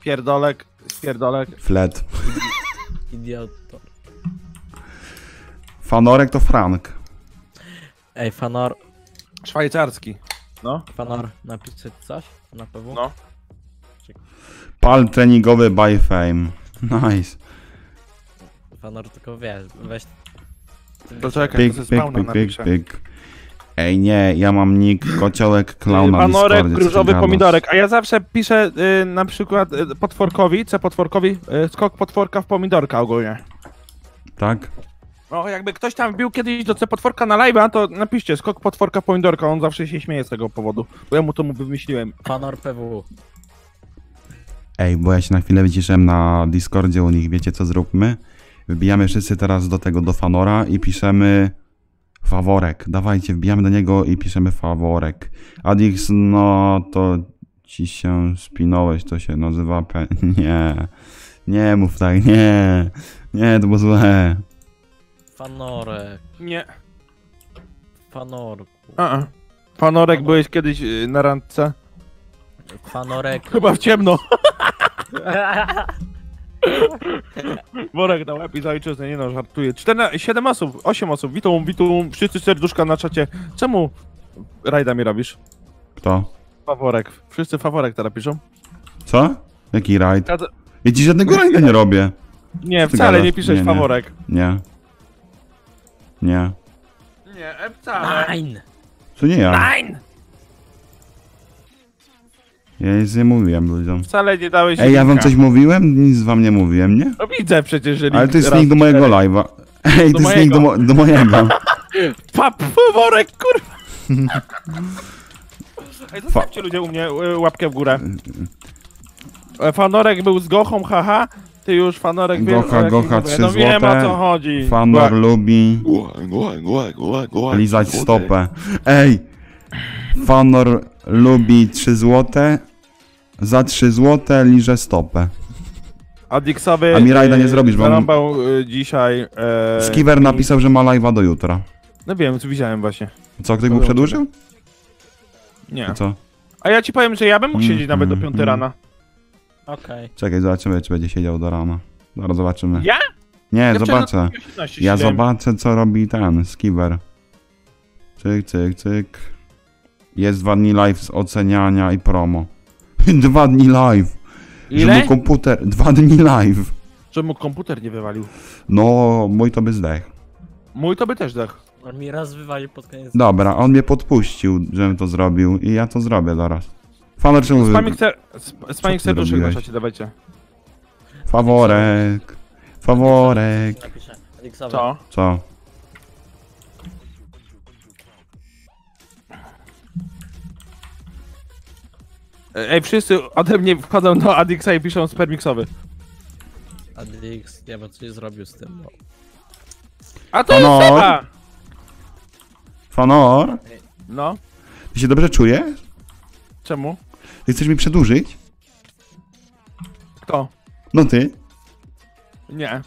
pierdolek, spierdolek.
Flet. <laughs>
Idioto.
Fanorek to Frank.
Ej, Fanor,
Szwajcarski. No.
Fanor, napisać coś? Na pewno?
No.
Pal treningowy by fame. <laughs> Nice.
Fanor tylko wiesz, weź...
To czekaj,
Pik,
to.
Ej, nie, ja mam nick kociołek clown na
Panorek,
Discordzie, co
różowy pomidorek. A ja zawsze piszę y, na przykład y, potworkowi, C potworkowi, y, skok potworka w pomidorka ogólnie.
Tak?
No, jakby ktoś tam wbił kiedyś do C potworka na live'a, to napiszcie skok potworka pomidorka, on zawsze się śmieje z tego powodu. Bo ja mu to mu wymyśliłem.
Fanor PW.
Ej, bo ja się na chwilę wyciszyłem na Discordzie u nich, wiecie co zróbmy? Wbijamy wszyscy teraz do tego, do Fanora i piszemy faworek. Dawajcie, wbijamy do niego i piszemy faworek. Adix, no to ci się spinąłeś, to się nazywa pe... <laughs> Nie, nie mów tak, nie, nie, to było złe.
Fanorek.
Nie.
Fanorku.
A -a. Panorek, byłeś kiedyś y, na randce?
Fanorek.
Chyba w ciemno. <laughs> Worek na łeb i za ojczyznę, nie no, żartuję. 14, 7 osób, 8 osób, witam, witam, wszyscy serduszka na czacie. Czemu rajda mi robisz?
Kto?
Faworek, wszyscy faworek teraz piszą.
Co? Jaki rajd?
Ja to-
Ja ci żadnego rajda nie robię.
Nie,
Co
wcale
gadasz?
nie piszesz
Nie, nie.
faworek.
Nie. Nie.
Nie, wcale.
Nine.
To nie ja.
Nine!
Ja nic nie mówiłem ludziom.
Wcale nie dałeś
Ej, ja wam
linka.
coś mówiłem? Nic wam nie mówiłem, nie?
No widzę przecież, że
Ale to jest
raz,
link do mojego
cztery.
live'a. Ej,
Do
to jest link do, mo- do mojego. <laughs>
Pa, faworek, kurwa! <laughs> Ej, zostawcie ludzie u mnie y, łapkę w górę. E, Fanorek był z Gochą, haha. Ty już Fanorek wie,
Gocha,
o jakim
Gocha,
mówię.
3
No wiem o
złote.
co chodzi.
Fanor
Gła-
lubi lizać stopę. Ej! Fanor lubi 3 złote. Za 3 złote liże stopę.
A Dixowy
A mi rajda nie
y,
zrobisz, bo on-
y, dzisiaj... E,
Skiver napisał, że ma live'a do jutra.
No wiem, co widziałem właśnie.
Co, ktoś mu przedłużył?
Nie.
Co?
A ja ci powiem, że ja bym mógł
Mm,
siedzieć nawet do
mm,
5
mm.
rana.
Okej.
Czekaj, zobaczymy, czy będzie siedział do rana. Zaraz zobaczymy.
Ja?
Nie,
Ja
zobaczę.
na 18
Ja
siedziałem.
zobaczę, co robi ten Skiver. Cyk, cyk, cyk. Jest dwa dni live z oceniania i promo. <laughs> dwa dni live. Że
Ile?
mu komputer. Dwa dni live.
Że mu komputer nie wywalił.
No, mój to by zdech.
Mój to by też dech.
On mi raz wywalił pod koniec.
Dobra, on mnie podpuścił, żebym to zrobił i ja to zrobię zaraz. Faner czemu wy...
Spamik
ty
serduszek na czacie, dawajcie.
Faworek. Faworek.
Co?
Co?
Ej, wszyscy ode mnie wchodzą do Adixa i piszą spermiksowy.
Adix, ja bym coś zrobił z tym. Bo...
A to jest
Honor.
Seba!
Fanor?
No,
Ty się dobrze czujesz?
czemu?
Ty chcesz mi przedłużyć?
Kto?
No ty?
Nie.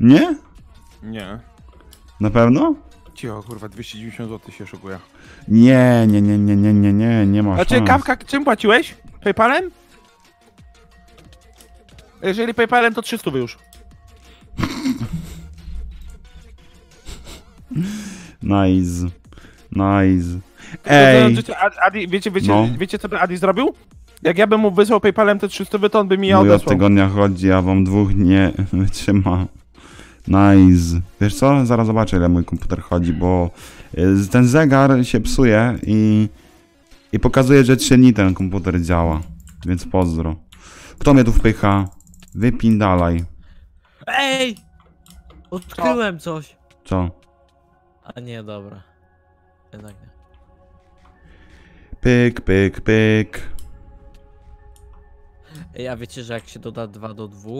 Nie?
Nie.
Na pewno?
Cicho, kurwa, 290 zł się szukuje.
Nie, nie, nie, nie, nie, nie, nie, nie ma
Znaczy,
szans.
kawka, czym płaciłeś? Paypalem? Jeżeli Paypalem, to 300 już. <laughs>
Nice. Nice. Ej,
Adi, Adi, wiecie, wiecie,
No.
wiecie, co by Adi zrobił? Jak ja bym mu wysłał Paypalem te 300, to on by mi je
mój od
odesłał.
tygodnia chodzi, a wam dwóch nie <laughs> wytrzyma. Nice. Wiesz co? Zaraz zobaczę, ile mój komputer chodzi, bo y, ten zegar się psuje i, i pokazuje, że 3 dni ten komputer działa. Więc pozdro. Kto mnie tu wpycha? Wypindalaj.
Ej! Odkryłem coś.
Co?
A nie, dobra. Jednak nie.
Pyk, pyk, pyk.
Ej, a wiecie, że jak się doda 2 do 2,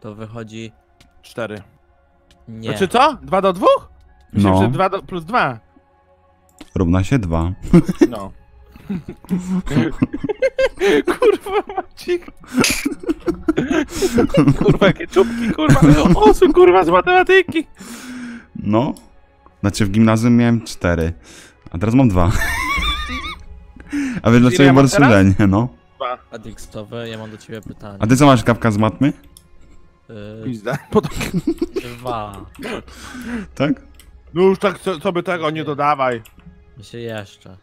to wychodzi...
4.
Nie.
Znaczy co? 2 do 2? Myślę,
No.
że 2 do, plus 2.
Równa się 2.
No. Kurwa, Macik. kurwa, jakie czubki, kurwa. Osu, kurwa, z matematyki.
No. Znaczy w gimnazjum miałem 4, a teraz mam 2. A wiesz dlaczego
ja mam
bardzo
teraz?
nie, no?
Adixowe, ja mam do ciebie pytanie.
A ty co masz kawka z matmy?
Yy,
Pizda.
Dwa.
Tak?
No już tak co- sobie tego nie dodawaj.
Mi się jeszcze.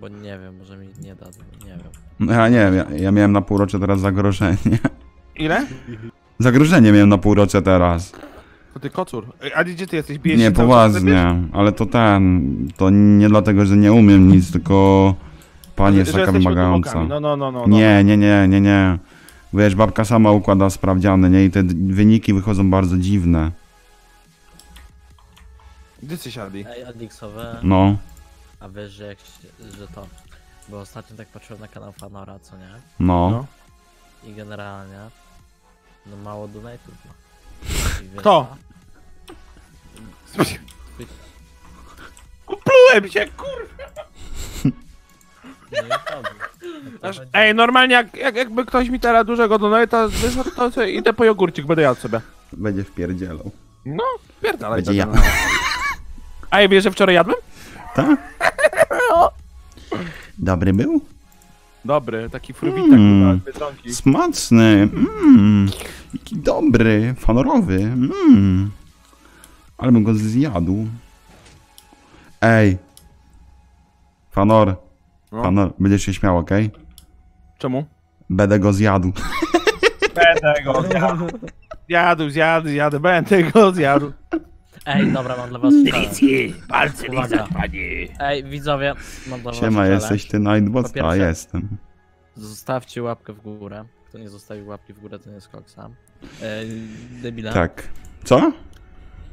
Bo nie wiem, może mi nie da, nie wiem.
Ja nie wiem, ja, ja miałem na półrocze teraz zagrożenie.
Ile?
Zagrożenie miałem na półrocze teraz.
To ty kocur. Ej, Adi, gdzie ty jesteś? Bijesz
Nie,
się cały czas,
poważnie, ale to ten, to nie dlatego, że nie umiem nic, tylko pani jest
że
taka
jesteśmy
wymagająca.
No, no, no, no. no.
Nie, nie, nie, nie, nie. Wiesz, babka sama układa sprawdziany, nie? I te d- wyniki wychodzą bardzo dziwne.
Gdzie jesteś, Adi?
Ej, Adixowe,
No,
a wiesz, że jak się, że to... Bo ostatnio tak patrzyłem na kanał Fanora, co nie?
no.
No.
I generalnie... No mało donate'ów ma. I wiesz
Kto?
co?
Plułem się, kurwa!
No <laughs>
Aż-. Ej, normalnie jak, jak, jakby ktoś mi teraz dużego donata wyszedł, to sobie idę po jogurcik, będę jadł sobie.
Będzie wpierdzielał.
No, pierdalaj.
Będzie ja.
ja wiesz, że wczoraj jadłem?
Tak? Dobry był?
Dobry, taki frubitak,
Mm.
mm.
Smaczny. Mmm. Jaki dobry, fanorowy. Mmm. Ale bym go zjadł. Ej. Fanor.
No.
Fanor, będziesz się śmiał, okej?
Czemu?
Będę go zjadł.
Będę go zjadł. Zjadł, zjadł, zjadł, będę go zjadł.
Ej, dobra, mam dla was sprawę.
Palce
Uwaga.
panie.
Ej, widzowie, mam dla was
Siema, jesteś ty Nightbot?
Po
A,
pierwsze-
jestem.
Zostawcie łapkę w górę. Kto nie zostawił łapki w górę, to nie jest koksa. Ej, debila.
Tak. Co?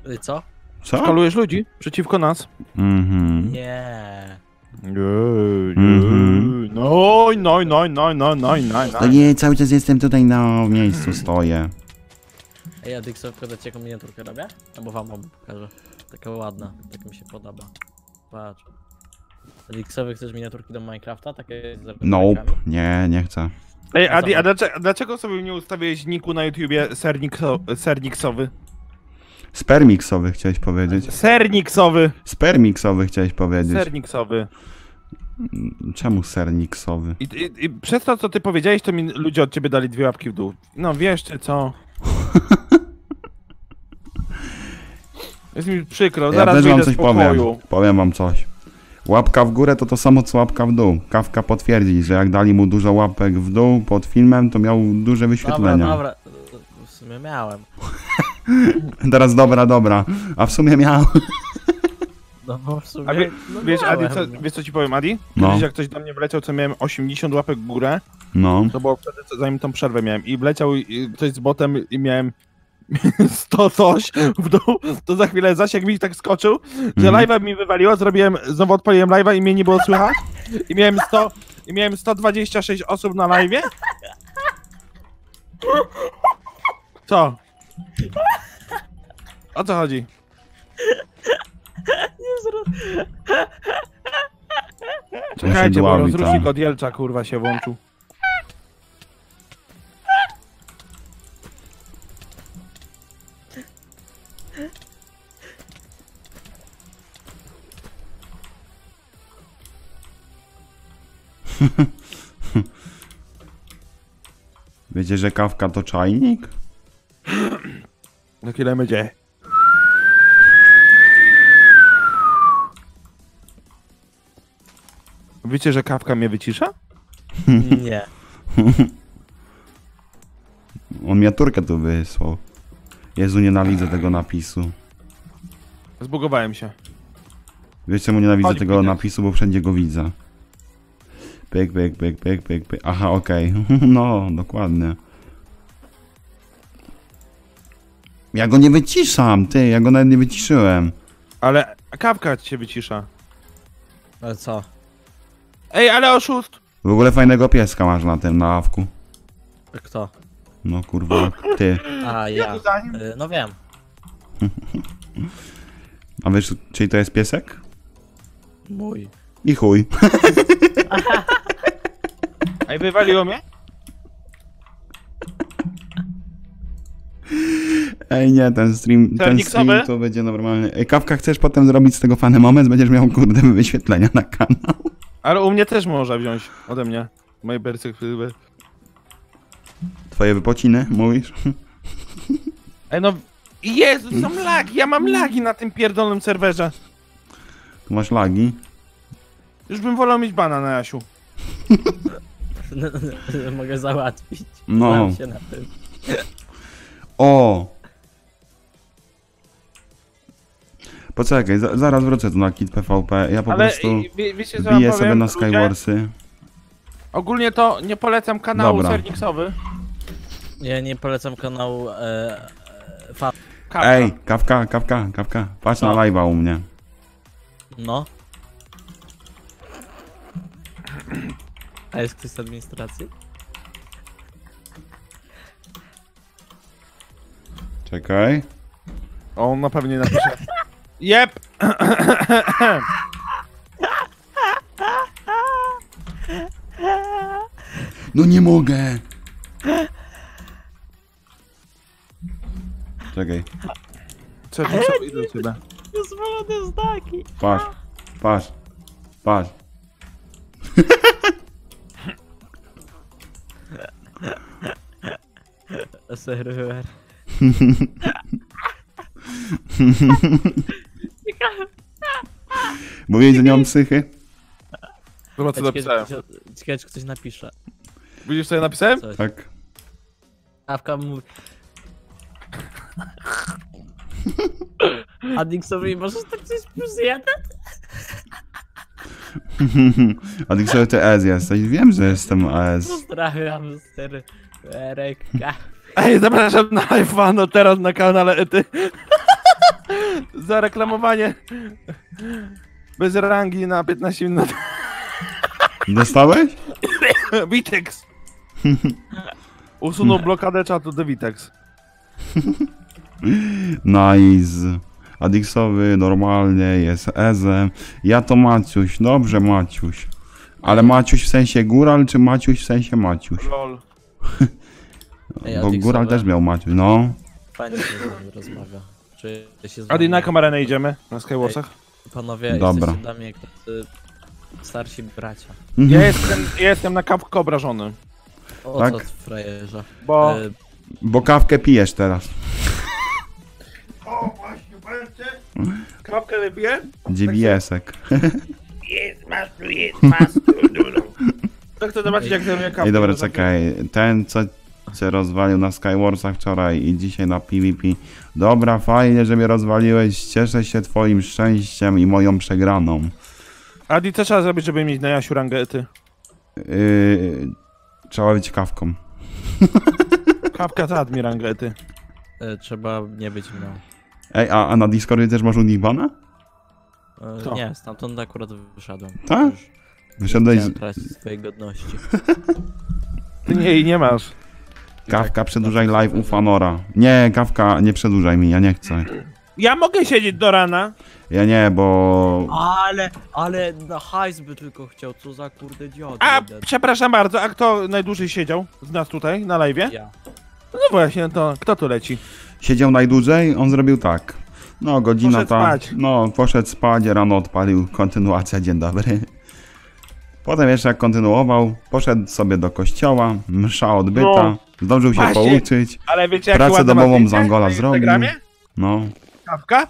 Ej, Co?
Co?
Szkalujesz ludzi przeciwko nas.
Mhm.
Nie.
Mhm.
No, no, no, no, no, no, no,
No
no.
nie, cały czas jestem tutaj na miejscu, stoję.
Ej, a pokazać jaką miniaturkę robię? Albo wam obu pokażę. Taka ładna, tak mi się podoba. Patrz. Dixowy chcesz miniaturki do Minecrafta? Takie z
Nope. Nie, nie chcę.
Ej, Adi, a dlaczego, dlaczego sobie nie ustawiłeś niku na YouTubie sernikso, serniksowy?
Spermiksowy chciałeś powiedzieć.
Serniksowy!
Spermiksowy chciałeś powiedzieć.
Serniksowy.
Czemu serniksowy?
I, i, I przez to, co ty powiedziałeś, to mi ludzie od ciebie dali dwie łapki w dół. No wiesz czy co? <laughs> Jest mi przykro,
Ja
zaraz
też wam coś powiem. Powiem wam coś. Łapka w górę to to samo co łapka w dół. Kawka potwierdzi, że jak dali mu dużo łapek w dół pod filmem, to miał duże
Dobra,
wyświetlenia.
dobra. W sumie miałem. <laughs>
Teraz dobra, dobra. A w sumie miał. <laughs>
No bo w sumie.
A wie,
no
wiesz, Adi,
miałem,
co,
no.
wiesz co ci powiem, Adi?
No.
Kiedyś jak ktoś do mnie wleciał, co miałem 80 łapek w górę,
No.
to było wtedy, co, zanim tą przerwę miałem. I wleciał i- ktoś z botem i miałem <laughs> 100 coś w dół, to za chwilę zasięg mi tak skoczył, że
Mhm.
live'a mi wywaliło, zrobiłem, znowu odpaliłem live'a i mnie nie było słychać. I miałem 100, i miałem 126 osób na live'ie. Co? O co chodzi? Czekajcie, bo rozrusznik od Jelcza kurwa się włączył. <laughs>
Wiecie, że kawka to czajnik?
Na ile będzie? Wiecie, że kawka mnie wycisza? <laughs>
Nie.
On miniaturkę tu wysłał. Jezu, nienawidzę tego napisu.
Zbugowałem się.
Wiesz czemu nienawidzę
Chodź,
tego
Peter.
napisu, bo wszędzie go widzę. Pyk, pyk, pyk, pyk, pyk, pyk. Aha, okej. <laughs> No, dokładnie. Ja go nie wyciszam, ty, ja go nawet nie wyciszyłem.
Ale kawka ci się wycisza.
Ale co?
Ej, ale oszust!
W ogóle fajnego pieska masz na tym, na awku.
Kto?
No kurwa, ty.
A, ja. Y, No wiem. <laughs>
A wiesz, czyj to jest piesek?
Mój.
I chuj. <laughs>
Ej, wywaliło mnie?
Ej, nie, ten stream, ten stream to będzie normalnie. Ej, Kawka, chcesz potem zrobić z tego fany moment? Będziesz miał, kurde, wyświetlenia na kanał.
Ale u mnie też można wziąć ode mnie. Moje perspektywy.
Twoje wypociny, mówisz?
Ej, no... Jezu, są lagi, ja mam lagi na tym pierdolnym serwerze.
Tu masz lagi.
Już bym wolał mieć bana na Jasiu. <laughs> <laughs>
Mogę załatwić.
No.
Znam się na tym.
O! Poczekaj, za, zaraz wrócę tu na kit PvP. Ja po
Ale
prostu
i- wie, wiecie
biję
powiem,
sobie na
ludzie?
Skywarsy.
Ogólnie to nie polecam kanału
Dobra.
Serniksowy.
Ja nie polecam kanału e, e, fa...
Kawka.
Ej, kawka, kawka, kawka. Patrz na
No.
live'a u mnie.
No. <clears throat> A jest ktoś z administracji?
Czekaj.
O, on na pewno nie napisze. <laughs> Jep!
No nie mogę. Czekaj,
Serniksowy, idę do ciebie.
Znaki.
patrz, patrz, patrz. <laughs>
Serwer. <laughs>
Mówiłeś, że nie mam psychy?
Zobacz co napisałem.
Ciekawe, czy ktoś napisze.
Widzisz co ja napisałem?
Coś.
Tak.
Awka mówi... <laughs> Adixowi możesz tak coś plus jeden? <laughs>
A ty sobie ty ES jesteś? Wiem, że jestem ES.
Pozdrawiam, serwerek.
Ej, zapraszam na live'a, no teraz na kanale Ety. <laughs> Za reklamowanie. Bez rangi na 15 minut.
Dostałeś? <laughs>
Witex. Usunął blokadę czatu do Witex.
Nice. Adixowy normalnie jest Ezem. Ja to Maciuś. Dobrze, Maciuś. Ale Maciuś w sensie góral, czy Maciuś w sensie Maciuś?
Lol. <laughs>
Ej,
Bo
Adixowy?
góral też miał Maciuś, no.
Fajnie się z wami rozmawia. Czy się z
Adi, na kamerę idziemy na Skywarsach.
Panowie,
Dobra.
jesteście dla mnie jak tacy starsi bracia.
Ja jestem, ja jestem na kawkę obrażony.
O
Tak?
co frajerze?
Bo...
E,
Bo kawkę pijesz teraz.
Kawkę wypiję?
GBS-ek.
Jest, masz tu, jest, masz tu, dużo. To chcę zobaczyć jak zrobię kawkę.
Ej, dobra, czekaj. Ten, co cię rozwalił na Skywarsach wczoraj i dzisiaj na PvP. Dobra, fajnie, że mnie rozwaliłeś. Cieszę się twoim szczęściem i moją przegraną.
Adi, co trzeba zrobić, żeby mieć na Jasiu rangę Ety?
Yy, trzeba być kawką. <laughs>
Kawka za Admi rangę Ety.
e, trzeba nie być mną.
Ej, a, a na Discordzie też masz Unibana?
E, nie, stamtąd akurat wyszedłem.
Tak? Wyszedłeś z...
tracić swojej godności.
Ty nie, jej nie masz.
Kawka, przedłużaj live u Fanora. Nie, kawka, nie przedłużaj mi, ja nie chcę.
Ja mogę siedzieć do rana.
Ja nie, bo...
Ale, ale na hajs by tylko chciał, co za kurde dziad.
A,
jeden.
przepraszam bardzo, a kto najdłużej siedział z nas tutaj na live'ie?
Ja.
No właśnie, to kto tu leci?
Siedział najdłużej, on zrobił tak. No, godzina
Poszedł
ta...
spać.
No, poszedł spać, rano odpalił, kontynuacja, dzień dobry. Potem jeszcze jak kontynuował, poszedł sobie do kościoła, msza odbyta,
No.
zdążył się
Właśnie.
pouczyć,
Ale wiecie,
pracę domową z Angola zrobił. No,
Kawka?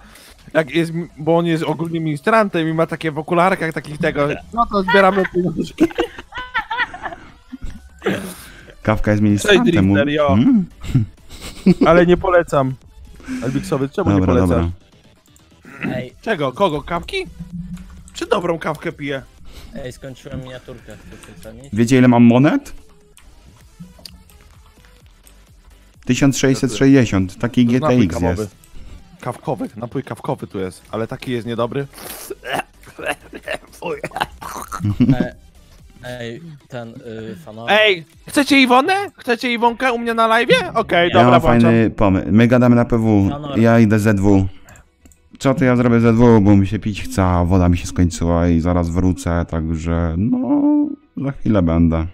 Jak jest, bo on jest ogólnie ministrantem i ma takie w okularkach takich tego, no to zbieramy pieniążki.
kawka jest
Cześć,
ministrantem.
Drifter, jo.
Mm,
Ale nie polecam. Elbiksowy, czemu nie
Dobra,
polecasz?
dobra.
Ej,
Czego? Kogo? Kawki? Czy dobrą kawkę piję?
ej, skończyłem miniaturkę, chcecie?
Wiecie ile mam monet? 1660, taki
To jest napój
GTX
kawowy.
jest.
Kawkowy, napój kawkowy tu jest, ale taki jest niedobry.
E, ej, ten y, fanor...
Ej, chcecie Iwonę? Chcecie Iwonkę u mnie na live? Okej,
Ja
dobra,
mam
włączam.
fajny pomysł. My gadamy na PW, ja idę ZW. Co to ja zrobię ZW, bo mi się pić chce, a woda mi się skończyła i zaraz wrócę, także no, za chwilę będę.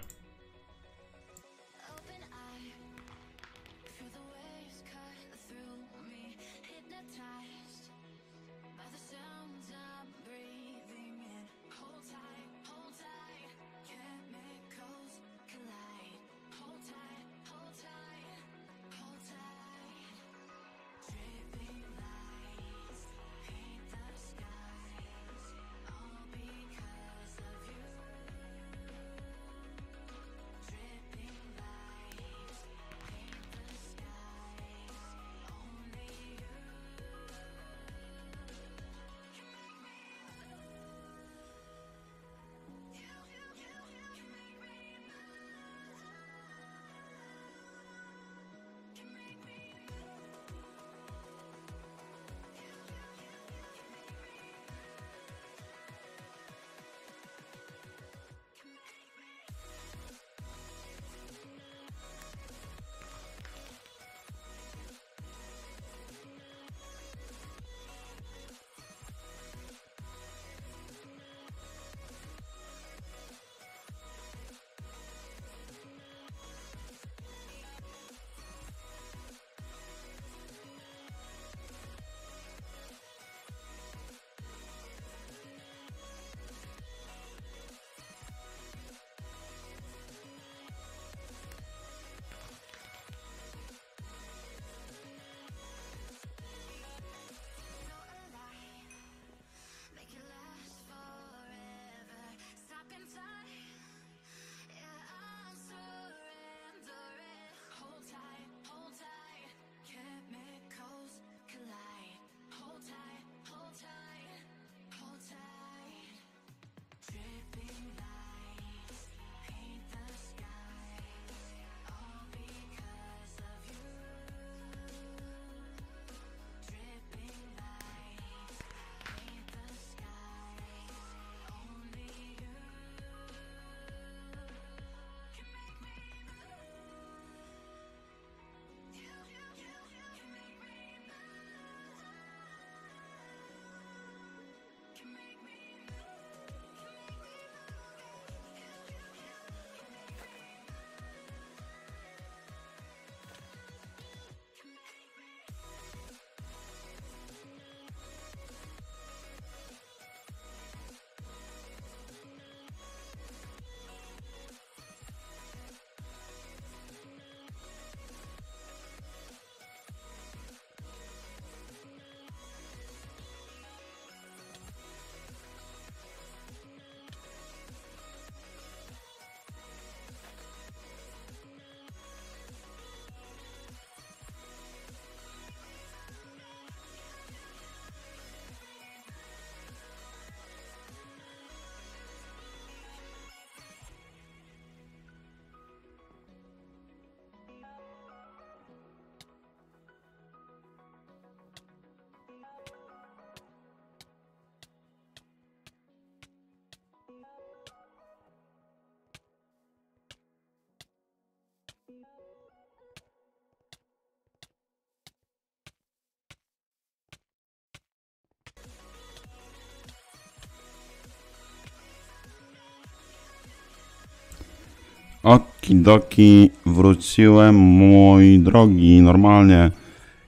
Okidoki, wróciłem, mój drogi, normalnie.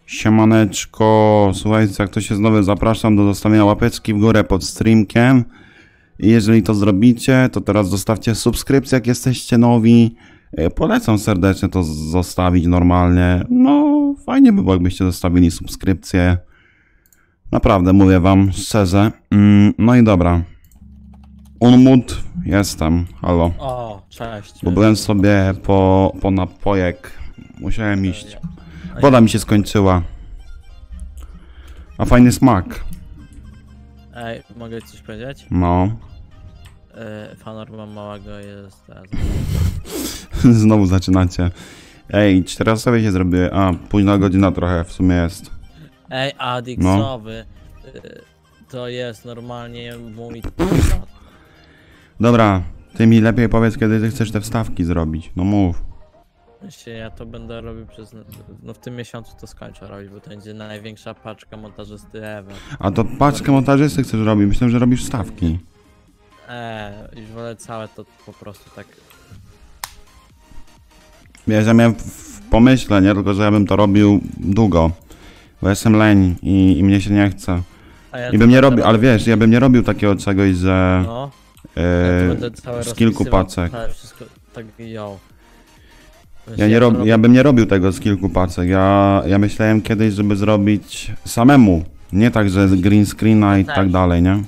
Siemaneczko, słuchajcie, jak to się znowu zapraszam do zostawienia łapeczki w górę pod streamkiem. Jeżeli to zrobicie, to teraz zostawcie subskrypcję, jak jesteście nowi. E, Polecam serdecznie to zostawić normalnie. No, fajnie by było, jakbyście zostawili subskrypcję. Naprawdę, mówię wam szczerze. Mm, No i dobra. Unmut, jestem, halo.
O, cześć.
Bo byłem sobie po, po napojek. Musiałem iść. Woda mi się skończyła. A fajny smak.
Ej, mogę coś powiedzieć?
No.
Yy, Fanorma małego jest teraz. <laughs>
Znowu zaczynacie. Ej, cztery sobie się zrobiły. A, późna godzina trochę w sumie jest.
Ej,
No.
Adixowy. Yy, to jest normalnie mój...
Dobra, ty mi lepiej powiedz, kiedy ty chcesz te wstawki zrobić. No mów.
Ja to będę robił przez... No w tym miesiącu to skończę robić, bo to będzie największa paczka montażysty ever.
A to paczkę montażysty chcesz robić? Myślę, że robisz wstawki.
Eee, już wolę całe to po prostu tak...
Wiesz, ja miałem w- pomyśle, nie? Tylko, że ja bym to robił długo. Bo jestem leń i, i mnie się nie chce.
Ja
I bym nie robił, ale wiesz, ja bym nie robił takiego czegoś, że
No.
E,
Ja
z kilku
rozpisywał,
paczek.
wszystko tak.
Ja, nie rob, ja bym nie robił tego z kilku paczek. Ja, ja myślałem kiedyś, żeby zrobić samemu. Nie tak, że z green screena i
Tak.
tak dalej, nie?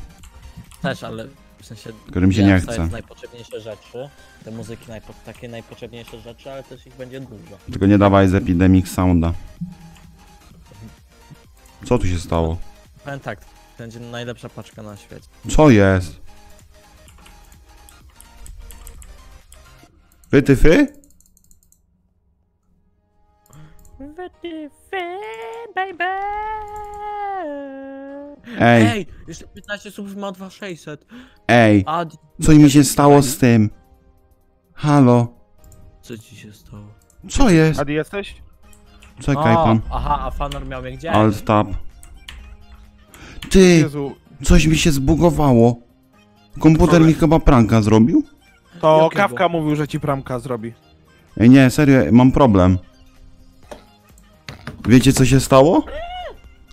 Też, ale w sensie...
Którym mi się nie chce.
najpotrzebniejsze rzeczy, te muzyki, najpo, takie najpotrzebniejsze rzeczy, ale też ich będzie dużo.
Tylko nie dawaj z Epidemic Sounda. Co tu się stało?
Powiem tak, to będzie najlepsza paczka na świecie.
Co jest? Wytyfy?
baby!
Ej.
Ej, jeszcze 15 subów ma 2600.
Ej, co mi się stało z tym? Halo?
co ci się stało?
Co jest?
Adi jesteś?
Czekaj
O,
pan.
Aha, a fanor miał mnie gdzie?
Alt tab. Ty,
Jezu,
coś mi się zbugowało. Komputer mi chyba pranka zrobił?
To
Jakiego?
Kawka mówił, że ci pramka zrobi.
Ej, nie, serio, mam problem. Wiecie co się stało?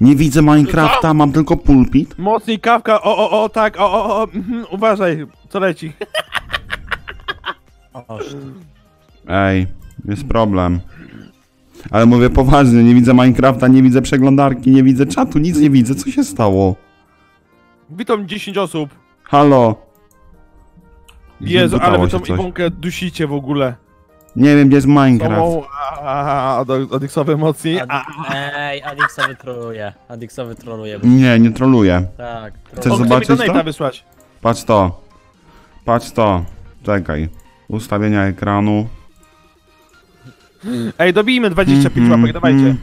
Nie widzę Minecrafta, mam tylko pulpit.
Mocniej Kawka, o, o, o, tak, o, o, o, mhm, uważaj, co leci.
Ej, jest problem. Ale mówię poważnie, nie widzę Minecrafta, nie widzę przeglądarki, nie widzę czatu, nic nie widzę. Co się stało?
Witam 10 osób.
Halo?
Jezu, ale wy tą
coś.
Iwonkę dusicie w ogóle.
Nie wiem, gdzie jest Minecraft.
Tą, a, a, a, Odyksowe mocniej. A,
Ej, Adixowy troluje. Adixowy troluje.
Nie, nie troluję.
Tak,
Chcesz
troluje.
o,
zobaczyć to?
wysłać.
Patrz to. Patrz to. Czekaj. Ustawienia ekranu.
Ej, dobijmy 25 łapek, dawajcie.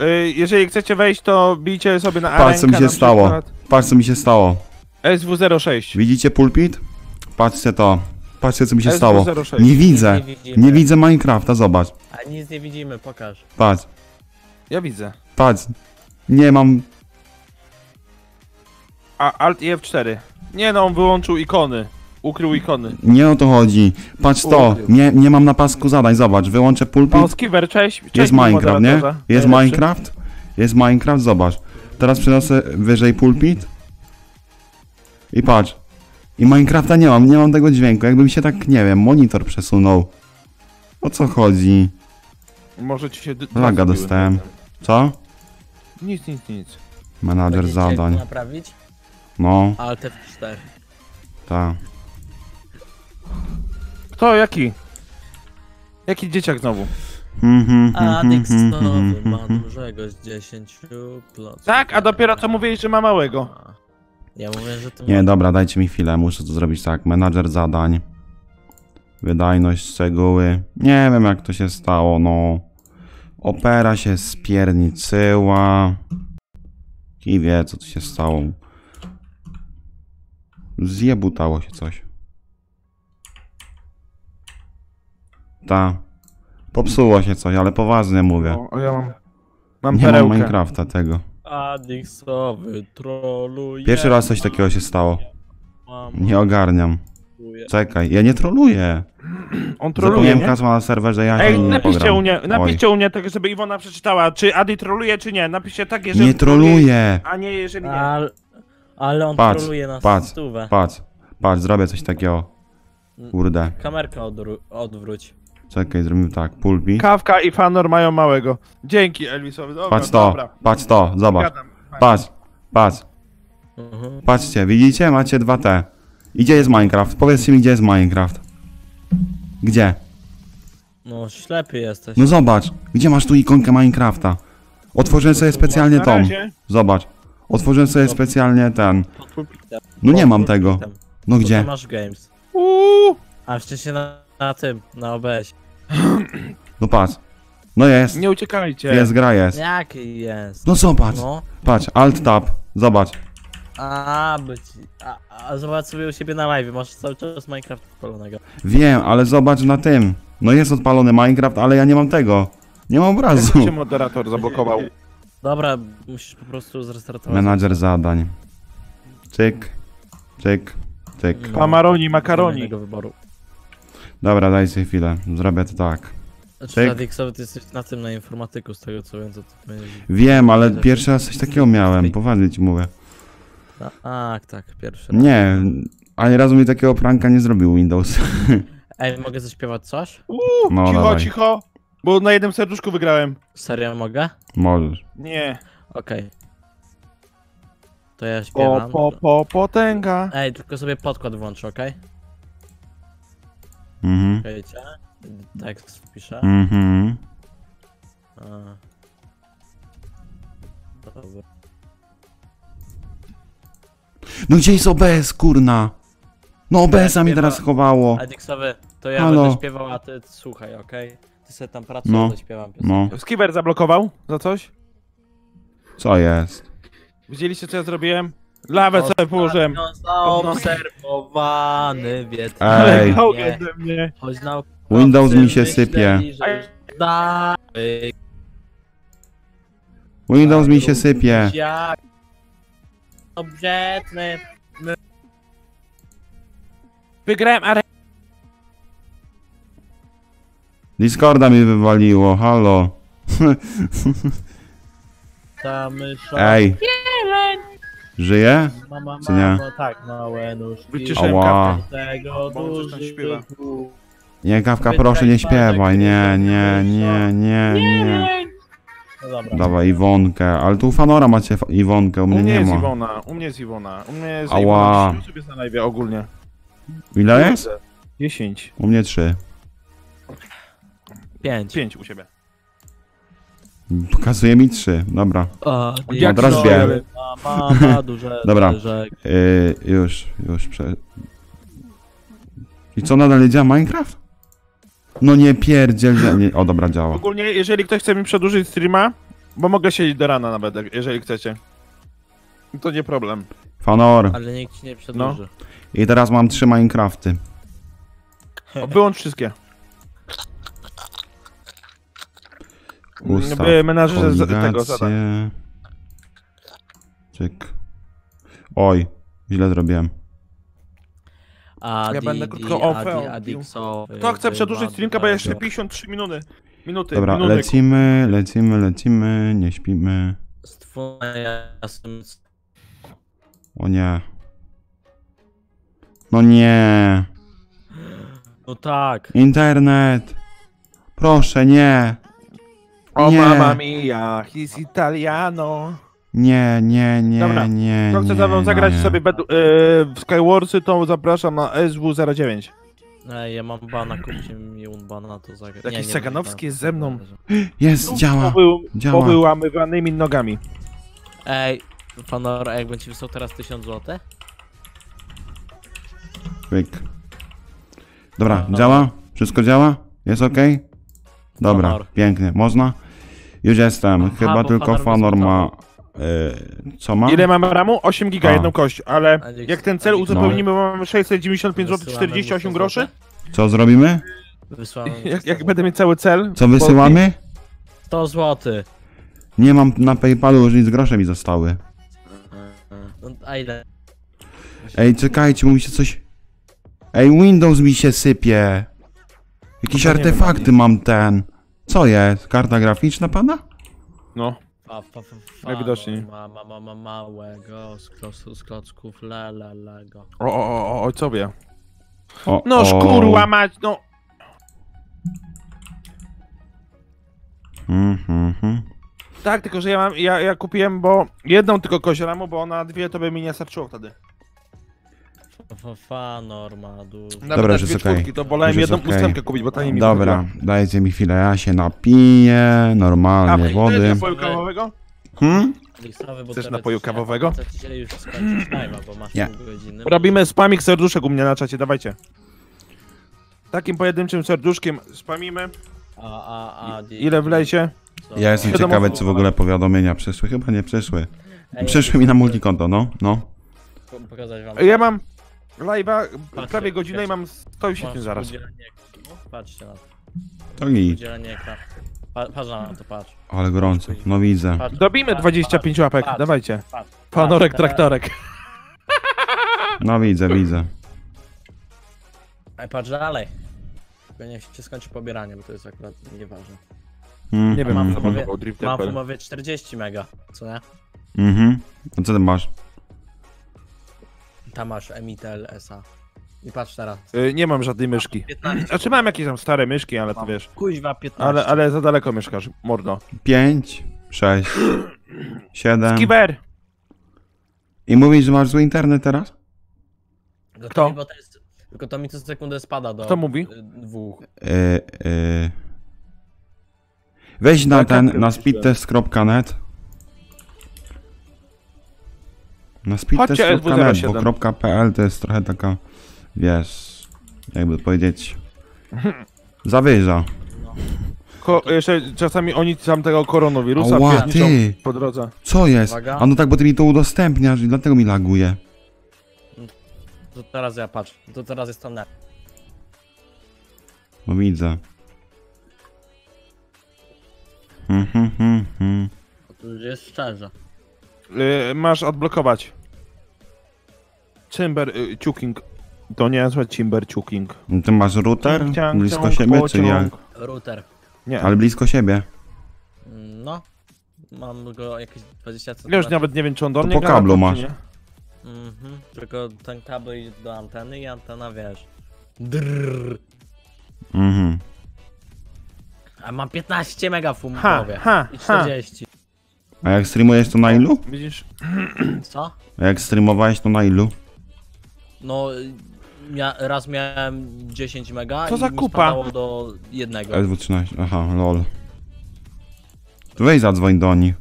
Y, jeżeli chcecie wejść, to bijcie sobie na
Patrz co mi
arenkę
się stało.
przykład.
Patrz co mi się stało.
SW06.
Widzicie pulpit? Patrzcie to. Patrzcie co mi się
SW06.
stało. Nie widzę.
Nie widzimy.
Nie widzę Minecrafta, zobacz.
A nic nie widzimy, pokaż.
Patrz.
Ja widzę.
Patrz. Nie mam.
A Alt i F4. Nie no, on wyłączył ikony. Ukrył ikony.
Nie o to chodzi. Patrz to.
Ukrył.
Nie, nie mam na pasku zadań, zobacz. Wyłączę pulpit.
Skiver, cześć. cześć
Jest Minecraft, nie?
moderatorze.
Jest
Najlepszy.
Minecraft. Jest Minecraft, zobacz. Teraz przenoszę wyżej pulpit. I patrz. I Minecrafta nie mam, nie mam tego dźwięku. Jakbym się tak, nie wiem, monitor przesunął. O co chodzi?
Może ci się...
Laga dostałem. Co?
Nic, nic, nic.
Menadżer
Będziecie
zadań.
naprawić?
No,
Alt F4.
tak.
Kto, jaki? Jaki dzieciak znowu?
Adixowy ma dużego z 10 plus.
Tak, a dopiero co mówiłeś, że ma małego.
Ja mówię, że to
Nie,
ma...
dobra, dajcie mi chwilę, muszę to zrobić tak. Menadżer zadań. Wydajność, szczegóły. Nie wiem jak to się stało, no. Opera się spierniczyła. I wie co tu się stało. Zjebutało się coś. Ta. Popsuło się coś, ale poważnie mówię.
O, ja mam... Mam
Nie mam
perełkę.
Minecrafta tego.
Adixowy troluje.
Pierwszy raz coś takiego się stało.
Mam...
Nie ogarniam.
troluje.
Czekaj, ja nie troluję. <clears throat>
On troluje,
Zapomniałem
nie?
hasła na serwerze, ja
Ej,
nie
napiszcie
pogram.
u mnie,
Oj.
napiszcie u mnie tak, żeby Iwona przeczytała, czy Adi troluje, czy nie. Napiszcie tak, jeżeli
Nie troluję.
A nie, jeżeli nie.
Ale, ale on
Patrz,
troluje na
patrz,
stówę.
patrz, patrz, zrobię coś takiego. Kurde,
Kamerkę odwró- odwróć.
Czekaj, zrobimy tak, pulpi.
Kawka i Fanor mają małego. Dzięki Elvisowi, dobra,
Patrz to,
dobra.
patrz to, zobacz.
Gadam.
Patrz, patrz,
Mhm.
patrzcie, widzicie? Macie 2T. I gdzie jest Minecraft? Powiedzcie mi, gdzie jest Minecraft. Gdzie?
No ślepy jesteś.
No zobacz, gdzie masz tu ikonkę Minecrafta? Otworzyłem sobie specjalnie
Na
tą.
razie.
Zobacz. Otworzyłem sobie specjalnie ten.
Pod pulpitem.
No nie
Pod
mam tego.
pulpitem.
No
To
gdzie?
masz games.
Uuu,
A wcześniej na, na tym, na OBS.
No patrz. No jest.
nie uciekajcie.
Jest gra jest.
Jaki jest?
No zobacz.
No.
Patrz, alt tab. Zobacz.
A, być. A, a zobacz sobie u siebie na live, masz cały czas Minecraft odpalonego.
Wiem, ale zobacz na tym. No jest odpalony Minecraft, ale ja nie mam tego. Nie mam
Jak
obrazu.
cię moderator zablokował?
Dobra, musisz po prostu zrestartować.
Menadżer zadań. Cyk. Cyk. Cyk.
No.
Pamaroni, makaroni.
wyboru.
Dobra, daj sobie chwilę. Zrobię to tak.
Znaczy,
Cyk.
Radiksowy, ty jesteś na tym, na informatyku, z tego co wiem, to ty będziesz...
Wiem, ale pierwszy raz coś takiego miałem. Poważnie ci mówię.
Tak, tak, pierwszy raz.
Nie. Ani razu mi takiego pranka nie zrobił Windows. <laughs>
Ej, mogę zaśpiewać coś?
Uuu,
No,
cicho,
dawaj.
cicho. Bo na jednym serduszku wygrałem.
Serio mogę?
Możesz.
Nie.
Okej. To ja
Po,
śpiewam.
po, po, potęga.
Ej, tylko sobie podkład włączę, okej?
Mhm.
Czekajcie. Tekst wpiszę.
Mhm.
A. Dobra.
No gdzie jest OBS, kurna? No OBS-a mi
śpiewa-
teraz chowało.
Radiksowy, to ja
Halo.
będę śpiewał, a ty słuchaj, okej? Ty sobie tam pracuj,
No,
no. to śpiewam
No,
piosenkę.
Skiver zablokował za coś?
co jest?
Widzieliście co ja zrobiłem? Lawę sobie położyłem.
Zaobserwowany wietr.
Ej.
Ode mnie.
Choć
Windows mi się sypie. Windows mi się sypie.
Jak.
Wygrałem arę.
Discorda mi wywaliło, halo.
Ta mysza.
Ej. Żyje?
Mama,
czy nie?
mamo, tak, małe nóżki.
Wyciszyłem
Ała.
Tego
Bo on coś tam
duży
śpiewa.
Nie, Kawka, proszę nie śpiewaj, nie, nie, nie, nie, nie.
No dobra.
Dawaj Iwonkę, ale tu u Fanora macie fa- Iwonkę, u
U
mnie
mnie
nie
jest
ma.
Iwona, u mnie jest Iwona. U mnie jest
Ała.
Iwona. 10 osób jest na live ogólnie.
Ile jest?
10.
U mnie trzy.
Pięć.
5 u siebie.
Pokazuje mi trzy, dobra.
A,
No teraz wiem.
Mama, <laughs> duże
Dobra.
rzek.
Yy, już, już prze... I co, nadal nie działa Minecraft? No nie pierdziel, nie. O dobra, działa.
Ogólnie, jeżeli ktoś chce mi przedłużyć streama, bo mogę siedzieć do rana nawet, jak- jeżeli chcecie. To nie problem.
Fanor.
Ale nikt ci nie przedłuży.
I teraz mam trzy Minecrafty.
O, wyłącz wszystkie.
Ustaw
By menadżerze z- tego zadań.
Czyk. Oj, źle zrobiłem.
Adi,
Ja będę krótko
adiksowy,
Kto chce przedłużyć
wywady,
streamka, bo jeszcze
wywady.
53 minuty. Minuty,
Dobra,
minuty.
lecimy, lecimy, lecimy, nie śpimy. O nie. No nie.
No tak.
Internet. Proszę, nie.
O
nie.
mamma mia, he's italiano.
Nie, nie, nie,
Dobra,
nie,
Kto chce ze mną zagrać
nie.
sobie bed- e, w Skywarsy, to zapraszam na SW09.
Ej, ja mam bana, kupcie mi unbana, to zagra.
Jakiś
nie, nie
Saganowski jest ze mną.
Jest, działa,
Pobył,
działa.
pobyłamywanymi nogami.
Ej, Fanor, a jakbym ci wysłał teraz 1000 zł?
Pyk. Dobra,
No.
działa? Wszystko działa? Jest ok? Dobra,
Honor.
pięknie. Można? Już jestem.
Aha,
Chyba
bo
tylko Fanor ma... y, co ma?
Ile mamy ramu? 8 giga,
A.
jedną kość, ale
Adix-
jak ten cel
Adix-
uzupełnimy, mamy 695 zł
Wysyłamy
48
mu 100
groszy.
Co zrobimy?
Wysłałem
Jak, jak będę mieć cały cel.
Co wysyłamy?
100 zł.
Nie mam na Paypalu, już nic grosze mi zostały.
No, a ile?
Ej, czekajcie, mówi się coś... Ej, Windows mi się sypie. Jakieś
No
artefakty mam ten. Co jest? Karta graficzna pada?
No.
Fa, fa, fa, fa,
Najwidoczniej.
Ma, ma, ma, ma małego z, kloc, z klocków lelelego.
O, o, o, o, ojcowie.
O,
No szkurła mać, no.
Mhm, mhm.
Tak, tylko że ja mam, ja, ja kupiłem, bo jedną tylko koziolamu, bo ona dwie to by mi nie starczyło wtedy.
Fa, norma, du.
Nawet
Dobra, już
dwie
jest okej.
czwórki, To wolałem
Już jest
jedną
okej.
ósemkę kupić, bo taniej mi
Dobra, dajcie mi chwilę, ja się napiję, normalnie
A,
wody.
Chcesz napoju kawowego?
Hmm?
Bo
Chcesz
teraz
napoju kawowego?
Dzisiaj już skończyć live'a, bo masz
Nie.
pół godziny.
Robimy spamik serduszek u mnie na czacie, dawajcie. Takim pojedynczym serduszkiem spamimy.
A, a, a,
Ile wlejcie?
co?
Ja jestem
Siedem
ciekawy, w ogóle powiadomienia przyszły. Chyba nie przyszły.
Ej,
Przyszły mi na multikonto, no, no.
po- Pokazać wam.
Ja mam live'a
Patrzcie,
prawie godzinę i mam
Masz
107 zaraz.
Patrzcie na to.
To git.
Pa, patrz na to, patrz.
Ale gorąco, no widzę.
patrz
Dobijmy
patrz,
25 łapek,
patrz,
dawajcie.
Patrz,
Panorek,
patrz,
traktorek.
No widzę, widzę.
Ej, patrz dalej. Tylko niech się skończy pobieranie, bo to jest akurat nieważne.
Mm,
Nie wiem,
Mam
co
w umowie, mam w umowie 40 mega, co nie?
Mhm. A co ty masz?
Tam masz Emitel SA. I patrz teraz.
Y, Nie mam żadnej myszki.
15.
Znaczy mam jakieś tam stare myszki, ale to wiesz.
Kuźwa 15.
Ale, ale za daleko mieszkasz, mordo.
5, 6, 7.
Skiwer!
I mówisz, że masz zły internet teraz?
Tylko
Kto?
To, mi, bo to jest, tylko to mi co sekundę spada do
Kto mówi?
y, dwóch.
Yy, yy. Weź na
Tak,
ten,
tak,
na
tak,
speedtest.net. Na
Chodźcie,
speedtest.net,
SW07.
bo .pl to jest trochę taka, wiesz, jakby powiedzieć, <laughs> zawyża.
Ko jeszcze czasami oni tam tego koronawirusa
Ała, ty!
po drodze.
Co jest?
Uwaga.
A no tak, bo ty mi to udostępniasz i dlatego mi laguje.
To teraz ja patrz. To teraz jest to net.
No widzę. Mhm, mhm, mhm.
To już jest szczerze.
Y, masz odblokować. Chamber y, Chuking. To nie nazwa Chamber Chuking.
Ty masz router blisko
ciąg,
siebie, czy
pociąg.
jak?
Router.
Nie,
Ale blisko siebie.
No. Mam go jakieś 20 cm.
ja już nawet nie wiem, czy on do
To
mnie
po kablu
czy
masz.
Mhm. Tylko ten kabel idzie do anteny i antena wiesz. Drrr.
Mhm.
A mam 15 mega w
Ha,
umowie.
ha,
I
ha.
40.
A jak streamujesz to na ilu?
Widzisz?
Co?
A jak streamowałeś to na ilu?
No. Mia raz miałem 10 mega
Co
i
za
mi
kupa?
spadało do jednego.
SW13, aha, lol. To weź zadzwoń do nich.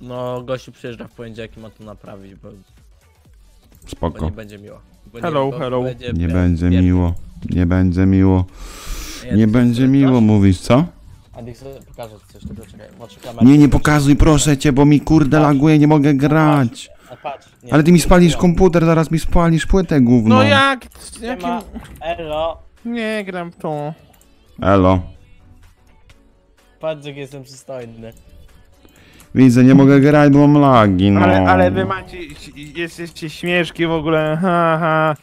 No gościu przyjeżdża w poniedziałek i ma to naprawić, bo, bo
Spoko.
nie będzie miło. Bo
Hello,
bo
hello.
Będzie
Nie
pier-
będzie
pier-
miło. Nie będzie miło.
Ja
Nie będzie
coś-
miło, mówisz, co?
A niech sobie pokażę coś, tylko czekaj.
Nie, nie pokazuj, proszę cię, bo mi kurde laguje, nie mogę grać.
Patrz, nie,
Ale ty mi spalisz komputer, zaraz mi spalisz płytę gówno.
No jak?
Nie
Jakim...
ma. Elo,
Nie gram w to.
Elo.
patrz jak jestem przystojny.
Widzę, nie mogę grać, bo mam lagi, no.
Ale, ale wy macie, jesteście śmieszki w ogóle, ha, ha.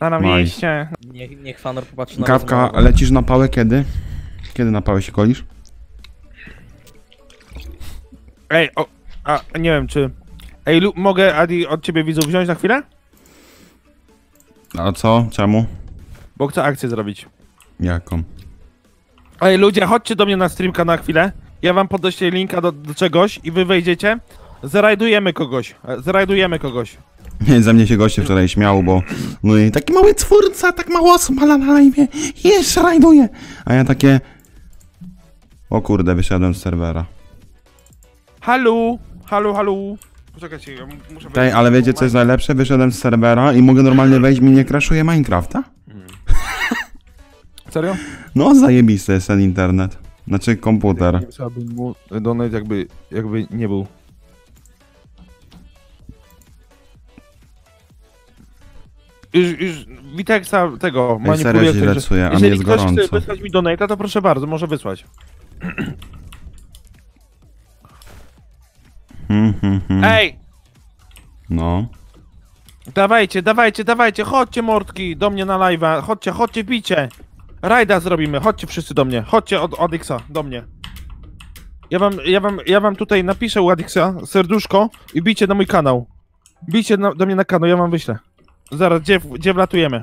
Zarobiliście.
Niech, niech fanor popatrzy na
Kawka,
rozmowę.
lecisz na pałę kiedy? Kiedy na pałę się kolisz?
Ej, o, a nie wiem czy... Ej, Lu, mogę Adi od ciebie widzów wziąć na chwilę?
A co? Czemu?
Bo chcę akcję zrobić.
Jaką?
Ej, ludzie, chodźcie do mnie na streamka na chwilę. Ja wam podeślę linka do, do czegoś i wy wejdziecie. Zarajdujemy kogoś. Zarajdujemy kogoś.
Nie, <laughs> ze mnie się goście wczoraj śmiał, bo mówi, taki mały twórca, tak mało osób ma na live, jeszcze rajduje. A ja takie... O kurde, wyszedłem z serwera.
Halu, halu, halu. Poczekajcie, ja mu- muszę
Tej, ale wiecie co jest najlepsze? Wyszedłem z serwera i mogę normalnie wejść, mi nie crashuje Minecrafta? <laughs>
Serio?
No, zajebisty jest ten internet. Znaczy komputer.
Nie wysłałbym mu donate jakby, jakby nie był. Już, już Witeksa tego
Ej, serio
manipuluje.
się
także-
lecuje, a mi
Jeżeli
jest
ktoś chce
gorąco.
wysłać mi donate'a, to proszę bardzo, może wysłać. <clears throat>
Hmm, hmm, hmm.
Ej!
No.
Dawajcie, dawajcie, dawajcie, chodźcie mordki do mnie na live'a, chodźcie, chodźcie, bicie. Rajda zrobimy, chodźcie wszyscy do mnie, chodźcie od, od Xa, do mnie. Ja wam, ja wam, ja wam tutaj napiszę u Adixa serduszko i bijcie na mój kanał. Bijcie na, do mnie na kanał, ja wam wyślę. Zaraz, gdzie, gdzie wlatujemy?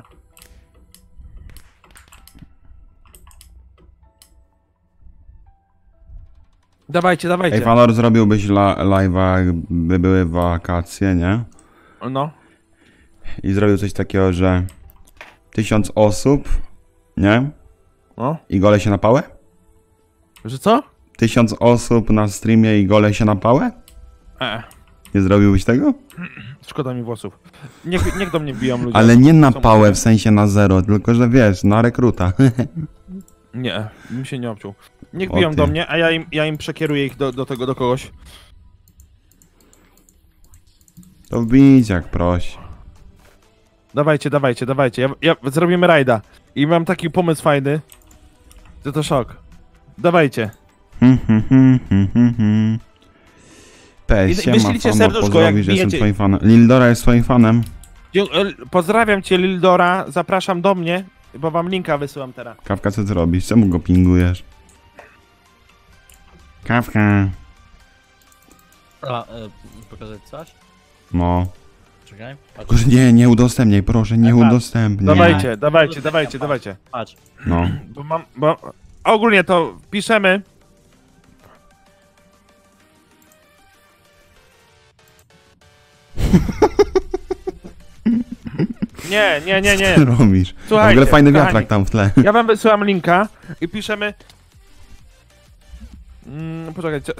Dawajcie, dawajcie.
Ej, Valor, zrobiłbyś live'a, jakby były wakacje, nie?
No.
I zrobił coś takiego, że tysiąc osób, nie?
No.
I gole się na pałę?
Że co?
Tysiąc osób na streamie i gole się na pałę?
E,
Nie zrobiłbyś tego?
szkoda mi włosów. Niech, niech do mnie biją ludzie.
Ale nie na pałę, w sensie na zero, tylko że wiesz, na rekruta. <laughs>
Nie, bym się nie obciął. Niech biją do mnie, a ja im, ja im przekieruję ich do, do tego, do kogoś.
To wbić jak proś.
Dawajcie, dawajcie, dawajcie. Ja, ja, zrobimy rajda. I mam taki pomysł fajny. To to szok. Dawajcie.
Hmm, hmm, hmm, hmm, siema,
wyślijcie
famo,
serduszko, jak
że jestem
bijecie-
twoim fanem. Lildora jest twoim fanem.
El- Pozdrawiam cię, Lildora. Zapraszam do mnie, bo wam linka wysyłam teraz.
Kawka, co ty robisz? Czemu go pingujesz? Kawka.
A, y, pokazać coś?
No.
Czekaj. Patrz,
Tylko, że nie, nie udostępniaj, proszę, nie udostępniaj.
Dawajcie, dawajcie, dawajcie, dawajcie.
patrz.
No.
Bo mam, bo ogólnie to piszemy. <laughs> Nie, nie, nie, nie.
Co robisz? w
Słuchajcie,
ogóle fajny
kochani.
wiatrak tam w tle.
Ja wam wysyłam linka i piszemy. Mm, poczekajcie.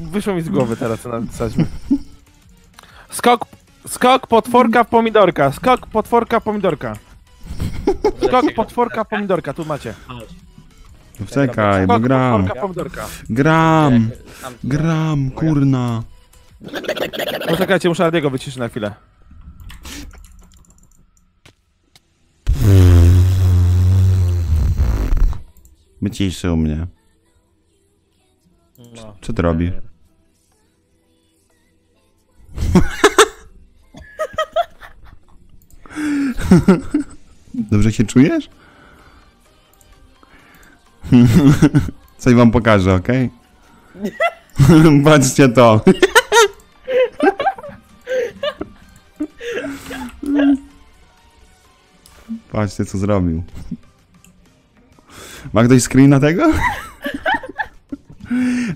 Wyszło mi z głowy teraz, co napisać. <laughs> Skok, skok potworka w pomidorka. Skok potworka w pomidorka. Skok potworka w pomidorka, tu macie.
No Czekaj, bo gram.
potworka w pomidorka.
Gram. Gram, kurna.
Poczekajcie, muszę Adiego wyciszyć na chwilę.
Wyciszył mnie.
No.
Co ty robisz? Dobrze się czujesz? Coś wam pokażę, okej? <laughs> Patrzcie to. Patrzcie, co zrobił. Ma ktoś screena tego?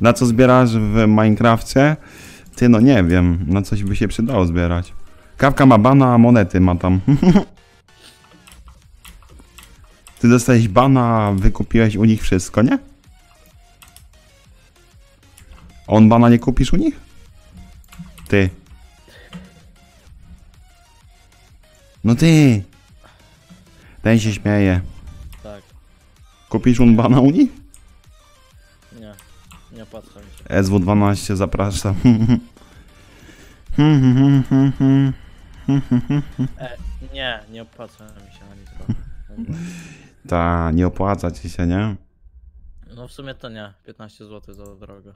Na co zbierasz w Minecrafcie? Ty, no nie wiem. Na coś by się przydało zbierać. Kawka ma bana, a monety ma tam. <laughs> Ty dostałeś bana, wykupiłeś u nich wszystko, nie? On bana nie kupisz u nich? Ty. No ty. Ten się śmieje.
Tak.
Kupisz un bana u nich?
Nie. Nie opłaca mi się.
SW12 zapraszam.
E, nie, nie opłaca mi się na nic. Dobra.
Ta, nie opłaca ci się, nie?
No w sumie to nie. 15 zł za drogo.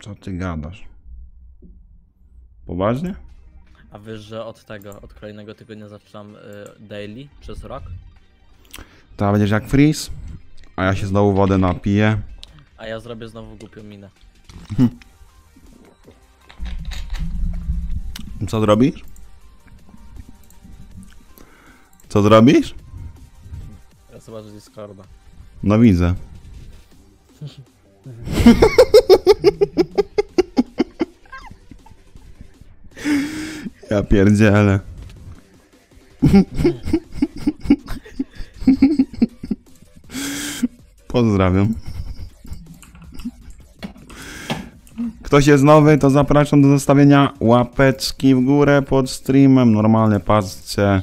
Co ty gadasz? Poważnie?
A wiesz, że od tego, od kolejnego tygodnia zaczynam y, daily przez rok?
Ta będziesz jak Freeze, a ja się znowu wodę napiję.
A ja zrobię znowu głupią minę. <laughs>
Co zrobisz? Co zrobisz?
Ja zobaczę Discorda.
No widzę. <laughs> Ja pierdzielę. <laughs> Pozdrawiam. Ktoś jest nowy, to zapraszam do zostawienia łapeczki w górę pod streamem. Normalnie patrzcie.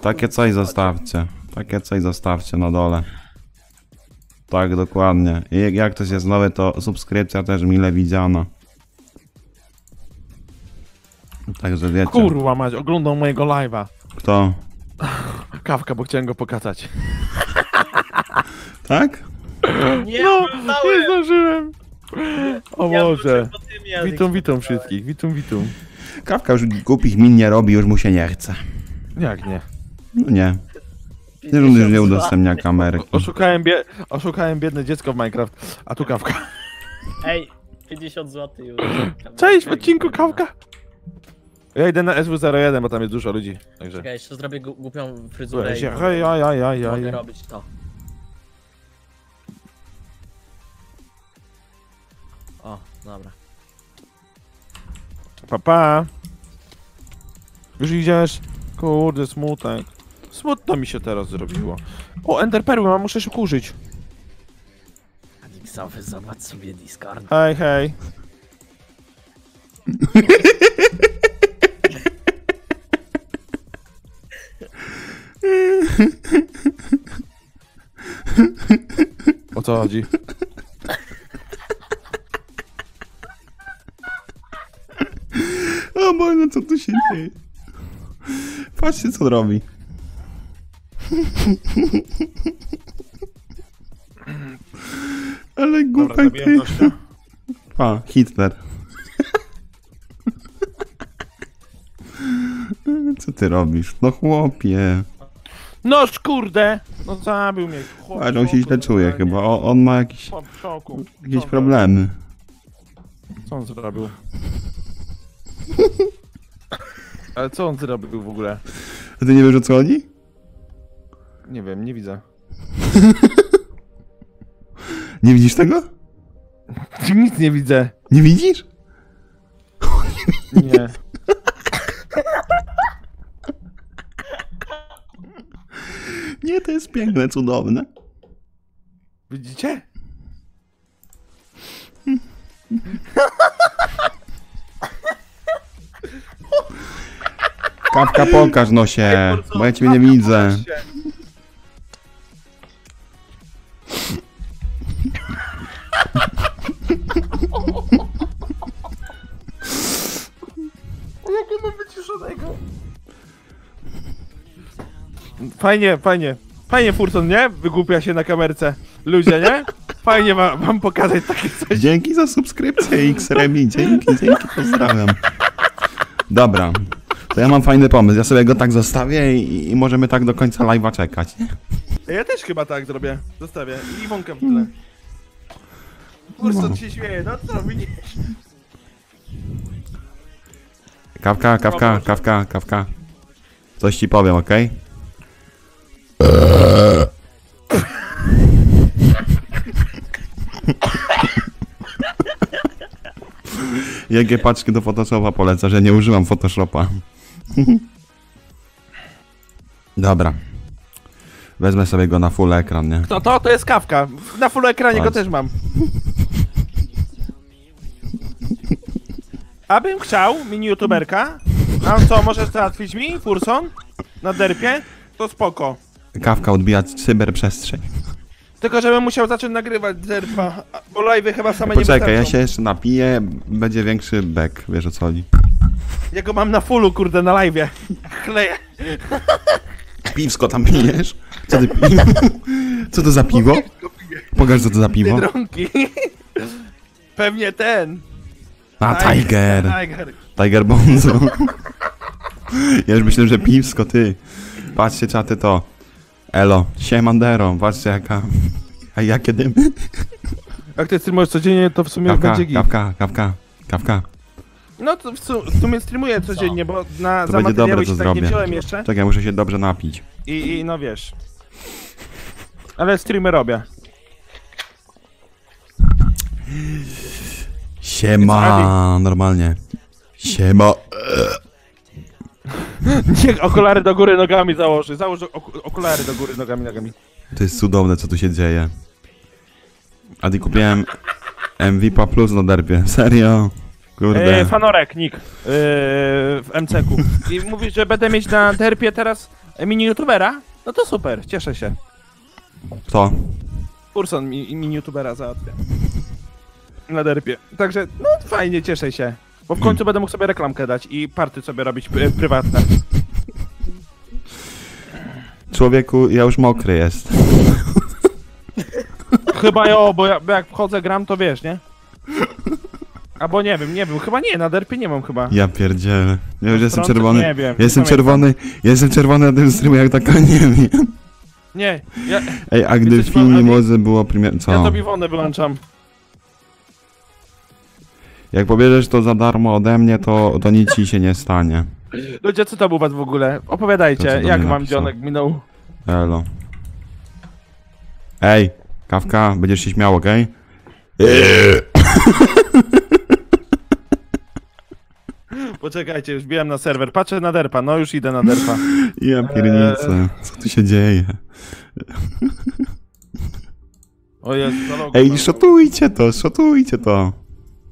Takie coś zostawcie. Takie coś zostawcie na dole. Tak, dokładnie. I jak- ktoś jest nowy, to subskrypcja też mile widziana. Także wiecie.
Kurwa mać, oglądał mojego live'a.
Kto?
Kawka, bo chciałem go pokazać.
Tak?
Nie,
No, nie zdążyłem. O Boże.
Ja
Witam, witam wszystkich, witam, witam.
Kawka już głupich min nie robi, już mu się nie chce.
Jak nie?
No nie. Nie, już nie udostępnia kamerki.
Oszukałem, bie... Oszukałem biedne dziecko w Minecraft, a tu kawka.
Ej, 50 zł już.
Cześć, w odcinku kawka! Ja idę na SW01, bo tam jest dużo ludzi, także...
Czekaj, jeszcze zrobię głupią fryzurę
hej, ja, ja, ja, ja,
mogę
ja.
robić to. Dobra.
Pa, pa. Już idziesz? Kurde, smutek. Smutno mi się teraz zrobiło. O, Ender Perły mam, muszę się kurzyć.
Adixowy, zobacz sobie Discord.
Hej, hej. O co chodzi?
O Boże, co tu się dzieje? Patrzcie, co robi. Ale głupek ty. A, Hitler. Co ty robisz? No chłopie.
Noż kurde! No zabił mnie. Chłop,
Ale on się źle czuje chyba. O, on ma jakieś,
Chłop szoku.
jakieś problemy.
Co on zrobił? Ale co on zrobił w ogóle?
A ty nie wiesz o co chodzi?
Nie wiem, nie widzę. <laughs>
Nie widzisz tego?
Nic nie widzę.
Nie widzisz?
Nie. <laughs>
Nie, to jest piękne, cudowne.
Widzicie? <laughs>
Kawka, pokaż no się, bo ja ciebie nie widzę.
Fajnie, fajnie. Fajnie Furson, nie? Wygłupia się na kamerce. Ludzie, nie? Fajnie ma, wam pokazać takie coś.
Dzięki za subskrypcję X-Remi, dzięki, dzięki, pozdrawiam. Dobra, to ja mam fajny pomysł, ja sobie go tak zostawię i, i możemy tak do końca live'a czekać, nie?
Ja też chyba tak zrobię. Zostawię. I Iwonkę w tle. Furson się śmieje, no co widzisz?
Kawka, kawka, kawka, kawka. Coś ci powiem, okej? Jakie paczki do Photoshopa poleca, że nie używam Photoshopa. <laughs> Dobra. Wezmę sobie go na full ekran, nie?
To, to, to jest kawka. Na full ekranie go też mam. Abym chciał mini youtuberka. A co, możesz załatwić mi, Furson? Na derpie? To spoko.
Kawka odbija cyberprzestrzeń.
Tylko żebym musiał zacząć nagrywać derpa, bo live'y chyba same nie
Poczekaj, ja się jeszcze napiję, będzie większy bek, wiesz o co chodzi.
Ja go mam na fullu, kurde, na live'ie. <laughs> Chleję.
Piwsko tam pijesz? Co ty. <laughs> Co to za piwo? Pokaż co to za piwo.
Biedronki. Pewnie ten.
A, Tiger.
Tiger.
Tiger Bonzo. Ja już myślę, że piwsko, ty. Patrzcie, czaty to. Elo, siemandero, patrzcie jaka... A jakie dymy.
Jak ty streamujesz codziennie, to w sumie
Kawka,
będzie git.
kawka, kawka, kawka.
No to w, su w sumie streamuję codziennie, bo na
To
za
będzie dobre, co
się tak nie
zrobię.
wziąłem jeszcze.
Czekaj, muszę się dobrze napić.
I, I no wiesz. Ale streamy robię.
Siema, normalnie. Siema. <laughs>
Niech okulary do góry nogami założy. Załóż ok okulary do góry nogami nogami.
To jest cudowne, co tu się dzieje. Adi, kupiłem MVP Plus na derpie. Serio? Kurde.
E, fanorek, nick. E, w MCQ. I mówisz, że będę mieć na derpie teraz mini youtubera? No to super, cieszę się.
Co?
Urson mi, mini youtubera załatwia. Na derpie. Także, no fajnie, cieszę się. Bo w końcu będę mógł sobie reklamkę dać i party sobie robić pr- prywatne.
Człowieku, ja już mokry jest.
Chyba jo, bo, ja, bo jak wchodzę gram, to wiesz, nie? Albo nie wiem, nie wiem, chyba nie, na derpie nie mam chyba.
Ja pierdzielę. Ja już jestem czerwony.
Nie wiem,
Ja jestem
nie
czerwony. Ja jestem czerwony na tym streamie jak taka nie wiem.
Nie, ja,
Ej, a gdy w filmie może było premier...
ja
Co?
tobie wonę wyłączam.
Jak pobierzesz to za darmo ode mnie, to, to nic ci się nie stanie.
Ludzie, co u was w ogóle?
To
Opowiadajcie,
do
jak wam
napisał?
dzionek minął?
Elo. Ej, kawka, będziesz się śmiał, okej? <laughs>
Poczekajcie, już biłem na serwer. Patrzę na derpa, no już idę na derpa.
Ja piernicę. Co tu się dzieje?
O Jezu,
Ej, szotujcie to, szotujcie to.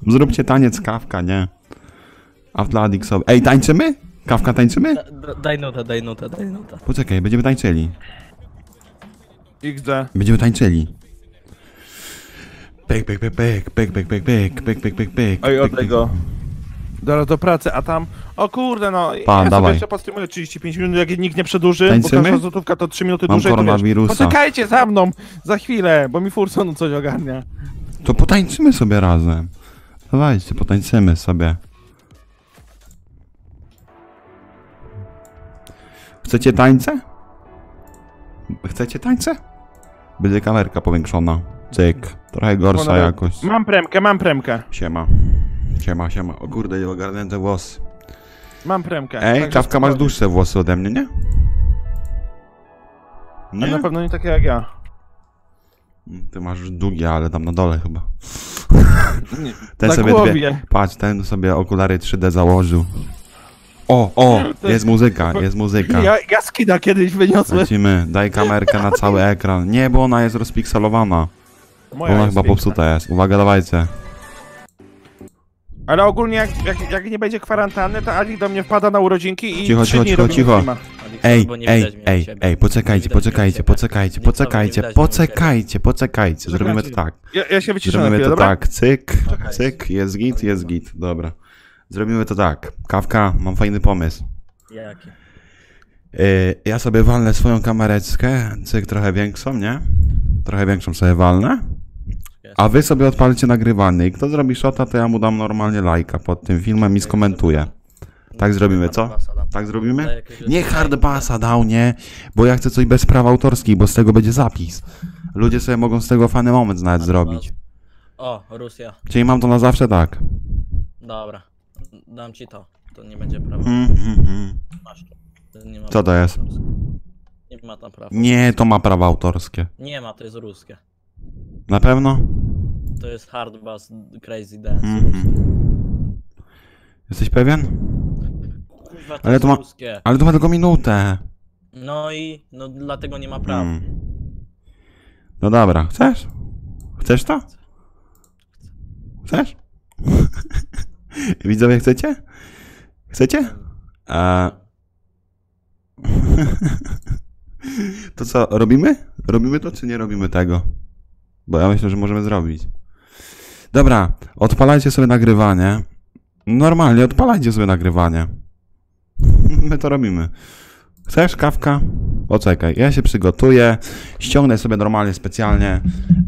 Zróbcie taniec kawka, nie? A w Vladik sobie. Ej, tańczymy? Kawka, tańczymy?
Da, da, daj nutę, daj nutę, daj nutę.
Poczekaj, będziemy tańczyli.
XD.
Będziemy tańczyli. Pek, pek, pek, pek, pek, pek, pek, pek, pek, pek, pek, pek.
Oj, od
pek,
tego. Do, do pracy, a tam... O kurde, no,
Pa,
ja
dawaj.
sobie jeszcze postreamuję 35 minut, jak nikt nie przedłuży,
Tańczymy?
bo każda złotówka to 3 minuty
Mam
dłużej, to wiesz,
koronawirusa.
Poczekajcie za mną, za chwilę, bo mi Furson coś ogarnia.
To potańczymy sobie razem. Dawajcie, potańczymy sobie. Chcecie tańce? Chcecie tańce? Będzie kamerka powiększona. Cyk. Trochę gorsza jakość.
Mam premkę, mam premkę,
Siema. Siema, siema. O kurde, nie ogarnięte włosy.
mam premkę.
Ej,
także
Kawka, masz
spokojnie.
dłuższe włosy ode mnie, nie?
A
Nie?
na pewno nie takie jak ja.
Ty masz długie, ale tam na dole chyba.
Nie, <laughs>
Ten
na
sobie
głowie.
dwie, patrz, ten sobie okulary 3D założył. O, o, <laughs> jest muzyka, jest muzyka.
Ja, ja skida kiedyś wyniosłem.
Lecimy, daj kamerkę na cały <laughs> ekran. Nie, bo ona jest rozpikselowana.
Moja
Ona
jest
chyba
większa.
popsuta jest. Uwaga, dawajcie.
Ale ogólnie jak, jak, jak nie będzie kwarantanny, to Ali do mnie wpada na urodzinki i
Cicho,
trzy
cicho,
dni
cicho,
robimy
cicho.
streama.
Ej,
Bo nie
ej,
widać mnie u
ej,
ciebie.
ej,
Nie
poczekajcie,
widać mnie u
poczekajcie,
ciebie.
poczekajcie,
Nic sobie nie
poczekajcie,
widać
poczekajcie, poczekajcie. Zrobimy to tak.
Ja, ja się wyciszę na
Zrobimy
chwilę,
to
dobra?
tak, cyk, cyk, jest git, jest git, dobra. Zrobimy to tak. Kawka, mam fajny pomysł.
Jaki?
Yy, ja sobie walnę swoją kamereczkę, cyk trochę większą, nie? Trochę większą sobie walnę. A wy sobie odpalcie nagrywanie i kto zrobi shota, to ja mu dam normalnie lajka pod tym filmem i skomentuję. Tak zrobimy, co? Tak zrobimy? Nie hard bassa dał, nie, bo ja chcę coś bez praw autorskich, bo z tego będzie zapis. Ludzie sobie mogą z tego fany moment nawet zrobić.
O, Rosja.
Czyli mam to na zawsze tak.
Dobra. Dam ci to. To nie będzie prawa.
Hmm, hmm, hmm.
Masz to. Nie ma
Co to jest?
autorskich. Nie ma tam prawa.
Nie, to ma prawa autorskie.
Nie ma, to jest ruskie.
Na pewno?
To jest hard bass crazy dance.
Mhm.
ruskie.
Jesteś pewien?
Kurwa, to
Ale to ma-
ruskie.
Ale to ma tylko minutę.
No i no dlatego nie ma praw.
Hmm. No dobra, chcesz? Chcesz to? Chcesz? <laughs> Widzowie, chcecie? Chcecie? A... <laughs> To co, robimy? Robimy to, czy nie robimy tego? Bo ja myślę, że możemy zrobić. Dobra, odpalajcie sobie nagrywanie. Normalnie, odpalajcie sobie nagrywanie. <laughs> My to robimy. Chcesz kawka? Poczekaj, ja się przygotuję, ściągnę sobie normalnie specjalnie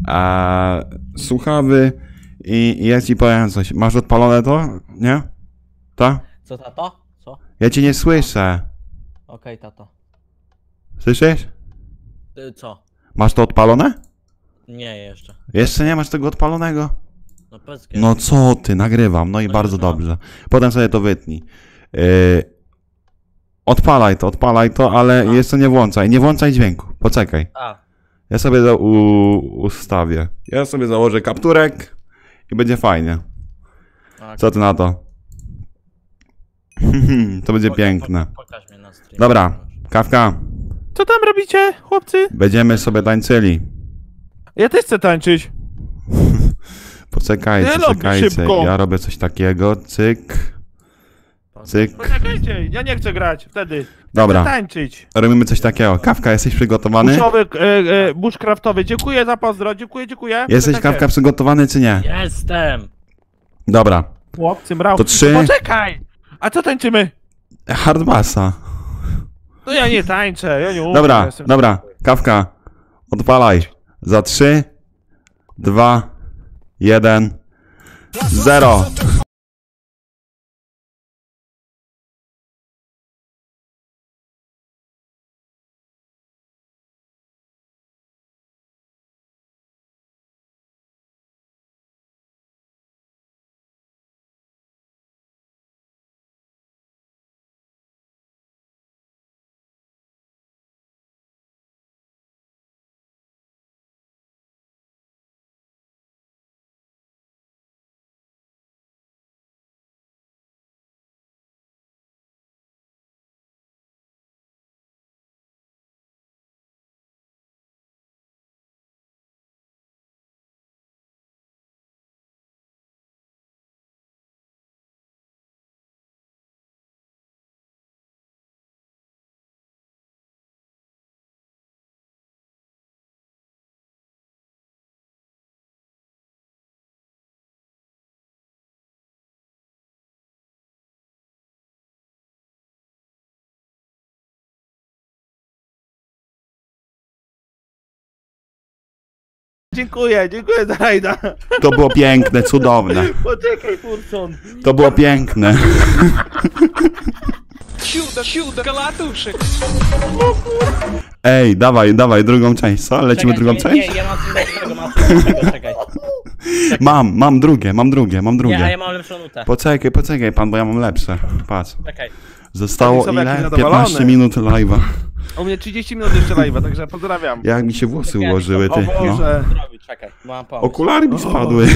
e, słuchawy i i ja ci powiem coś. Masz odpalone to? Nie? To?
Co tato? Co?
Ja cię nie słyszę.
Okej, tato.
Słyszysz?
Ty, co?
Masz to odpalone?
Nie jeszcze.
Jeszcze nie masz tego odpalonego?
No
No co ty, nagrywam, no i
No
bardzo dobrze. Potem sobie to wytnij. Yy, odpalaj to, odpalaj to, ale
A.
jeszcze nie włączaj. Nie włączaj dźwięku. Poczekaj.
A,
Ja sobie za, u, ustawię. Ja sobie założę kapturek i będzie fajnie.
a
Co ty na to? <laughs> to będzie piękne. Dobra, kawka.
Co tam robicie, chłopcy?
Będziemy sobie tańczyli.
Ja też chcę tańczyć. <laughs>
Poczekajcie,
Nie robię
czekajcie.
szybko.
Ja robię coś takiego. Cyk, cyk.
Poczekajcie, ja nie chcę grać wtedy. Chcę
Dobra,
tańczyć.
robimy coś takiego. Kawka, jesteś przygotowany?
Buszowy, e, e, bushcraftowy. Dziękuję za pozdro, dziękuję, dziękuję.
Jesteś kawka przygotowany czy nie?
Jestem!
Dobra.
Chłopcy, mrał.
To trzy.
Poczekaj! A co tańczymy?
Hardbassa.
No ja nie tańczę, ja nie umiem.
Dobra,
jestem-
dobra. Kawka. Odpalaj. Za 3, 2, 1, 0.
Dziękuję, dziękuję za rajda.
To było piękne, cudowne.
Poczekaj, Furson.
To było piękne. Ej, dawaj, dawaj drugą część, co? Lecimy drugą
nie,
część?
Nie, ja mam coś lepszego, mam coś lepszego, czekaj. <laughs>
Mam, mam drugie, mam drugie, mam
Nie, a ja
drugie.
mam lepszą nutę.
Poczekaj, poczekaj pan, bo ja mam lepsze. Patrz.
Czekaj.
Zostało ile?
jaki zadowolony.
15 minut live'a.
U mnie 30 minut jeszcze live'a, także pozdrawiam. <laughs>
Jak mi się włosy ułożyły,
O
ty. No.
Boże,
Zrobić, czekaj, mam pomysł.
Okulary mi spadły.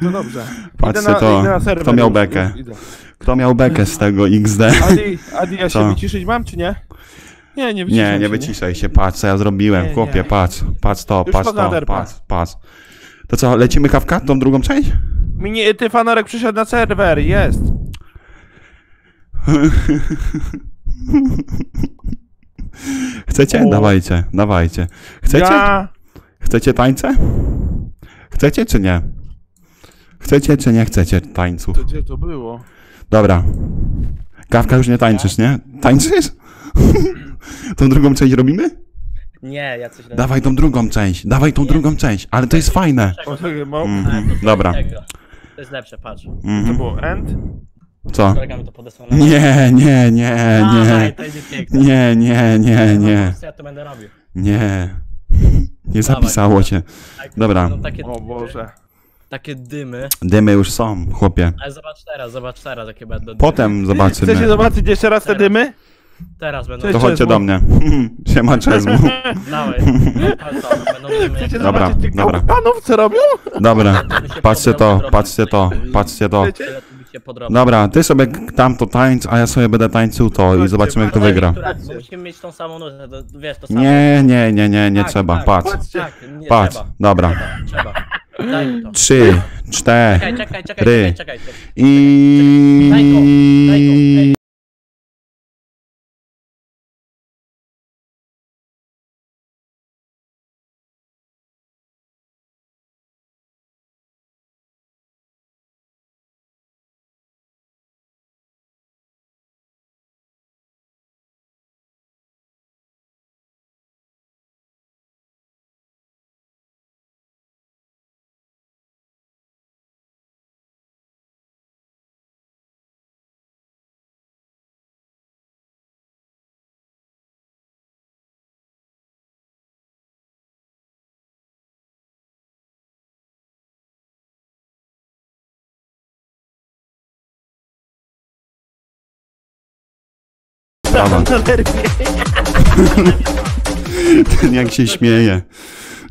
no dobrze.
Patrzcie
na-
to,
idę na serwer
kto miał
już,
bekę?
już idę.
Kto miał bekę z tego XD?
Adi, Adi, ja się wyciszyć mam, czy nie? Nie, nie wyciszam
Nie, nie wyciszaj się, patrz co ja zrobiłem,
Nie,
chłopie,
nie.
patrz, patrz to,
Już
patrz to, patrz, patrz. To co, lecimy kawka, tą drugą część?
Mini, ty fanorek przyszedł na serwer, jest. <laughs>
Chcecie?
O.
Dawajcie, dawajcie. Chcecie?
Ja...
Chcecie tańce? Chcecie czy nie? Chcecie czy nie chcecie tańców?
To gdzie to było?
Dobra. Kawka już nie tańczysz, nie? Tańczysz? <laughs> tą drugą część robimy?
Nie, ja coś
Dawaj tą drugą część, dawaj tą drugą część, ale to jest fajne. Mhm, dobra.
To jest lepsze, patrz.
To
Mhm.
było end?
Co?
Kolega mi to podesłał na...
Nie, nie, nie,
Dawaj,
nie.
to będzie piękne.
Nie, nie, nie, nie.
Ja to będę robił.
Nie. Nie zapisało się.
Tak,
Dobra.
będą Takie,
O Boże.
takie dymy.
Dymy już są, chłopie.
Ale zobacz teraz, zobacz teraz, jakie będą dymy.
Potem
Chcecie
zobaczymy.
zobaczyć jeszcze raz te dymy?
Teraz będą
To chodźcie do mnie. <laughs> Siema Czezmu. <laughs>
Dawaj. Patrz, co, będą dymy.
Chcecie
Dobra,
zobaczyć tych
dobra.
panów, co robią?
Dobra, patrzcie to, patrzcie to, patrzcie to.
Chcecie?
Się podrobił.
Dobra, ty sobie tam to tańcz, a ja sobie będę tańczył to i zobaczymy kto wygra.
Musimy mieć tą samą nutę, to, wiesz, to samo.
Nie, nie, nie, nie, nie
Tak,
trzeba,
tak,
patrz.
Tak, nie
Patrz,
trzeba.
dobra.
Trzeba, trzeba.
Trzy,
Czekaj,
cztery
czekaj, czekaj,
Ry.
czekaj, czekaj. czekaj.
i... <laughs> Ten jak się śmieje.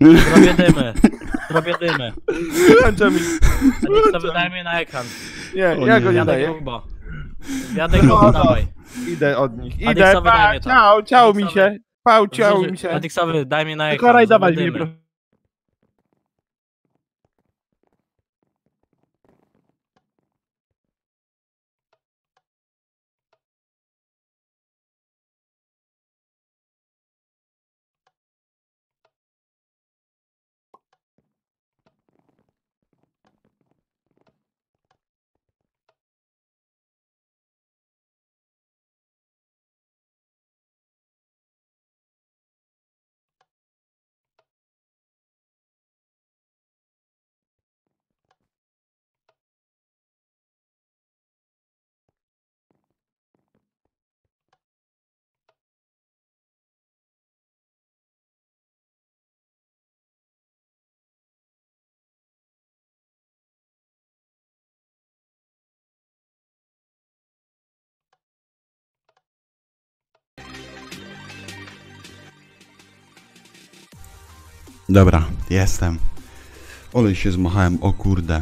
Robię dymy. Robię dymy.
Kończę mi.
To wydaje mnie na ekran.
Nie, ja go nie
Jadę
daję.
grubo. Jadę grubo, <laughs> dawaj.
Idę od nich. Idę,
Adiksowy
pa, ciao, ciao mi się. Pał, ciao mi się.
Adiksowy, daj mnie na ekran.
Tylko rajdować
zrobię
mnie,
dymy.
proszę.
Dobra, jestem. Ole się zmachałem, o kurde.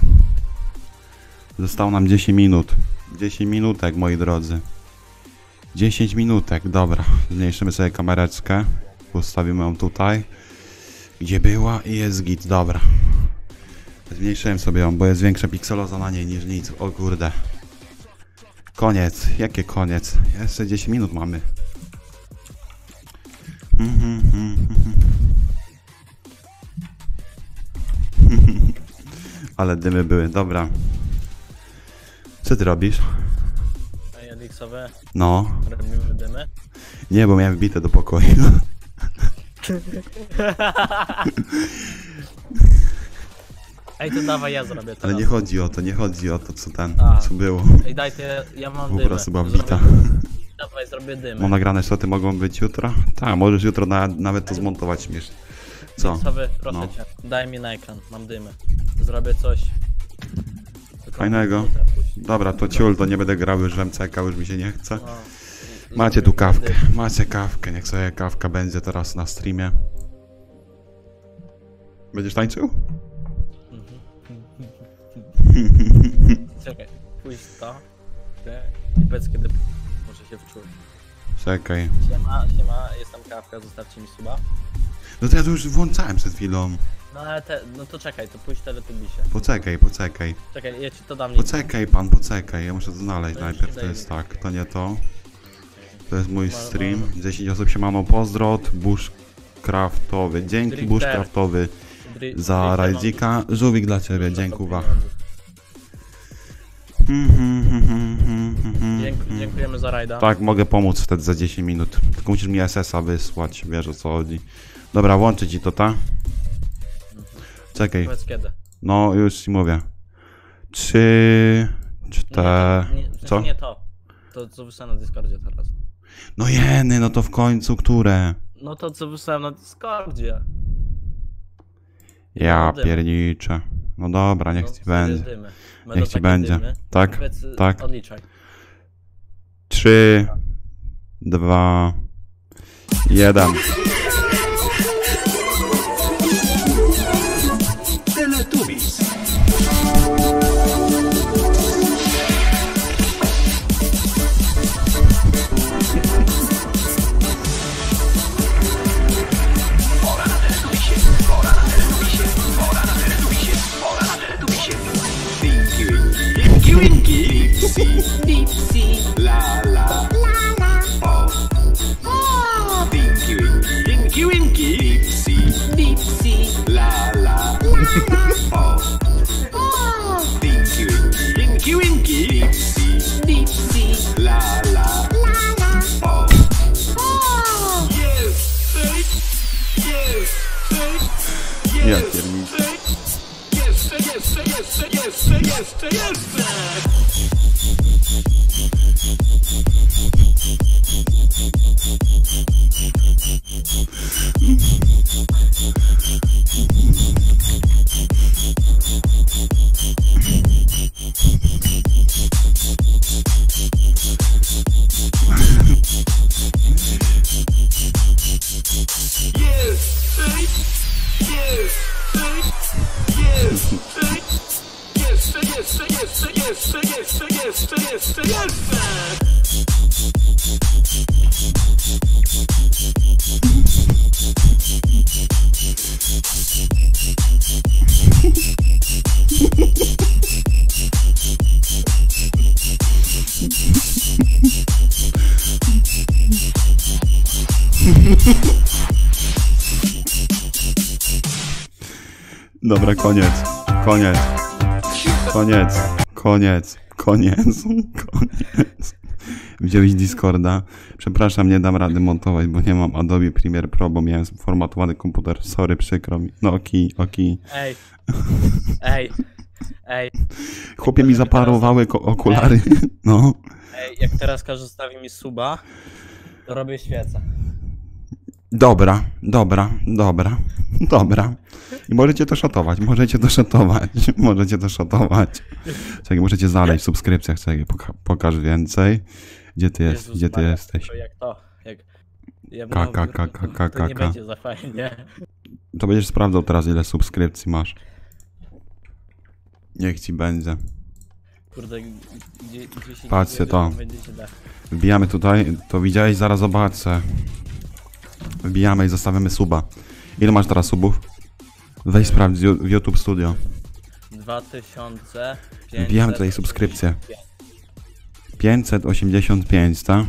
Zostało nam 10 minut. 10 minutek, moi drodzy. 10 minutek, dobra. Zmniejszymy sobie kamereczkę. Ustawimy ją tutaj. Gdzie była i jest git, dobra. Zmniejszyłem sobie ją, bo jest większa pikseloza na niej niż nic. O kurde. Koniec. Jakie koniec? Jeszcze 10 minut mamy. Mhm, mhm, mhm. <laughs> Ale dymy były, dobra. Co ty robisz?
Ej, Adiksowy,
No.
robimy dymy.
Nie, bo miałem wbite do pokoju. <laughs>
Ej, to dawaj, ja zrobię teraz.
Ale nie chodzi o to, nie chodzi o to, co ten,
A.
co było.
Ej, daj to ja, ja mam
Po
dymę.
prostu była wbita.
Dawaj, zrobię dymę.
Mam nagrane szoty mogą być jutro? Tak, możesz jutro na, nawet to zmontować śmiesznie. Co?
Sobie, proszę
No.
cię, daj mi na ekran, mam dymę. Zrobię coś. Tylko
Fajnego. Dobra, to ciul, to nie będę grał już w MCK, już mi się nie chce.
No.
Macie tu kawkę, macie kawkę, niech sobie kawka będzie teraz na streamie. Będziesz tańczył? <laughs>
Czekaj, pójdź to. I powiedz kiedy muszę się wczuć.
Czekaj.
Siema, siema, jestem kawka, zostawcie mi suba.
No to ja to już włączałem przed chwilą.
No ale te, no to czekaj, to pójdź teletubisie.
Poczekaj, poczekaj.
Czekaj, ja ci to dam
Poczekaj pan, poczekaj, ja muszę to znaleźć
No już
najpierw,
ci
to jest tak, to nie to. To jest mój stream, 10 osób się mano pozdrot, bushcraftowy, dzięki
Drifter.
bushcraftowy
Dri-
za
drifter
rajdzika, żółwik dla ciebie, dziękuwa.
pieniędzy.
Mhm,
Dzięku, dziękujemy za rajda.
Tak, mogę pomóc wtedy za 10 minut, tylko musisz mi SS-a wysłać, wiesz o co chodzi. Dobra, łączę ci to, ta? Czekaj,
Powiedz kiedy.
no już ci mówię. Trzy, cztery,
Nie, to, nie,
co?
nie to. To co wysłałem na Discordzie teraz.
No jeny, no to w końcu które?
No to co wysłałem na Discordzie.
Ja
dymy.
pierniczę. No dobra, niech
No,
ci będzie.
dymy. Będą
Niech ci będzie.
dymy.
Tak,
Powiedz,
tak.
Odliczaj.
Trzy, dwa, jeden. Ja pierniczę.
yes, yes, yes, yes, yes, yes,
koniec. Koniec. Koniec. Koniec. Koniec. Koniec. Wziąłeś Discorda. Przepraszam, nie dam rady montować, bo nie mam Adobe Premiere Pro, bo miałem formatowany komputer. Sorry, przykro mi. No oki, oki.
Ej. Ej. Ej.
Chłopie mi zaparowały okulary. No.
Ej, jak teraz każdy zostawi mi suba, to robię świecę.
Dobra, dobra, dobra, dobra. I możecie to szatować, możecie to szatować, <laughs> możecie to szatować. Czekaj, możecie znaleźć w subskrypcjach, czekaj, poka- pokaż więcej. Gdzie ty, jest,
Jezus
gdzie ty
Maria,
jesteś?
Jak to? Jak... Ja To nie będzie za fajnie.
To będziesz sprawdzał teraz, ile subskrypcji masz. Niech ci będzie.
Kurde, gdzie, gdzie się
Patrzcie to. Wbijamy tutaj, to widziałeś, zaraz zobaczę. Wbijamy i zostawiamy suba. Ile masz teraz subów? Weź sprawdź w YouTube Studio.
2000.
Wbijamy tutaj subskrypcję. 585, tak?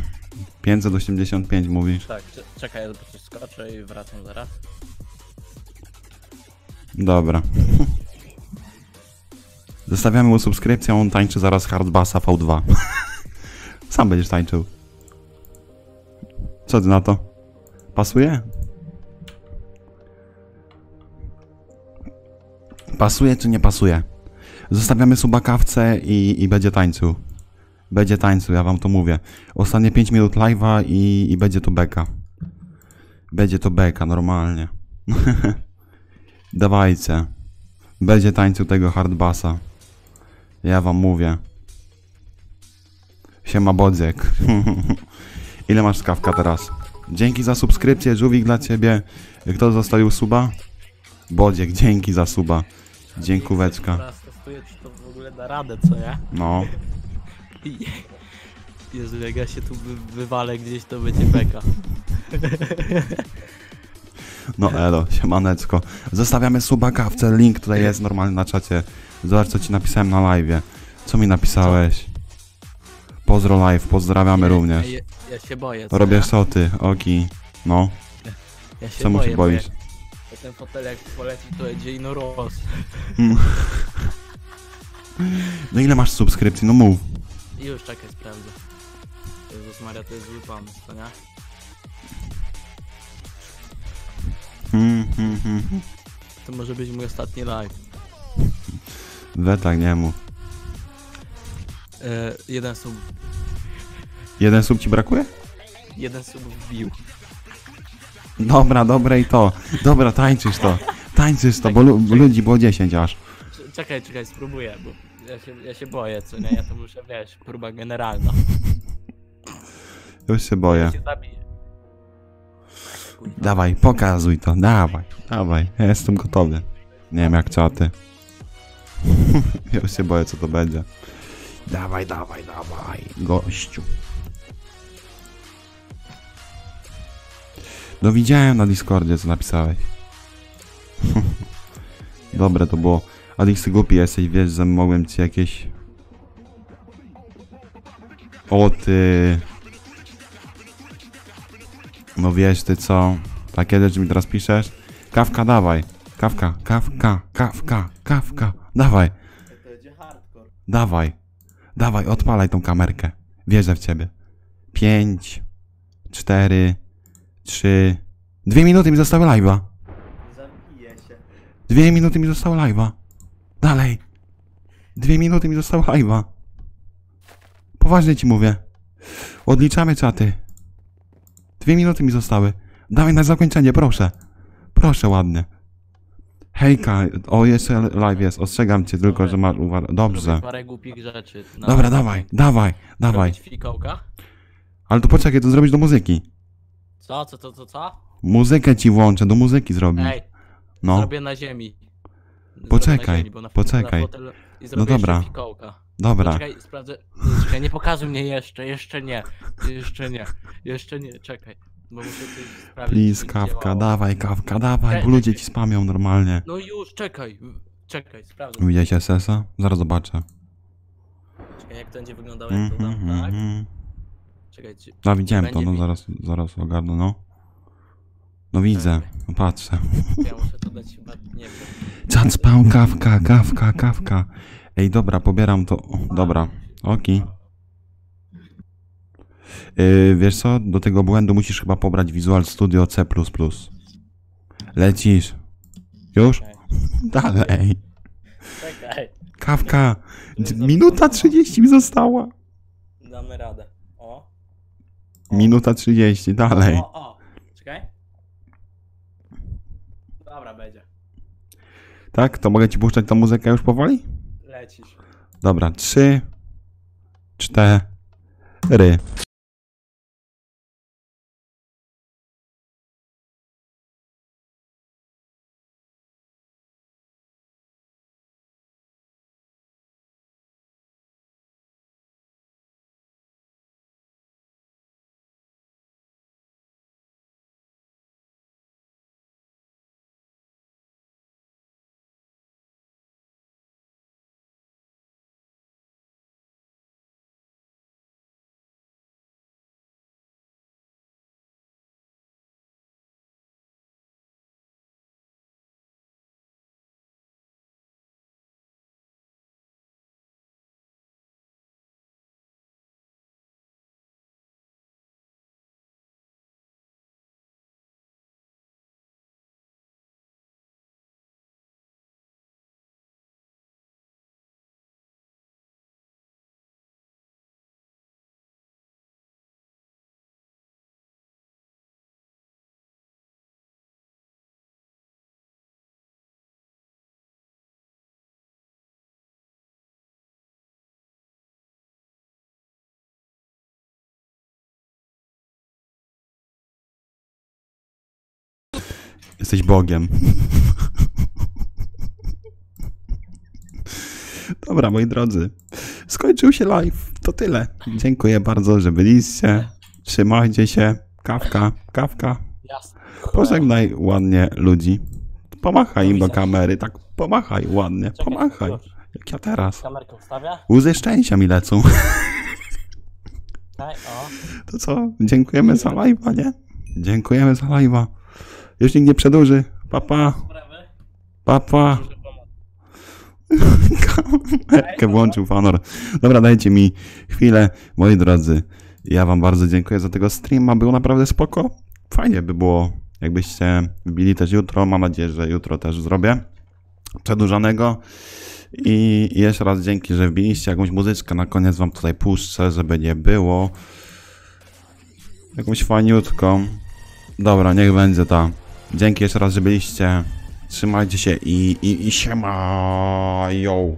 585 mówisz.
Tak, cze- czekaj, ja po prostu skoczę i wracam zaraz.
Dobra. <laughs> Zostawiamy mu subskrypcję, on tańczy zaraz Hardbassa V2. <laughs> Sam będziesz tańczył. Co ty na to? Pasuje? Pasuje czy nie pasuje? Zostawiamy subakawce i, i będzie tańcu. Będzie tańcu, ja wam to mówię. Ostatnie 5 minut live'a i, i będzie to beka. Będzie to beka, normalnie. <laughs> Dawajcie. Będzie tańcu tego hardbasa. Ja wam mówię. Siemabodzek. <laughs> Ile masz skawka teraz? Dzięki za subskrypcję, żółwik dla ciebie. Kto zostawił suba? Bodziek, dzięki za suba. Dziękóweczka.
Teraz testuję, czy to w ogóle da radę, co nie?
No. <laughs>
Jezu, jak ja się tu wy, wywalę gdzieś, to będzie beka. <laughs>
No elo, siemaneczko. Zostawiamy suba kawce, link tutaj jest normalnie na czacie. Zobacz co ci napisałem na live. Co mi napisałeś? Pozdro live, pozdrawiamy również.
Ja, ja się boję, co
Robię
nie?
soty, oki. No,
Ja się
czemu
boję,
się
bo
boisz?
Jak, jak ten fotel jak poleci, to będzie ino roz.
No ile masz subskrypcji? No mów.
I już czekaj, sprawdzę. Jezus Maria, to jest zły pomysł, to nie?
Hmm, hmm, hmm.
To może być mój ostatni live.
We tak nie mów.
E, jeden sub,
Jeden sub ci brakuje?
jeden sub wbił.
Dobra, dobre i to. Dobra, tańczysz to. Tańczysz to, bo lu ludzi było 10 aż.
Cz- Czekaj, czekaj, spróbuję, bo ja się, ja się boję, co nie? Ja to muszę, wiesz, próba generalna.
Już się boję.
Ja się zabiję.
Dawaj, pokazuj to, dawaj, dawaj, ja jestem gotowy. Nie wiem jak czaty. <laughs> ja już się boję co to będzie. Dawaj, dawaj, dawaj, gościu. No widziałem na Discordzie co napisałeś. <laughs> Dobre to było. Adix, ty głupi jesteś, wiesz, że mogłem ci jakieś... O ty... No wiesz ty co? Takie rzeczy mi teraz piszesz? Kawka, dawaj. Kawka, kawka, kawka, kawka. Dawaj.
To będzie hardcore.
Dawaj. Dawaj, odpalaj tą kamerkę. Wierzę w ciebie. Pięć, cztery, trzy. Dwie minuty mi zostały live'a.
Zabiję się.
Dwie minuty mi zostało live'a. Dalej. Dwie minuty mi zostało live'a. Poważnie ci mówię. Odliczamy czaty. Dwie minuty mi zostały. Dawaj na zakończenie, proszę. Proszę ładnie. Hejka, o jeszcze live jest, ostrzegam cię tylko, że masz uwagę. Dobrze.
Zrobię parę głupich rzeczy. na-
Dobra, dawaj, dawaj, dawaj.
Fikołka?
Ale to poczekaj, to zrobić do muzyki.
Co, co, co, co, co?
Muzykę ci włączę, do muzyki zrobić.
Ej,
No,
zrobię na ziemi. Zrobię
Poczekaj,
na ziemi, na,
poczekaj. No
zrobię
dobra. dobra.
Czekaj, sprawdzę. Czekaj, nie pokazuj mnie jeszcze, jeszcze nie. Jeszcze nie. Jeszcze nie, czekaj. Bo muszę coś sprawdzić.
Please, kawka,
działało.
dawaj, kawka, dawaj, bo ludzie ci spamią normalnie.
No już, czekaj. Czekaj, sprawdzę.
Widziałeś SS-a? Zaraz zobaczę.
Czekaj, jak to będzie wyglądało, jak to dam,
Mhm,
tak?
mhm.
Czekaj, czy...
No widziałem to,
będzie
no
mi-
zaraz, zaraz ogarnę, no. No widzę, no patrzę.
Ja muszę to dać chyba, nie wiem.
Spał, kawka, kawka, kawka. Ej, dobra, pobieram to. o, Dobra, oki. Yy, wiesz co, do tego błędu musisz chyba pobrać Visual Studio C++. Lecisz. Już? <laughs> Dalej.
Czekaj,
Kawka. Minuta 30 mi została.
damy radę. O.
Minuta 30, dalej.
O, o. Czekaj. Dobra, będzie.
Tak? To mogę ci puszczać tą muzykę już powoli?
Lecisz.
Dobra, 3, 4. Jesteś Bogiem. Dobra, moi drodzy. Skończył się live. To tyle. Dziękuję bardzo, że byliście. Trzymajcie się. Kawka, kawka. Pożegnaj ładnie ludzi. Pomachaj im do kamery, tak pomachaj ładnie, pomachaj. Jak ja teraz.
Kamerkę ustawia.
Łzy szczęścia mi lecą. To co? Dziękujemy za live'a, nie? Dziękujemy za live'a. Już nikt nie przedłuży. Papa, papa. Kamerkę <laughs> włączył Fanor. Dobra, dajcie mi chwilę, moi drodzy. Ja wam bardzo dziękuję za tego streama. Było naprawdę spoko. Fajnie by było, jakbyście wbili też jutro. Mam nadzieję, że jutro też zrobię. Przedłużanego. I jeszcze raz dzięki, że wbiliście jakąś muzyczkę. Na koniec wam tutaj puszczę, żeby nie było. Jakąś fajniutką. Dobra, niech będzie ta. Dzięki jeszcze raz, że byliście. Trzymajcie się i, i, i siema. Yo.